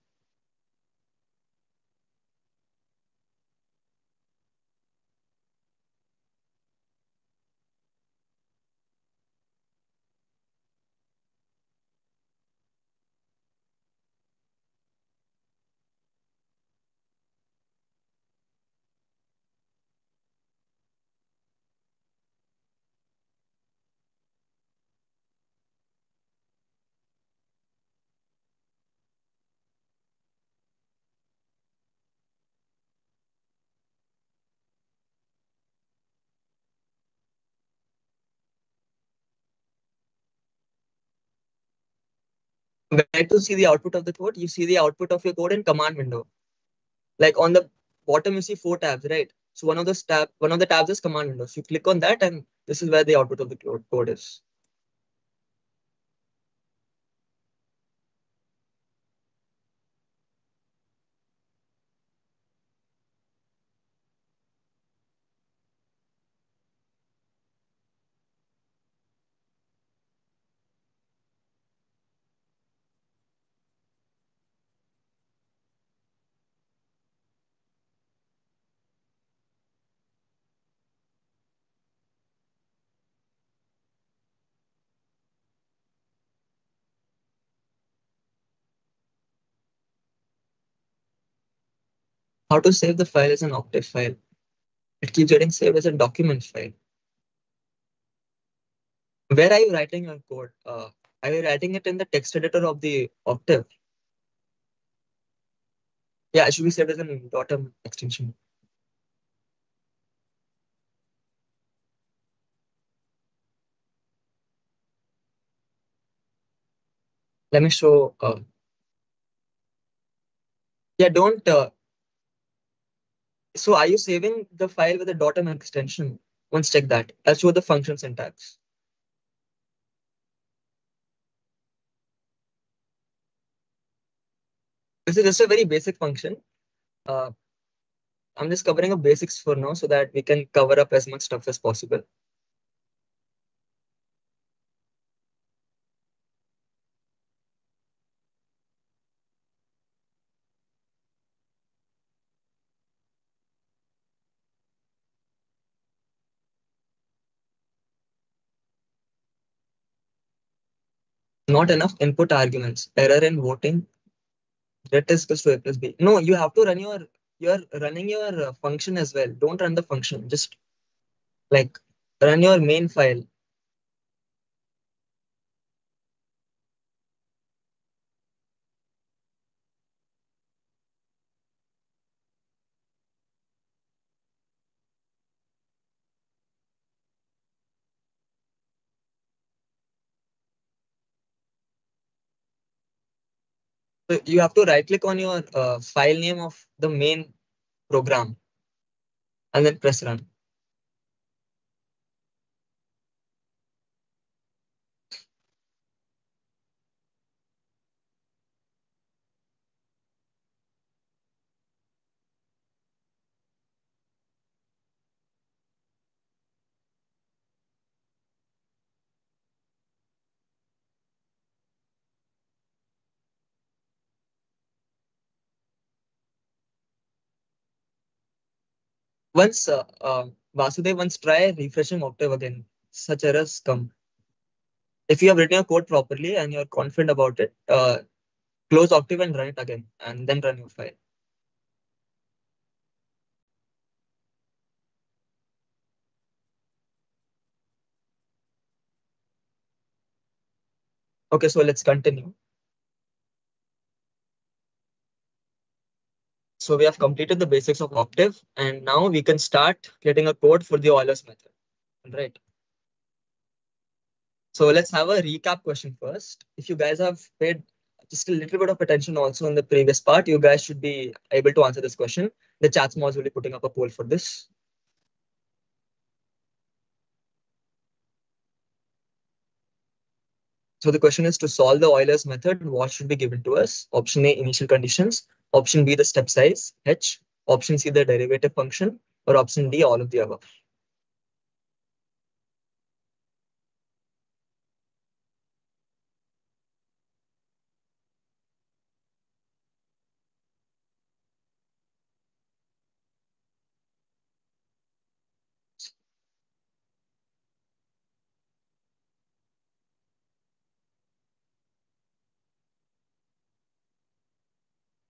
Where to see the output of the code? You see the output of your code in command window. Like on the bottom, you see four tabs, right? So one of those tab, one of the tabs is command window. So you click on that, and this is where the output of the code is. How to save the file as an Octave file. It keeps getting saved as a document file. Where are you writing your code? Uh, are you writing it in the text editor of the Octave? Yeah, it should be saved as an .m extension. Let me show. Uh, yeah, don't uh, so are you saving the file with a .m extension? Once check that. I'll show the function syntax. This is just a very basic function. Uh, I'm just covering up basics for now so that we can cover up as much stuff as possible. Not enough input arguments. Error in voting. That is equals to a plus b. No, you have to run your you're running your uh, function as well. Don't run the function. Just like run your main file. So you have to right click on your uh, file name of the main program and then press run. Once uh, uh, Vasudev, once try refreshing Octave again, such errors come. If you have written your code properly and you're confident about it, uh, close Octave and run it again, and then run your file. Okay, so let's continue. So we have completed the basics of Octave, and now we can start getting a code for the Euler's method, right? So let's have a recap question first. If you guys have paid just a little bit of attention also in the previous part, you guys should be able to answer this question. The chat mods will be putting up a poll for this. So the question is to solve the Euler's method, what should be given to us? Option A, initial conditions. Option B, the step size, h. Option C, the derivative function. Or option D, all of the above.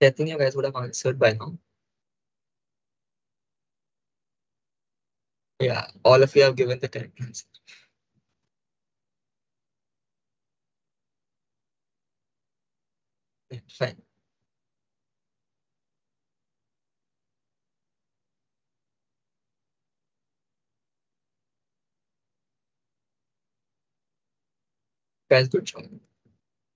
I think you guys would have answered by now. Yeah, all of you have given the correct answer. Yeah, fine. Guys, good job.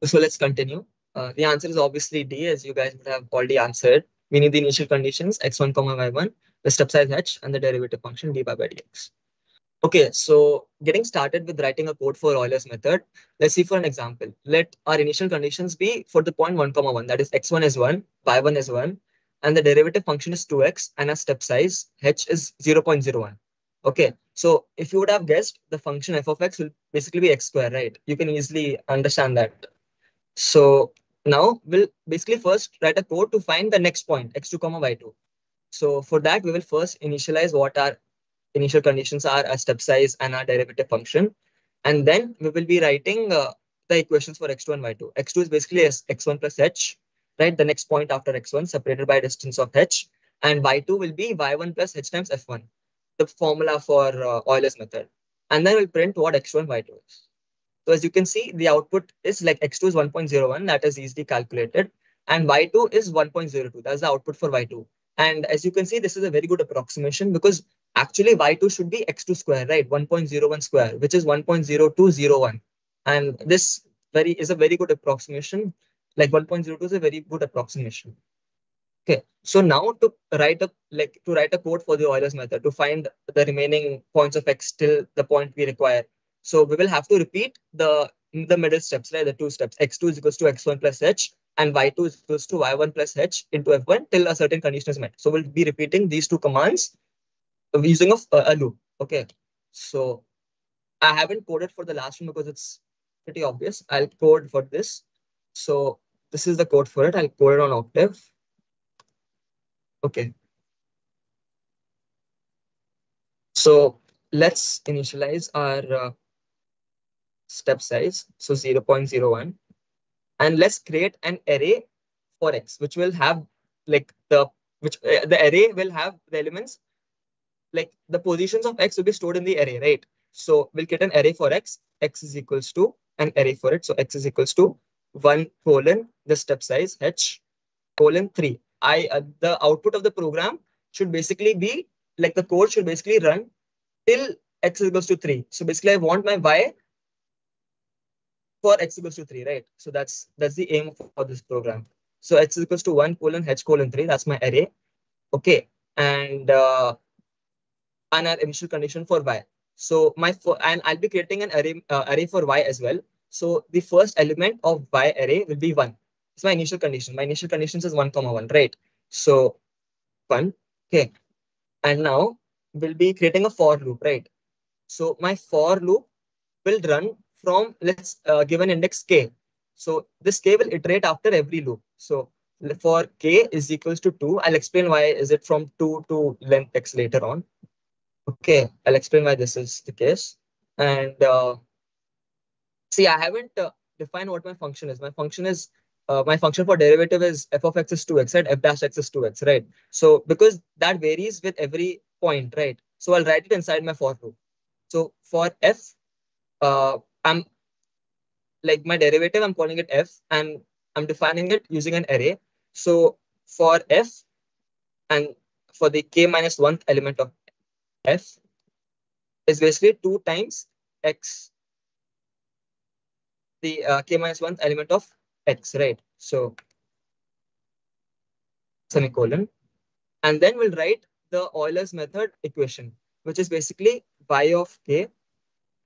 So let's continue. Uh, the answer is obviously D, as you guys would have already answered. We need the initial conditions x1, comma y1, the step size h, and the derivative function dy by dx. Okay, so getting started with writing a code for Euler's method, let's see for an example. Let our initial conditions be for the point 1, comma 1, that is x1 is 1, y1 is 1, and the derivative function is 2x, and our step size h is 0.01. Okay, so if you would have guessed, the function f of x will basically be x square, right? You can easily understand that. So now we'll basically first write a code to find the next point, x2, comma y2. So for that, we will first initialize what our initial conditions are, our step size and our derivative function. And then we will be writing uh, the equations for x2 and y2. x2 is basically x1 plus h, right? The next point after x1 separated by distance of h. And y2 will be y1 plus h times f1, the formula for uh, Euler's method. And then we'll print what x1 y2 is. So as you can see, the output is like x2 is 1.01, that is easily calculated. And y2 is 1.02, that's the output for y2. And as you can see, this is a very good approximation because actually y2 should be x2 square, right? 1.01 square, which is 1.0201. And this very is a very good approximation. Like 1.02 is a very good approximation. Okay, so now to write a like to write a code for the Euler's method to find the remaining points of x till the point we require. So we will have to repeat the the middle steps, right? The two steps. x2 is equals to x1 plus h and y2 is equals to y1 plus h into f1 till a certain condition is met. So we'll be repeating these two commands using a, a loop. Okay, so I haven't coded for the last one because it's pretty obvious. I'll code for this. So this is the code for it. I'll code it on Octave. Okay. So let's initialize our uh, step size. So 0 0.01. And let's create an array for x, which will have like the which uh, the array will have the elements like the positions of x will be stored in the array, right? So we'll get an array for x. x is equals to an array for it. So x is equals to 1 colon the step size h colon 3. I uh, the output of the program should basically be like the code should basically run till x is equals to 3. So basically I want my y for x equals to 3, right? So that's that's the aim for this program. So x equals to 1 colon h colon 3. That's my array. Okay. And uh, and our initial condition for y. So my and I'll be creating an array uh, array for y as well. So the first element of y array will be 1. It's my initial condition. My initial condition is 1 comma 1, right? So 1. Okay. And now we'll be creating a for loop, right? So my for loop will run from let's uh, give an index k. So this k will iterate after every loop. So for k is equals to 2, I'll explain why is it from 2 to length x later on. Okay, I'll explain why this is the case. And uh, see, I haven't uh, defined what my function is. My function is uh, my function for derivative is f of x is 2x, right? f dash x is 2x, right? So because that varies with every point, right? So I'll write it inside my for loop. So for f, uh, I'm like my derivative, I'm calling it f, and I'm defining it using an array. So for f, and for the k minus one element of f is basically 2 times x, the uh, k minus 1 element of x, right? So semicolon. And then we'll write the Euler's method equation, which is basically y of k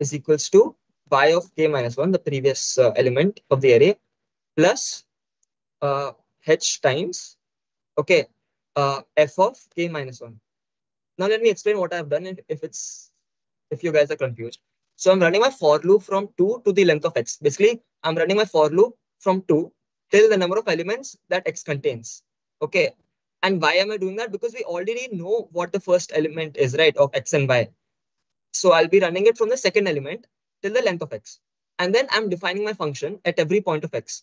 is equals to y of k minus 1, the previous uh, element of the array, plus uh, h times, okay, uh, f of k minus 1. Now let me explain what I've done if it's if you guys are confused. So I'm running my for loop from 2 to the length of x. Basically, I'm running my for loop from 2 till the number of elements that x contains. Okay. And why am I doing that? Because we already know what the first element is, right, of x and y. So I'll be running it from the second element till the length of x. And then I'm defining my function at every point of x.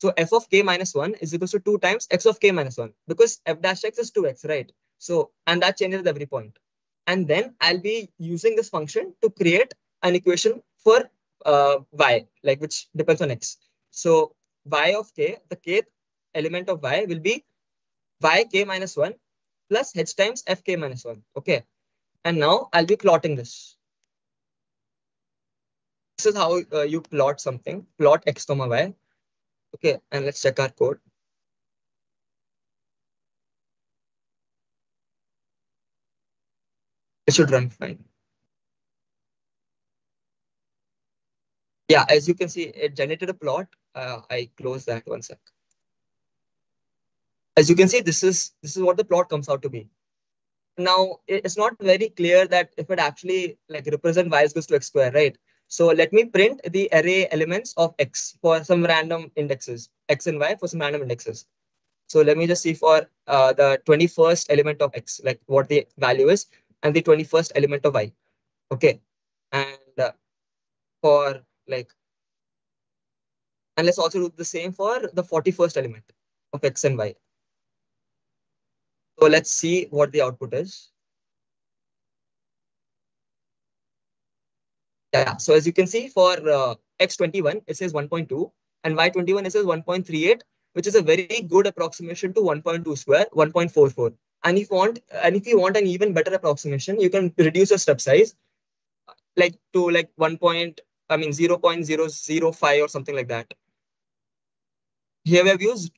So f of k minus 1 is equal to 2 times x of k minus 1 because f dash x is 2x, right? So, and that changes at every point. And then I'll be using this function to create an equation for uh, y, like which depends on x. So y of k, the kth element of y will be y k minus 1 plus h times f k minus 1. Okay. And now I'll be plotting this. This is how uh, you plot something. Plot x comma y. Okay, and let's check our code. It should run fine. Yeah, as you can see, it generated a plot. Uh, I close that one sec. As you can see, this is this is what the plot comes out to be. Now, it's not very clear that if it actually like represent y is goes to x square, right? So let me print the array elements of x for some random indexes, x and y for some random indexes. So let me just see for uh, the 21st element of x, like what the value is, and the 21st element of y. Okay. And uh, for like, and let's also do the same for the 41st element of x and y. So let's see what the output is. Yeah, so as you can see for uh, x21, it says 1.2 and y21 it says 1.38, which is a very good approximation to 1.2 square, 1.44. And if you want, and if you want an even better approximation, you can reduce your step size like to like 1. Point, I mean 0 0.005 or something like that. Here we have used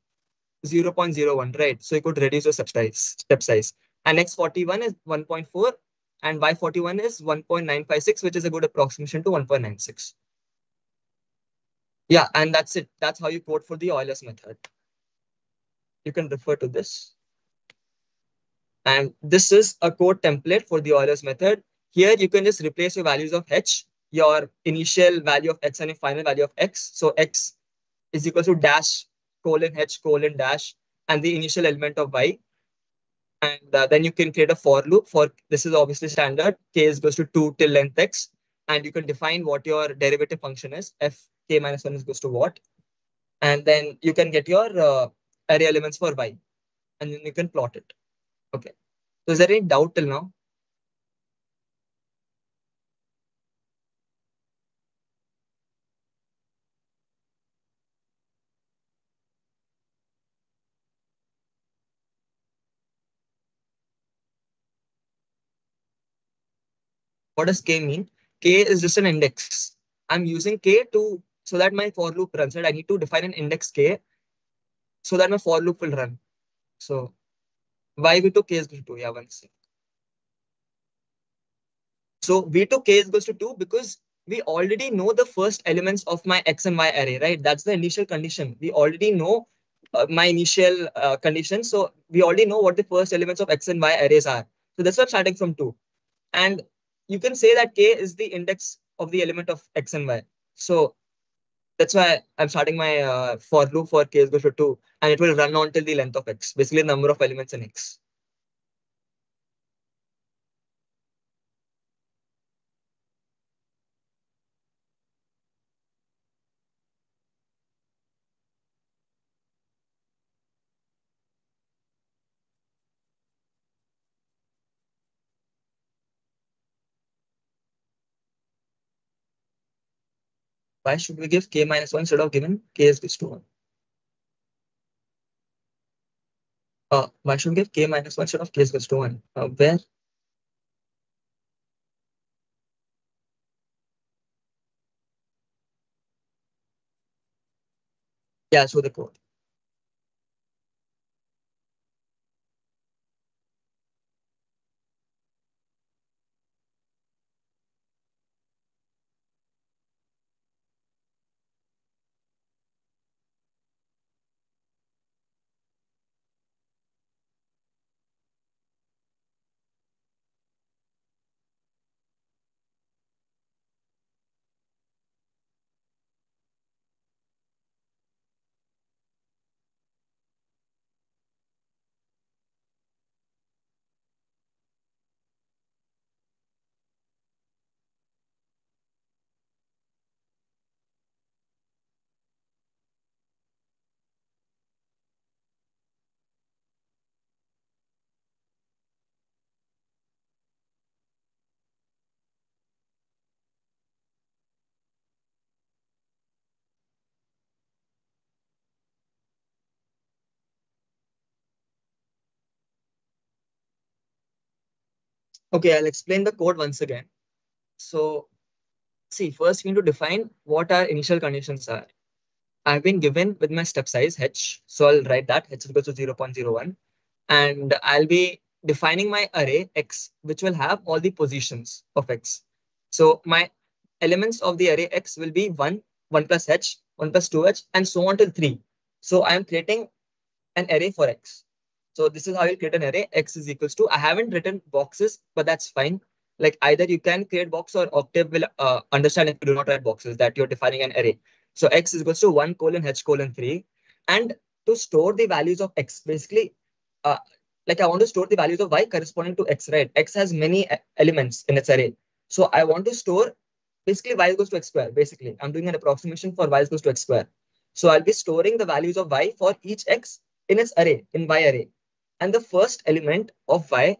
0 0.01, right? So you could reduce your step size. Step size. And x41 is 1.4 and y41 is 1.956, which is a good approximation to 1.96. Yeah, and that's it. That's how you code for the Euler's method. You can refer to this. And this is a code template for the Euler's method. Here you can just replace your values of h, your initial value of x and your final value of x. So x is equal to dash colon h colon dash and the initial element of y. And uh, then you can create a for loop for this is obviously standard. K is goes to 2 till length x. And you can define what your derivative function is. f k minus 1 is goes to what. And then you can get your uh, array elements for y. And then you can plot it. Okay. So is there any doubt till now? What does k mean? K is just an index. I'm using k to so that my for loop runs. Right? I need to define an index k so that my for loop will run. So why v to k is equal to 2? Yeah, one second. So v to k is equal to 2 because we already know the first elements of my x and y array, right? That's the initial condition. We already know uh, my initial uh, condition. So we already know what the first elements of x and y arrays are. So that's why I'm starting from 2. And you can say that k is the index of the element of x and y. So that's why I'm starting my uh, for loop for k is equal to 2 and it will run on till the length of x, basically the number of elements in x. Why should we give k minus 1 instead of given k is to 1? Uh, why should we give k minus 1 instead of k is to 1? Uh, where? Yeah, show the code. Okay, I'll explain the code once again. So see, first we need to define what our initial conditions are. I've been given with my step size h. So I'll write that h is equal to 0.01. And I'll be defining my array x, which will have all the positions of x. So my elements of the array x will be 1, 1 plus h, 1 plus 2h, and so on till 3. So I am creating an array for x. So this is how you create an array. X is equals to, I haven't written boxes, but that's fine. Like either you can create box or Octave will uh, understand if you do not write boxes that you're defining an array. So X is equals to one colon H colon three. And to store the values of X, basically, uh, like I want to store the values of Y corresponding to X, right? X has many elements in its array. So I want to store basically Y equals to X square. Basically, I'm doing an approximation for Y equals to X square. So I'll be storing the values of Y for each X in its array, in Y array and the first element of y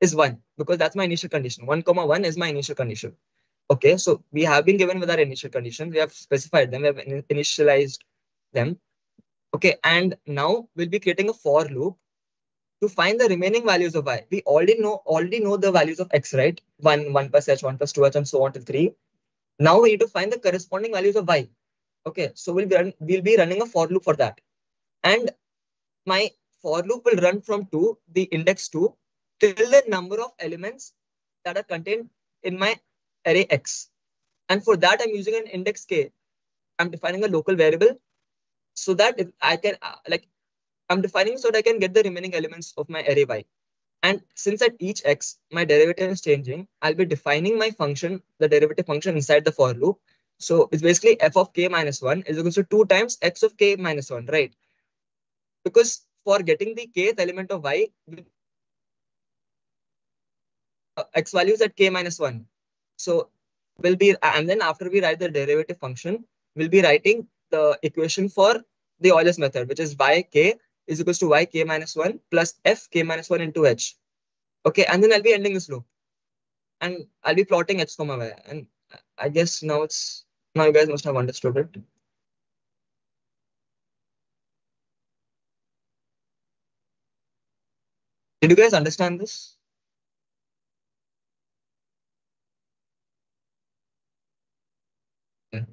is 1 because that's my initial condition. 1 comma 1 is my initial condition. Okay, so we have been given with our initial condition. We have specified them. We have initialized them. Okay, and now we'll be creating a for loop to find the remaining values of y. We already know already know the values of x, right? 1, 1 plus h, 1 plus 2h, and so on to 3. Now we need to find the corresponding values of y. Okay, so we'll be, run, we'll be running a for loop for that. And my for loop will run from 2, the index 2, till the number of elements that are contained in my array x. And for that, I'm using an index k. I'm defining a local variable so that I can, uh, like, I'm defining so that I can get the remaining elements of my array y. And since at each x, my derivative is changing, I'll be defining my function, the derivative function inside the for loop. So it's basically f of k minus 1 is equal to 2 times x of k minus 1, right? Because for getting the kth element of y, uh, x values at k minus 1. So we'll be, and then after we write the derivative function, we'll be writing the equation for the Euler's method, which is yk is equals to yk minus 1 plus f k minus 1 into h. Okay, and then I'll be ending this loop. And I'll be plotting x comma y. And I guess now it's, now you guys must have understood it. Did you guys understand this? Yeah.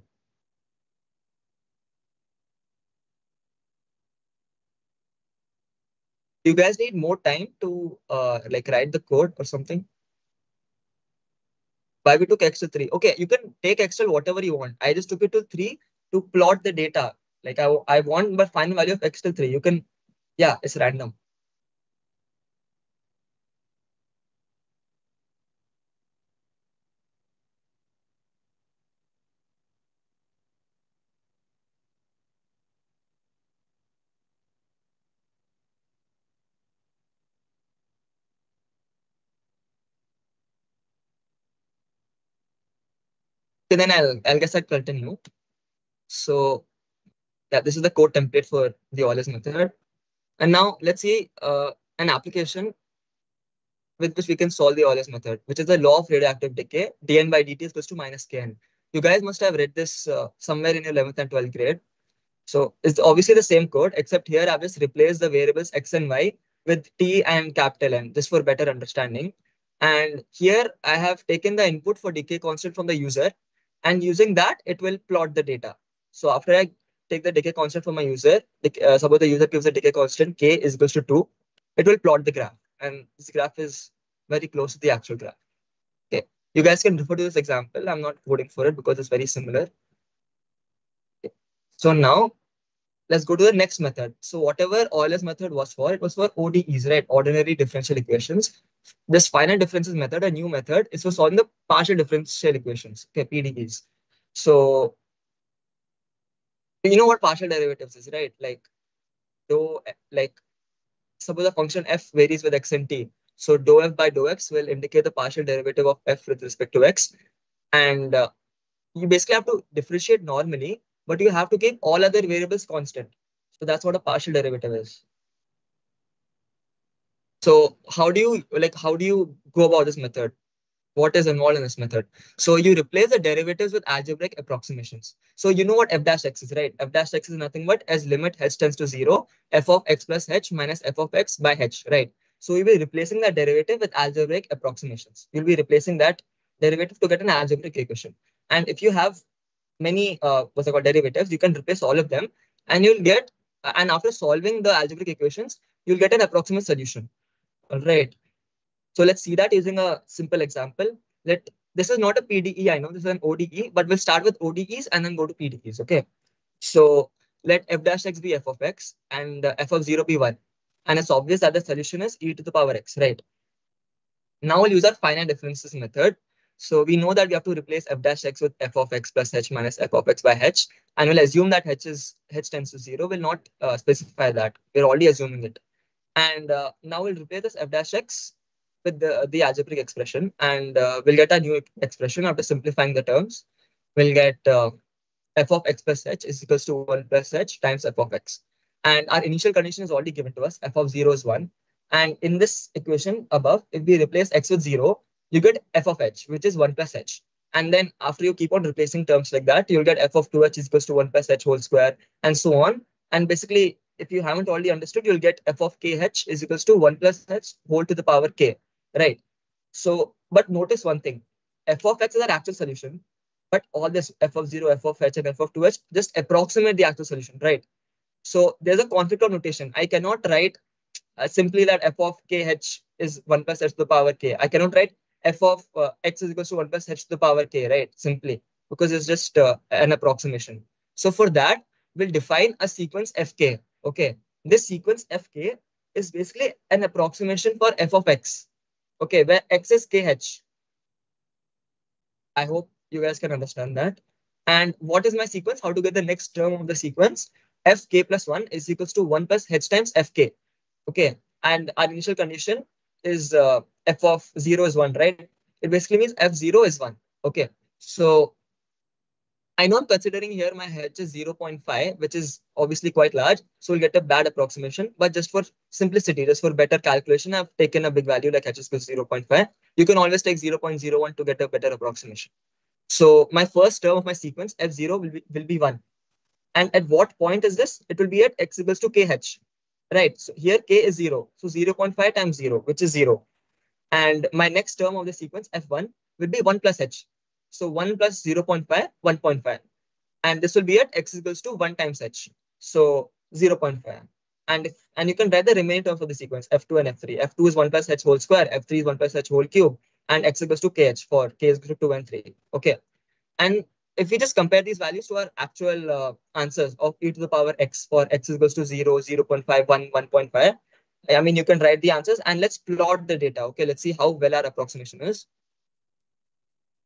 Do you guys need more time to uh, like write the code or something? Why we took x to 3? Okay, you can take x to whatever you want. I just took it to 3 to plot the data. Like I, I want my final value of x to 3. You can, yeah, it's random. Okay, then I'll, I'll guess I'll continue. So yeah, this is the code template for the Euler's method. And now let's see uh, an application with which we can solve the Euler's method, which is the law of radioactive decay, dn by dt is equal to minus kn. You guys must have read this uh, somewhere in your 11th and 12th grade. So it's obviously the same code, except here I've just replaced the variables x and y with t and capital N, just for better understanding. And here I have taken the input for decay constant from the user and using that, it will plot the data. So after I take the decay constant from my user, uh, suppose the user gives a decay constant k is equals to 2, it will plot the graph. And this graph is very close to the actual graph. Okay, you guys can refer to this example. I'm not coding for it because it's very similar. Okay. So now let's go to the next method. So whatever Euler's method was for, it was for ODEs, right? Ordinary differential equations. This finite differences method, a new method, is for solving the partial differential equations, okay, PDEs. So you know what partial derivatives is, right? Like, do like suppose the function f varies with x and t. So dou f by dou x will indicate the partial derivative of f with respect to x. And uh, you basically have to differentiate normally but you have to keep all other variables constant. So that's what a partial derivative is. So how do you like how do you go about this method? What is involved in this method? So you replace the derivatives with algebraic approximations. So you know what f dash x is, right? f dash x is nothing but as limit h tends to zero, f of x plus h minus f of x by h, right? So you'll be replacing that derivative with algebraic approximations. You'll be replacing that derivative to get an algebraic equation. And if you have many uh, what's it called derivatives. You can replace all of them, and you'll get. And after solving the algebraic equations, you'll get an approximate solution. All right. So let's see that using a simple example. Let this is not a PDE, I know this is an ODE, but we'll start with ODEs and then go to PDEs. Okay. So let f dash x be f of x and f of 0 be 1. And it's obvious that the solution is e to the power x, right? Now we'll use our finite differences method. So we know that we have to replace f dash x with f of x plus h minus f of x by h. And we'll assume that h is h tends to 0. We'll not uh, specify that. We're already assuming it. And uh, now we'll replace this f dash x with the, the algebraic expression and uh, we'll get a new expression after simplifying the terms. We'll get uh, f of x plus h is equals to 1 plus h times f of x. And our initial condition is already given to us. f of 0 is 1. And in this equation above, if we replace x with 0, you get f of h, which is 1 plus h. And then after you keep on replacing terms like that, you'll get f of 2h is equals to 1 plus h whole square and so on. And basically, if you haven't already understood, you'll get f of kh is equals to 1 plus h whole to the power k right? So, but notice one thing, f of x is our actual solution, but all this f of 0, f of h, and f of 2h just approximate the actual solution, right? So there's a conflict of notation. I cannot write uh, simply that f of kh is 1 plus h to the power k. I cannot write f of uh, x is equals to 1 plus h to the power k, right? Simply because it's just uh, an approximation. So for that, we'll define a sequence fk. Okay, this sequence fk is basically an approximation for f of x Okay, where x is kh. I hope you guys can understand that. And what is my sequence? How to get the next term of the sequence? fk plus 1 is equals to 1 plus h times fk. Okay, and our initial condition is uh, f of 0 is 1, right? It basically means f0 is 1. Okay, so I know I'm considering here my h is 0.5, which is obviously quite large. So we'll get a bad approximation. But just for simplicity, just for better calculation, I've taken a big value like h is 0.5. You can always take 0.01 to get a better approximation. So my first term of my sequence, f0 will be, will be 1. And at what point is this? It will be at x equals to kh. Right. So here k is 0. So 0.5 times 0, which is 0. And my next term of the sequence, f1, will be 1 plus h. So 1 plus 0 0.5, 1.5. And this will be at x equals to 1 times h. So 0 0.5. And, and you can write the remaining terms of the sequence, f2 and f3. f2 is 1 plus h whole square, f3 is 1 plus h whole cube, and x equals to kh for k is equal to 2 and 3. Okay. And if we just compare these values to our actual uh, answers of e to the power x for x equals to 0, 0 0.5, 1, 1.5, I mean, you can write the answers and let's plot the data. Okay, let's see how well our approximation is.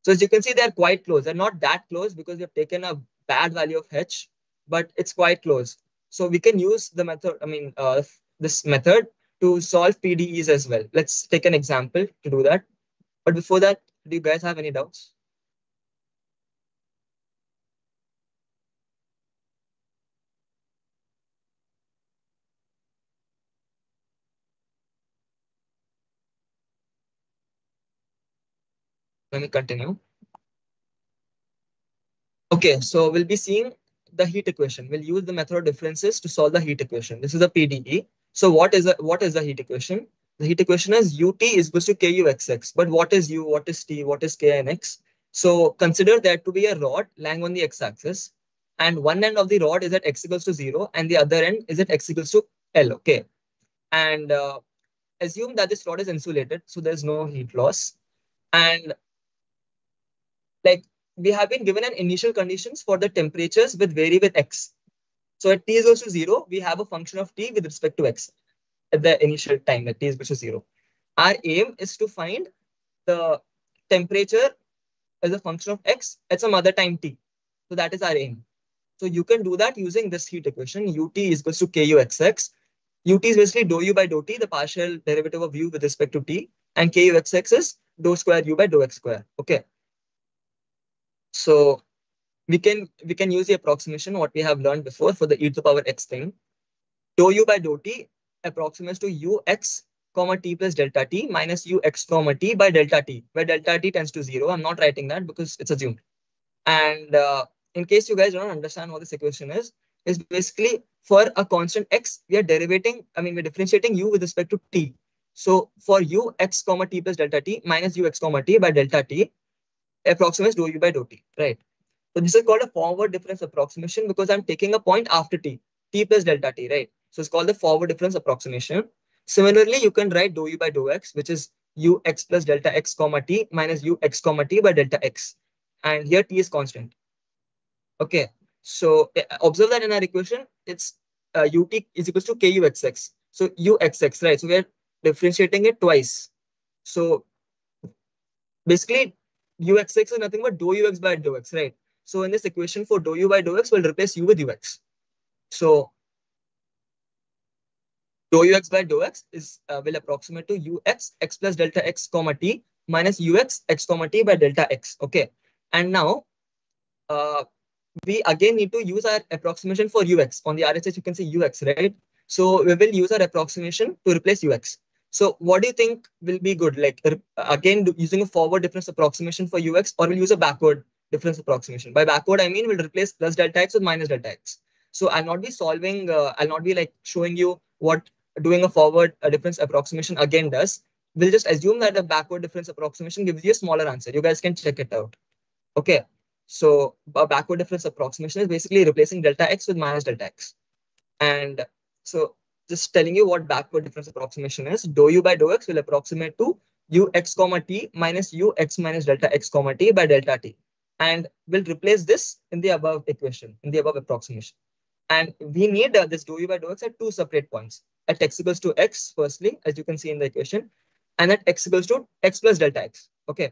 So as you can see, they're quite close. They're not that close because we have taken a bad value of h, but it's quite close. So we can use the method, I mean, uh, this method to solve PDEs as well. Let's take an example to do that. But before that, do you guys have any doubts? Let me continue. Okay, so we'll be seeing the heat equation. We'll use the method of differences to solve the heat equation. This is a PDE. So what is a, what is the heat equation? The heat equation is UT is equals to KUXX. But what is U? What is T? What is K and X? So consider that to be a rod lying on the x-axis, and one end of the rod is at x equals to zero, and the other end is at x equals to L. Okay, and uh, assume that this rod is insulated, so there's no heat loss, and like we have been given an initial conditions for the temperatures with vary with x. So at t is equal to zero, we have a function of t with respect to x at the initial time at t is equal to zero. Our aim is to find the temperature as a function of x at some other time t. So that is our aim. So you can do that using this heat equation. ut is equal to kuxx. ut is basically dou u by dou t, the partial derivative of u with respect to t. And kuxx is dou square u by dou x square. Okay. So we can we can use the approximation what we have learned before for the e to the power x thing. Dou u by dou t approximates to ux comma t plus delta t minus ux comma t by delta t, where delta t tends to zero. I'm not writing that because it's assumed. And uh, in case you guys don't understand what this equation is, is basically for a constant x, we are derivating, I mean, we're differentiating u with respect to t. So for u x comma t plus delta t minus ux comma t by delta t, approximates dou u by dou t, right? So this is called a forward difference approximation because I'm taking a point after t, t plus delta t, right? So it's called the forward difference approximation. Similarly, you can write dou u by dou x, which is ux plus delta x comma t minus ux comma t by delta x. And here t is constant. Okay, so eh, observe that in our equation, it's uh, ut is equals to kuxx. So uxx, right? So we are differentiating it twice. So basically, uxx is nothing but dou ux by dou x, right? So in this equation for dou u by dou x, we'll replace u with ux. So dou ux by dou x is uh, will approximate to ux x plus delta x comma t minus ux x comma t by delta x. Okay, and now uh, we again need to use our approximation for ux. On the RHS, you can see ux, right? So we will use our approximation to replace ux. So what do you think will be good? Like again, using a forward difference approximation for ux, or we'll use a backward difference approximation. By backward, I mean we'll replace plus delta x with minus delta x. So I'll not be solving, uh, I'll not be like showing you what doing a forward difference approximation again does. We'll just assume that a backward difference approximation gives you a smaller answer. You guys can check it out. Okay. So a backward difference approximation is basically replacing delta x with minus delta x. And so just telling you what backward difference approximation is, dou u by dou x will approximate to ux comma t minus ux minus delta x comma t by delta t. And we'll replace this in the above equation, in the above approximation. And we need uh, this dou u by dou x at two separate points. At x equals to x, firstly, as you can see in the equation, and at x equals to x plus delta x. Okay.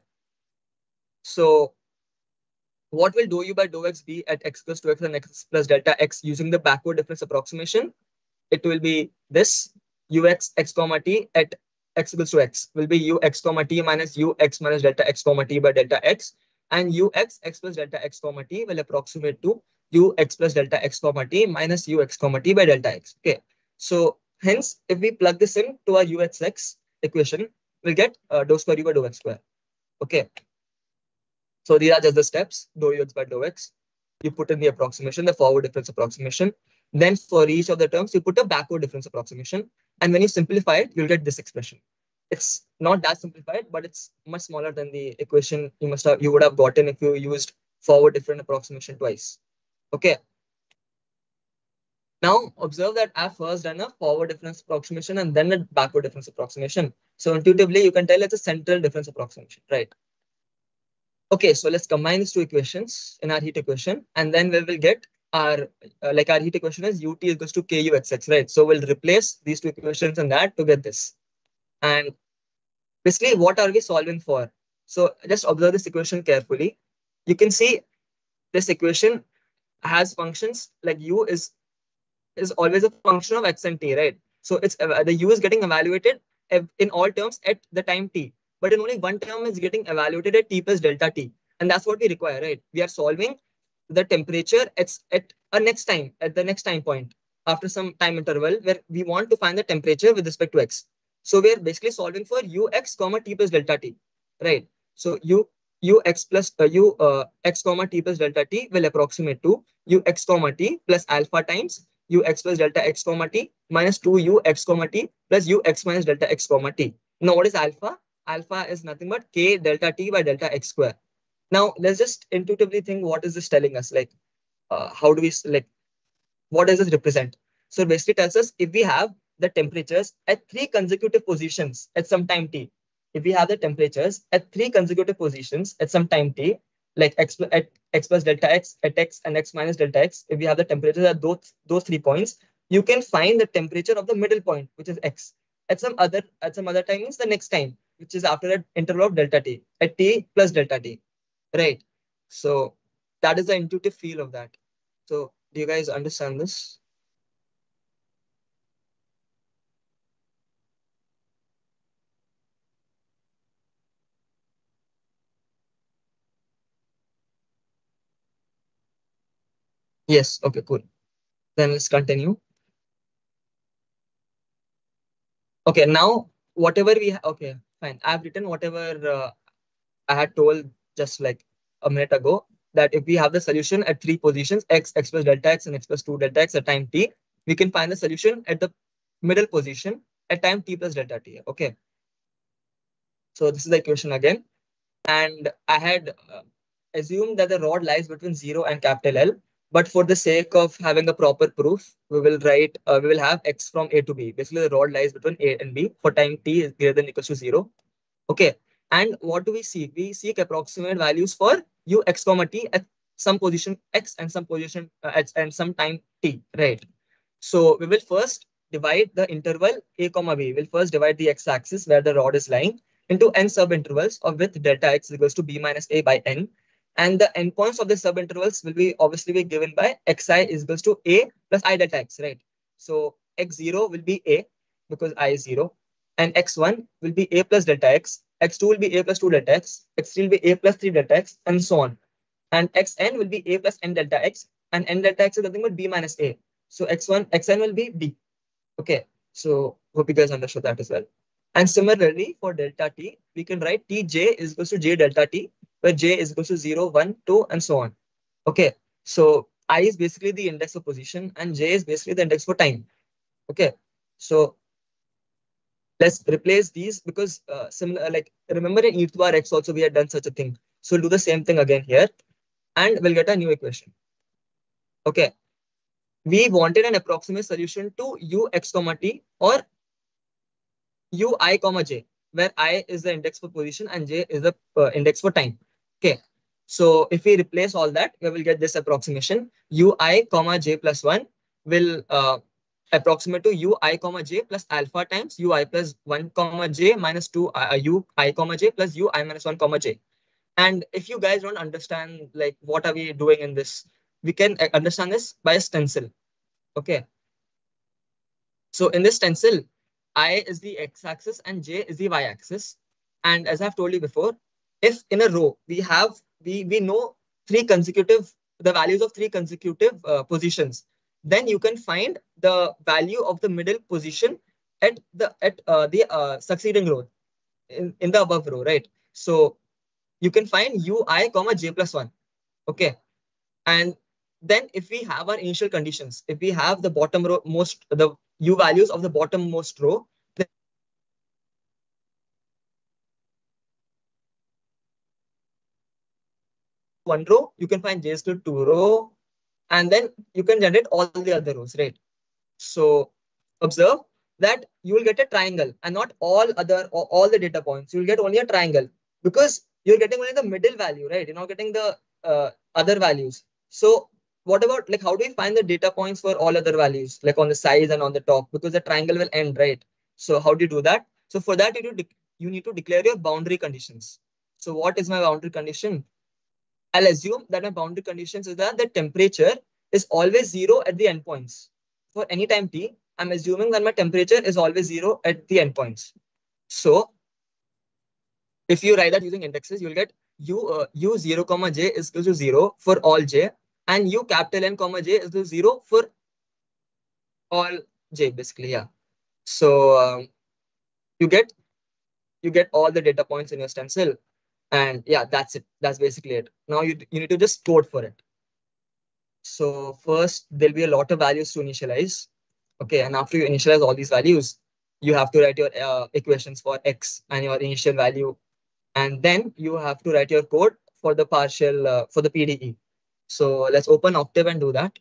So what will dou u by dou x be at x equals to x and x plus delta x using the backward difference approximation? It will be this ux x comma t at x equals to x will be ux comma t minus ux minus delta x comma t by delta x and u x x plus delta x comma t will approximate to ux plus delta x comma t minus ux comma t by delta x. Okay, so hence if we plug this in to our uxx equation, we'll get uh, dou square u by dou x square. Okay, so these are just the steps dou ux by dou x. You put in the approximation, the forward difference approximation. Then for each of the terms, you put a backward difference approximation. And when you simplify it, you'll get this expression. It's not that simplified, but it's much smaller than the equation you must have you would have gotten if you used forward difference approximation twice. Okay. Now observe that I've first done a forward difference approximation and then a backward difference approximation. So intuitively, you can tell it's a central difference approximation, right? Okay, so let's combine these two equations in our heat equation, and then we will get our uh, like our heat equation is ut equals to kuxx, right? So we'll replace these two equations and that to get this. And basically, what are we solving for? So just observe this equation carefully. You can see this equation has functions like u is is always a function of x and t, right? So it's uh, the u is getting evaluated in all terms at the time t, but in only one term is getting evaluated at t plus delta t, and that's what we require, right? We are solving the temperature at, at a next time, at the next time point after some time interval where we want to find the temperature with respect to x. So we're basically solving for ux comma t plus delta t, right? So u ux plus uh, u uh, x comma t plus delta t will approximate to ux comma t plus alpha times ux plus delta x comma t minus 2 ux comma t plus ux minus delta x comma t. Now what is alpha? Alpha is nothing but k delta t by delta x square. Now let's just intuitively think what is this telling us? Like, uh, how do we like, what does this represent? So basically tells us if we have the temperatures at three consecutive positions at some time t. If we have the temperatures at three consecutive positions at some time t, like x at x plus delta x at x and x minus delta x, if we have the temperatures at those those three points, you can find the temperature of the middle point, which is x. At some other at some other time means the next time, which is after an interval of delta t at t plus delta t right. So that is the intuitive feel of that. So do you guys understand this? Yes. Okay cool. Then let's continue. Okay now whatever we okay fine. I've written whatever uh, i had told just like a minute ago that if we have the solution at three positions, x, x plus delta x, and x plus 2 delta x at time t, we can find the solution at the middle position at time t plus delta t. Okay. So this is the equation again. And I had uh, assume that the rod lies between 0 and capital L. But for the sake of having a proper proof, we will write, uh, we will have x from A to B. Basically, the rod lies between A and B for time t is greater than equals to 0. Okay. And what do we seek? We seek approximate values for u x comma t at some position x and some position uh, at and some time t, right? So we will first divide the interval a comma b. We'll first divide the x-axis where the rod is lying into n subintervals of with delta x equals to b minus a by n. And the endpoints of the subintervals will be obviously be given by xi is equals to a plus i delta x, right? So x0 will be a because i is 0 and x1 will be a plus delta x, x2 will be a plus 2 delta x, x3 will be a plus 3 delta x, and so on. And xn will be a plus n delta x, and n delta x is nothing but b minus a. So x1, xn will be b. Okay, so hope you guys understood that as well. And similarly, for delta t, we can write tj is equal to j delta t, where j is equal to 0, 1, 2, and so on. Okay, so i is basically the index of position, and j is basically the index for time. Okay, so let's replace these because uh, similar, like remember in e to power x also we had done such a thing. So we'll do the same thing again here, and we'll get a new equation. Okay, we wanted an approximate solution to u x comma t or u i comma j, where i is the index for position and j is the uh, index for time. Okay, so if we replace all that, we will get this approximation. u i comma j plus 1 will uh, approximate to u i comma j plus alpha times u i plus 1 comma j minus 2 uh, u i comma j plus u i minus 1 comma j. And if you guys don't understand like what are we doing in this, we can uh, understand this by a stencil. Okay. So in this stencil, I is the x-axis and j is the y-axis. And as I've told you before, if in a row we have we we know three consecutive the values of three consecutive uh, positions, then you can find the value of the middle position at the at uh, the uh, succeeding row in, in the above row, right? So you can find ui comma j plus 1 okay and then if we have our initial conditions if we have the bottom row most the u values of the bottom most row one row you can find j is to two row and then you can generate all the other rows right so observe that you will get a triangle and not all other all the data points you will get only a triangle because you're getting only the middle value, right? You're not getting the uh, other values. So what about like how do we find the data points for all other values, like on the sides and on the top, because the triangle will end, right? So how do you do that? So for that, you, do you need to declare your boundary conditions. So what is my boundary condition? I'll assume that my boundary conditions is that the temperature is always zero at the endpoints. For any time t, I'm assuming that my temperature is always zero at the endpoints. So if you write that using indexes, you'll get u uh, u 0 comma j is equal to 0 for all j and u capital N comma j is equal to 0 for all j basically yeah so um, you get you get all the data points in your stencil and yeah that's it that's basically it now you, you need to just code for it so first there'll be a lot of values to initialize okay and after you initialize all these values you have to write your uh, equations for x and your initial value and then you have to write your code for the partial uh, for the PDE. So let's open Octave and do that.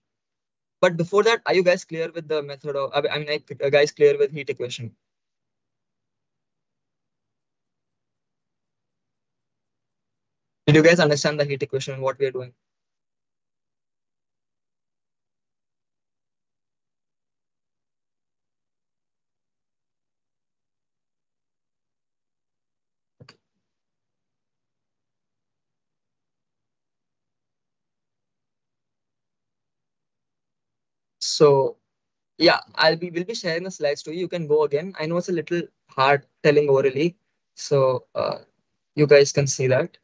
But before that, are you guys clear with the method of, I mean, are guys clear with heat equation? Did you guys understand the heat equation and what we are doing? So yeah, I'll be we'll be sharing the slides to you. You can go again. I know it's a little hard telling orally, so uh, you guys can see that.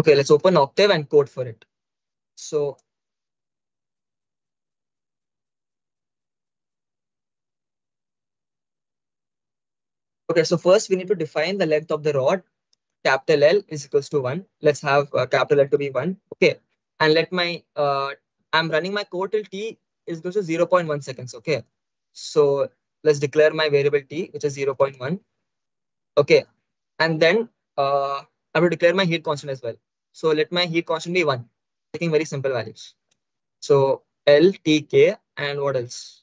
Okay, let's open Octave and code for it. So okay, so first we need to define the length of the rod. Capital L is equals to one. Let's have uh, capital L to be one. Okay, and let my uh, I'm running my code till t is equal to 0.1 seconds. Okay. So let's declare my variable t, which is 0.1. Okay. And then uh, I will declare my heat constant as well. So let my heat constant be 1, taking very simple values. So L, T, K, and what else?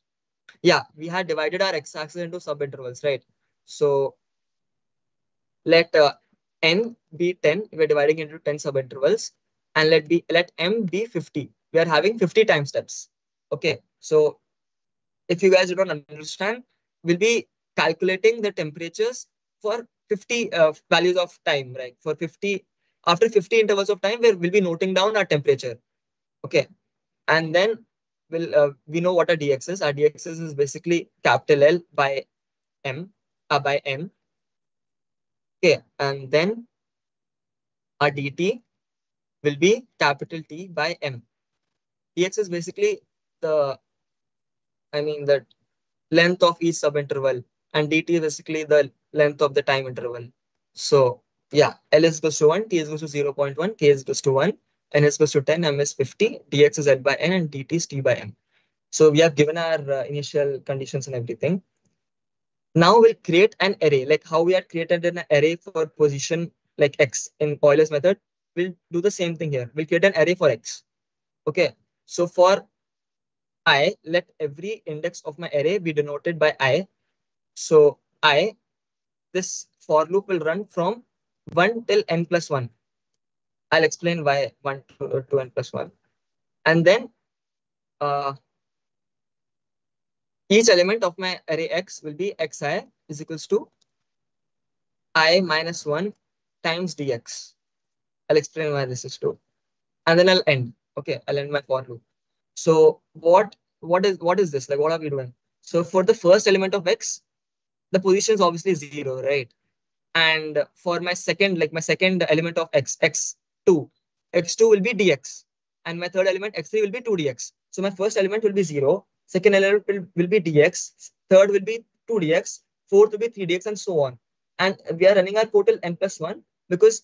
Yeah, we had divided our x-axis into subintervals, right? So let uh, n be 10, we're dividing into 10 subintervals, and let be let m be 50. We are having 50 time steps. Okay, so if you guys don't understand, we'll be calculating the temperatures for 50 uh, values of time, right? For 50, after 50 intervals of time, where we'll be noting down our temperature. Okay. And then we'll, uh, we know what our dx is. Our dx is basically capital L by m, uh, by m. Okay. And then our dt will be capital T by m. dx is basically the, I mean, the length of each subinterval and dt is basically the length of the time interval. So yeah, L is equals to 1, T is equals to 0 0.1, K is equals to 1, N is equals to 10, M is 50, dx is L by N, and dt is T by M. So we have given our uh, initial conditions and everything. Now we'll create an array, like how we had created an array for position like X in Euler's method. We'll do the same thing here. We'll create an array for X. Okay. So for I, let every index of my array be denoted by I. So I this for loop will run from 1 till n plus 1. I'll explain why 1 to, to n plus 1. And then uh, each element of my array x will be xi is equals to i minus 1 times dx. I'll explain why this is true. And then I'll end. Okay, I'll end my for loop. So what what is what is this? Like what are we doing? So for the first element of x, the position is obviously zero, right? And for my second, like my second element of x, x2, x2 will be dx. And my third element, x3 will be 2dx. So my first element will be zero, second element will, will be dx, third will be 2dx, fourth will be 3dx, and so on. And we are running our total n plus 1 because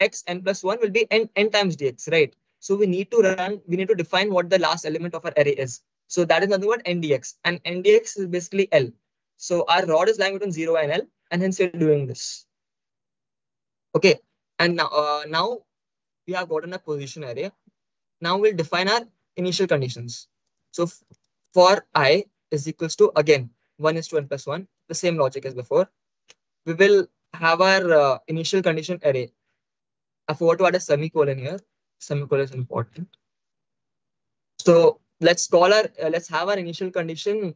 x n plus 1 will be n, n times dx, right? So we need to run, we need to define what the last element of our array is. So that is another word n dx. And n dx is basically L. So our rod is lying between 0 and L, and hence we're doing this. Okay, and now, uh, now we have gotten a position array. Now we'll define our initial conditions. So for i is equals to, again, 1 is to n plus 1, the same logic as before. We will have our uh, initial condition array. I forgot to add a semicolon here. Semicolon is important. So let's call our, uh, let's have our initial condition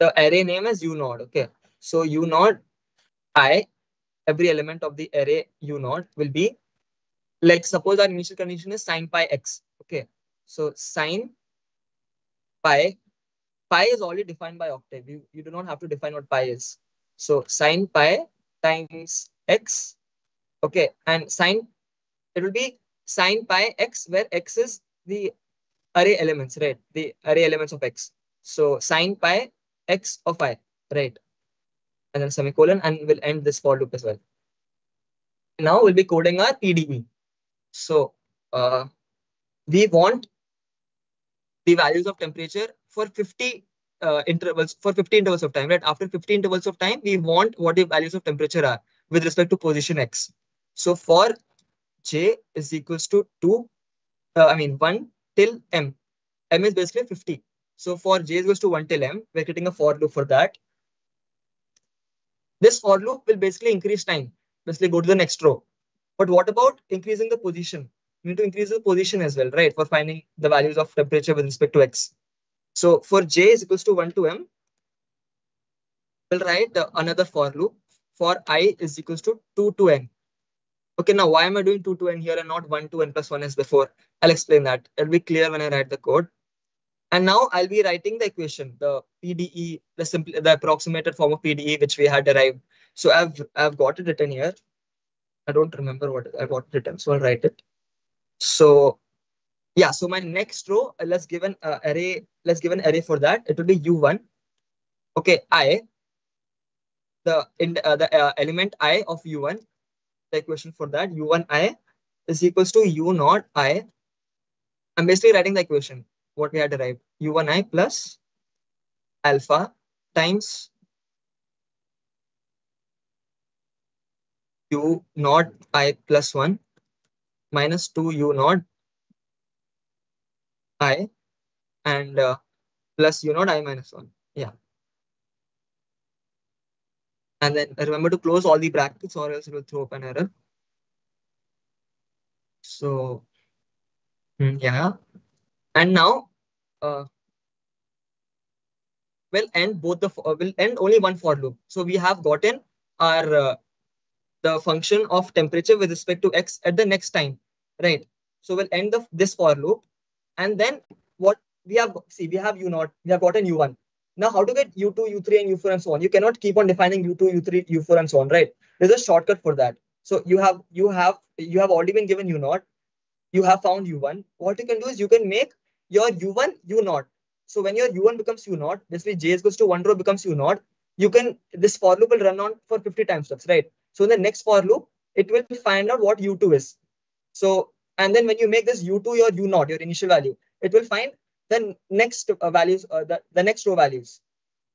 the array name is u naught. Okay. So u naught i, every element of the array u naught will be like suppose our initial condition is sine pi x. Okay. So sine pi, pi is already defined by octave. You, you do not have to define what pi is. So sine pi times x. Okay. And sine, it will be sine pi x where x is the array elements, right? The array elements of x. So sine pi x of i, right? And then semicolon, and we'll end this for loop as well. Now we'll be coding our PDE. So uh, we want the values of temperature for 50 uh, intervals for 50 intervals of time, right? After 50 intervals of time, we want what the values of temperature are with respect to position x. So for j is equals to 2, uh, I mean 1 till m. m is basically 50. So for j is equals to 1 till m, we're getting a for loop for that. This for loop will basically increase time, basically go to the next row. But what about increasing the position? We need to increase the position as well, right? For finding the values of temperature with respect to x. So for j is equals to 1 to m, we'll write another for loop. For i is equals to 2 to n. Okay, now why am I doing 2 to n here and not 1 to n plus 1 as before? I'll explain that. It'll be clear when I write the code. And now I'll be writing the equation, the PDE, the simple, the approximated form of PDE, which we had derived. So I've, I've got it written here. I don't remember what I got it written, so I'll write it. So yeah, so my next row, uh, let's give an uh, array, let's give an array for that. It will be U1. Okay, I, the, in, uh, the uh, element I of U1, the equation for that, U1 I is equals to U naught I. I'm basically writing the equation what we had derived u1i plus alpha times u naught i plus 1 minus 2 u naught i and uh, plus u naught i minus 1. Yeah. And then remember to close all the brackets or else it will throw up an error. So hmm, yeah. And now uh, will end both the uh, will end only one for loop. So we have gotten our uh, the function of temperature with respect to x at the next time, right? So we'll end the this for loop, and then what we have see we have u naught we have gotten u1 now how to get u2 u3 and u4 and so on? You cannot keep on defining u2 u3 u4 and so on right? There's a shortcut for that. So you have you have you have already been given u naught. You have found u1 what you can do is you can make your u1 u naught so when your u1 becomes u naught basically j is equals to one row becomes u naught you can this for loop will run on for 50 time steps right so in the next for loop it will find out what u2 is so and then when you make this u2 your u naught your initial value it will find the next uh, values, uh, the, the next row values.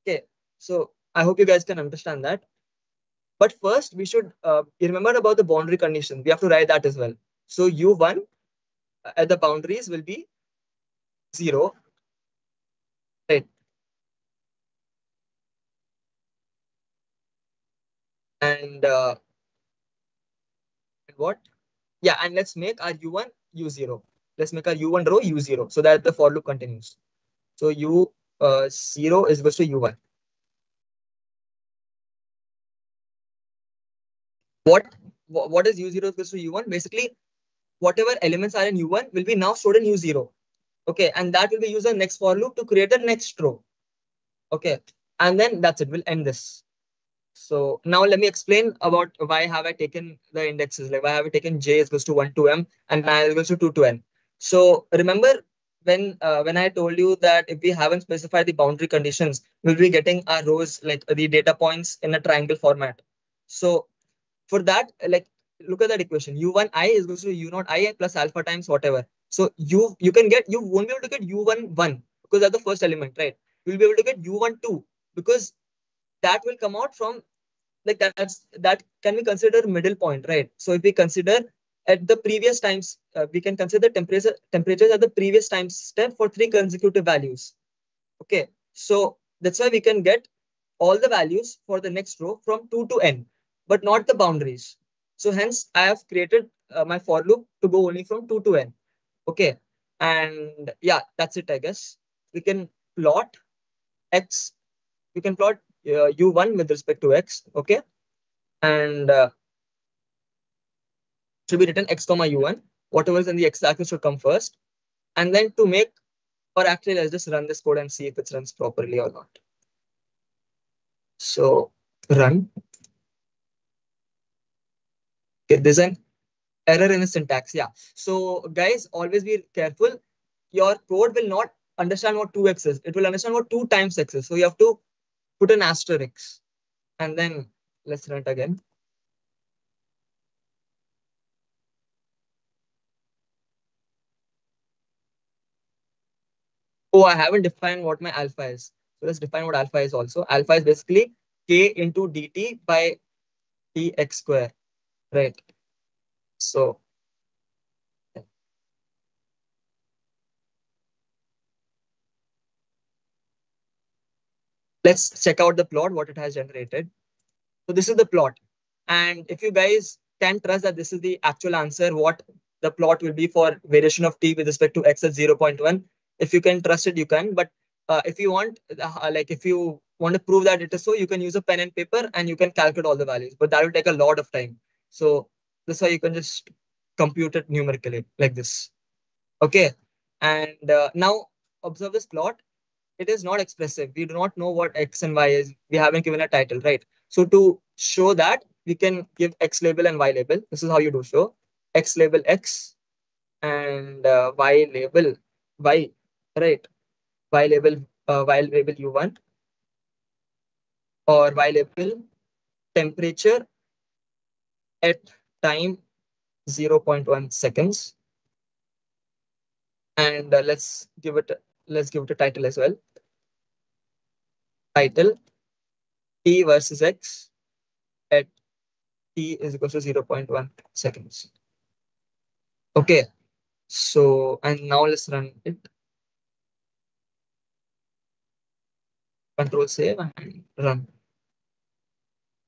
Okay, so I hope you guys can understand that. But first, we should uh, remember about the boundary condition. We have to write that as well. So U1 uh, at the boundaries will be 0. Right. And uh, what? Yeah, and let's make our U1 U0 let's make our u1 row u0 so that the for loop continues. So u0 uh, is equals to u1. What, what is u0 equals to u1? Basically, whatever elements are in u1 will be now stored in u0. Okay, and that will be used in next for loop to create the next row. Okay, and then that's it. We'll end this. So now let me explain about why have I taken the indexes. Like why have I taken j is equals to 1 to m and i is equals to 2 to n. So remember when uh, when I told you that if we haven't specified the boundary conditions, we'll be getting our rows like the data points in a triangle format. So for that, like look at that equation. U1 i is equal to U0 i plus alpha times whatever. So you you can get you won't be able to get U1 1 because that's the first element, right? You'll be able to get U1 2 because that will come out from like that, that's that can be considered middle point, right? So if we consider at the previous times, uh, we can consider temperature temperatures at the previous time step for three consecutive values. Okay, so that's why we can get all the values for the next row from 2 to n, but not the boundaries. So hence I have created uh, my for loop to go only from 2 to n. Okay, and yeah, that's it, I guess. We can plot x, we can plot uh, u1 with respect to x, okay? And uh, should be written x comma u1. Whatever is in the x-axis should come first. And then to make, or actually let's just run this code and see if it runs properly or not. So run. Okay, an error in the syntax. Yeah. So guys, always be careful. Your code will not understand what 2x is. It will understand what 2 times x is. So you have to put an asterisk. And then let's run it again. Oh, I haven't defined what my alpha is. So let's define what alpha is also. Alpha is basically k into dt by dx square, right? So let's check out the plot, what it has generated. So this is the plot. And if you guys can trust that this is the actual answer, what the plot will be for variation of t with respect to x at 0.1, if you can trust it you can but uh, if you want uh, like if you want to prove that it is so you can use a pen and paper and you can calculate all the values but that will take a lot of time so this way you can just compute it numerically like this. Okay? And uh, now observe this plot. It is not expressive. We do not know what x and y is. We haven't given a title right? So to show that we can give x label and y label. This is how you do show. X label x and uh, y label y right? Y label, uh, Y label U1 or Y label temperature at time 0.1 seconds. And uh, let's give it, let's give it a title as well. Title T versus X at t is equal to 0.1 seconds. Okay, so and now let's run it. Control save and run.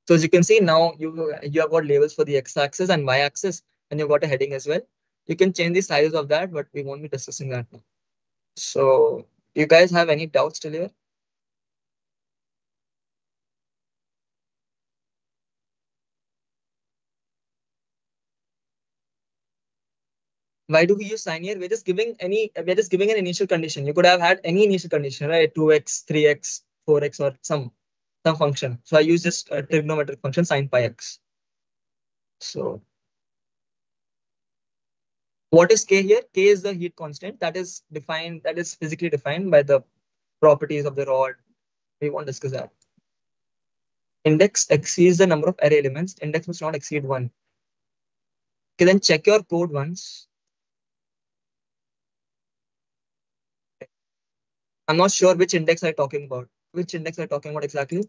So as you can see now you you have got labels for the x-axis and y-axis and you've got a heading as well. You can change the sizes of that, but we won't be discussing that now. So you guys have any doubts till here? why do we use sine here? We're just giving any, we're just giving an initial condition. You could have had any initial condition, right? 2x, 3x, 4x, or some some function. So I use this a trigonometric function sine pi x. So what is k here? K is the heat constant that is defined, that is physically defined by the properties of the rod. We won't discuss that. Index exceeds the number of array elements. Index must not exceed one. Okay, then check your code once. I'm not sure which index I'm talking about. Which index I'm talking about exactly?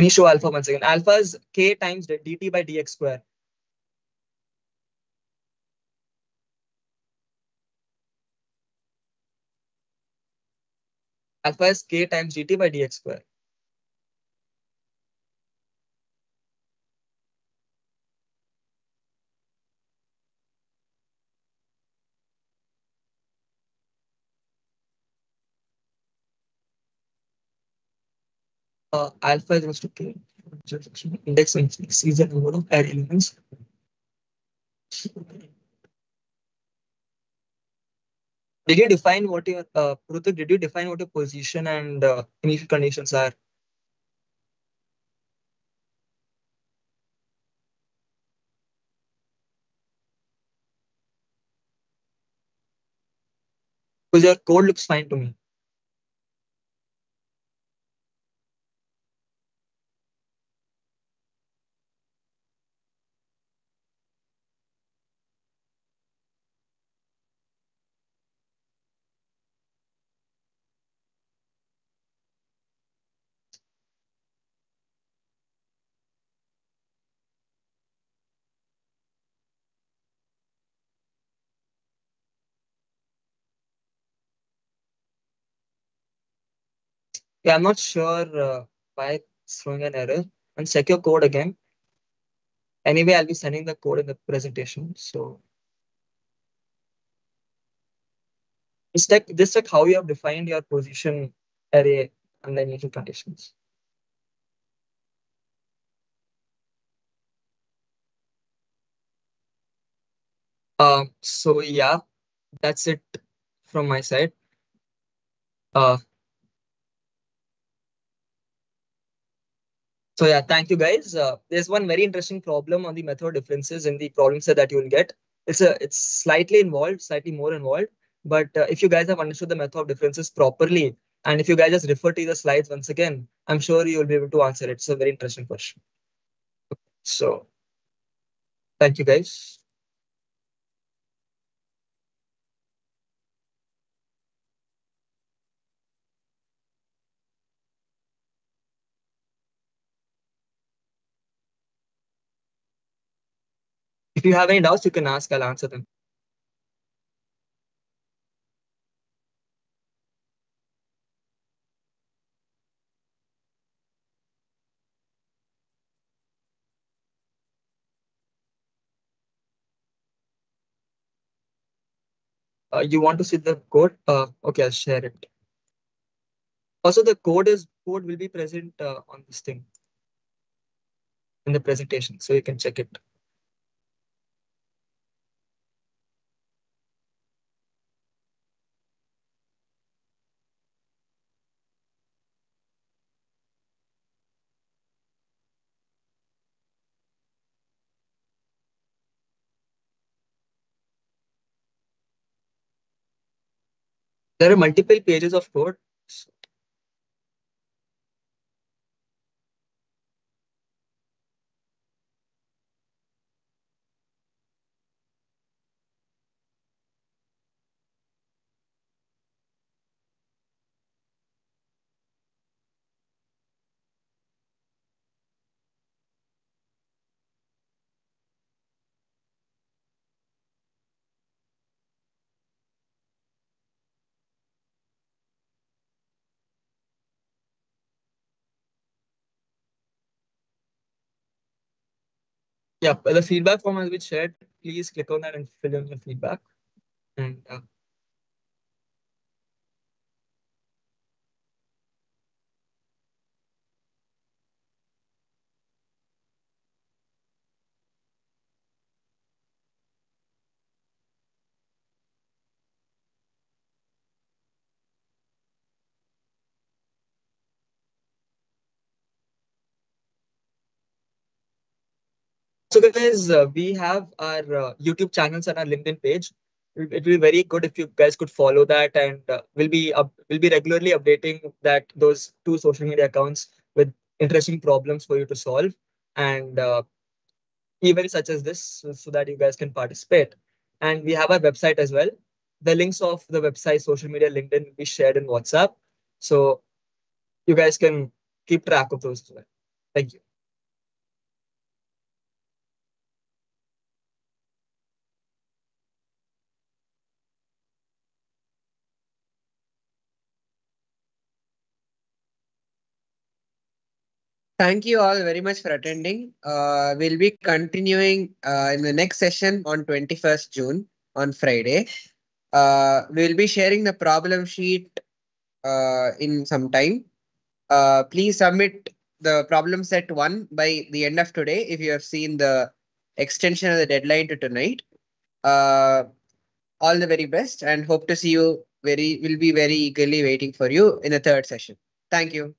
Show alpha once again? Alpha is k times dt by dx square. Alpha is k times dt by dx square. Uh, alpha is equal to k. Index exceeds the number of array elements. Did you define what your uh, did you define what your position and uh, initial conditions are? Because your code looks fine to me. Yeah, I'm not sure uh, why it's throwing an error. And check your code again. Anyway, I'll be sending the code in the presentation. So just check, just check how you have defined your position array and the initial conditions. Um, so yeah, that's it from my side. Uh, So yeah, thank you guys. Uh, there's one very interesting problem on the method differences in the problem set that you will get. It's a it's slightly involved, slightly more involved. But uh, if you guys have understood the method of differences properly, and if you guys just refer to the slides once again, I'm sure you will be able to answer it. It's a very interesting question. So thank you guys. If you have any doubts, you can ask, I'll answer them. Uh, you want to see the code? Uh, okay, I'll share it. Also, the code is code will be present uh, on this thing in the presentation, so you can check it. There are multiple pages of code. Yeah, the feedback form has been shared. Please click on that and fill in your feedback. And uh, So guys, uh, we have our uh, YouTube channels and our LinkedIn page. It will be very good if you guys could follow that, and uh, we'll be we'll be regularly updating that those two social media accounts with interesting problems for you to solve, and uh, events such as this, so, so that you guys can participate. And we have our website as well. The links of the website, social media, LinkedIn will be shared in WhatsApp, so you guys can keep track of those as well. Thank you. Thank you all very much for attending. Uh, we'll be continuing uh, in the next session on 21st June on Friday. Uh, we'll be sharing the problem sheet uh, in some time. Uh, please submit the problem set one by the end of today if you have seen the extension of the deadline to tonight. Uh, all the very best and hope to see you very, we'll be very eagerly waiting for you in the third session. Thank you.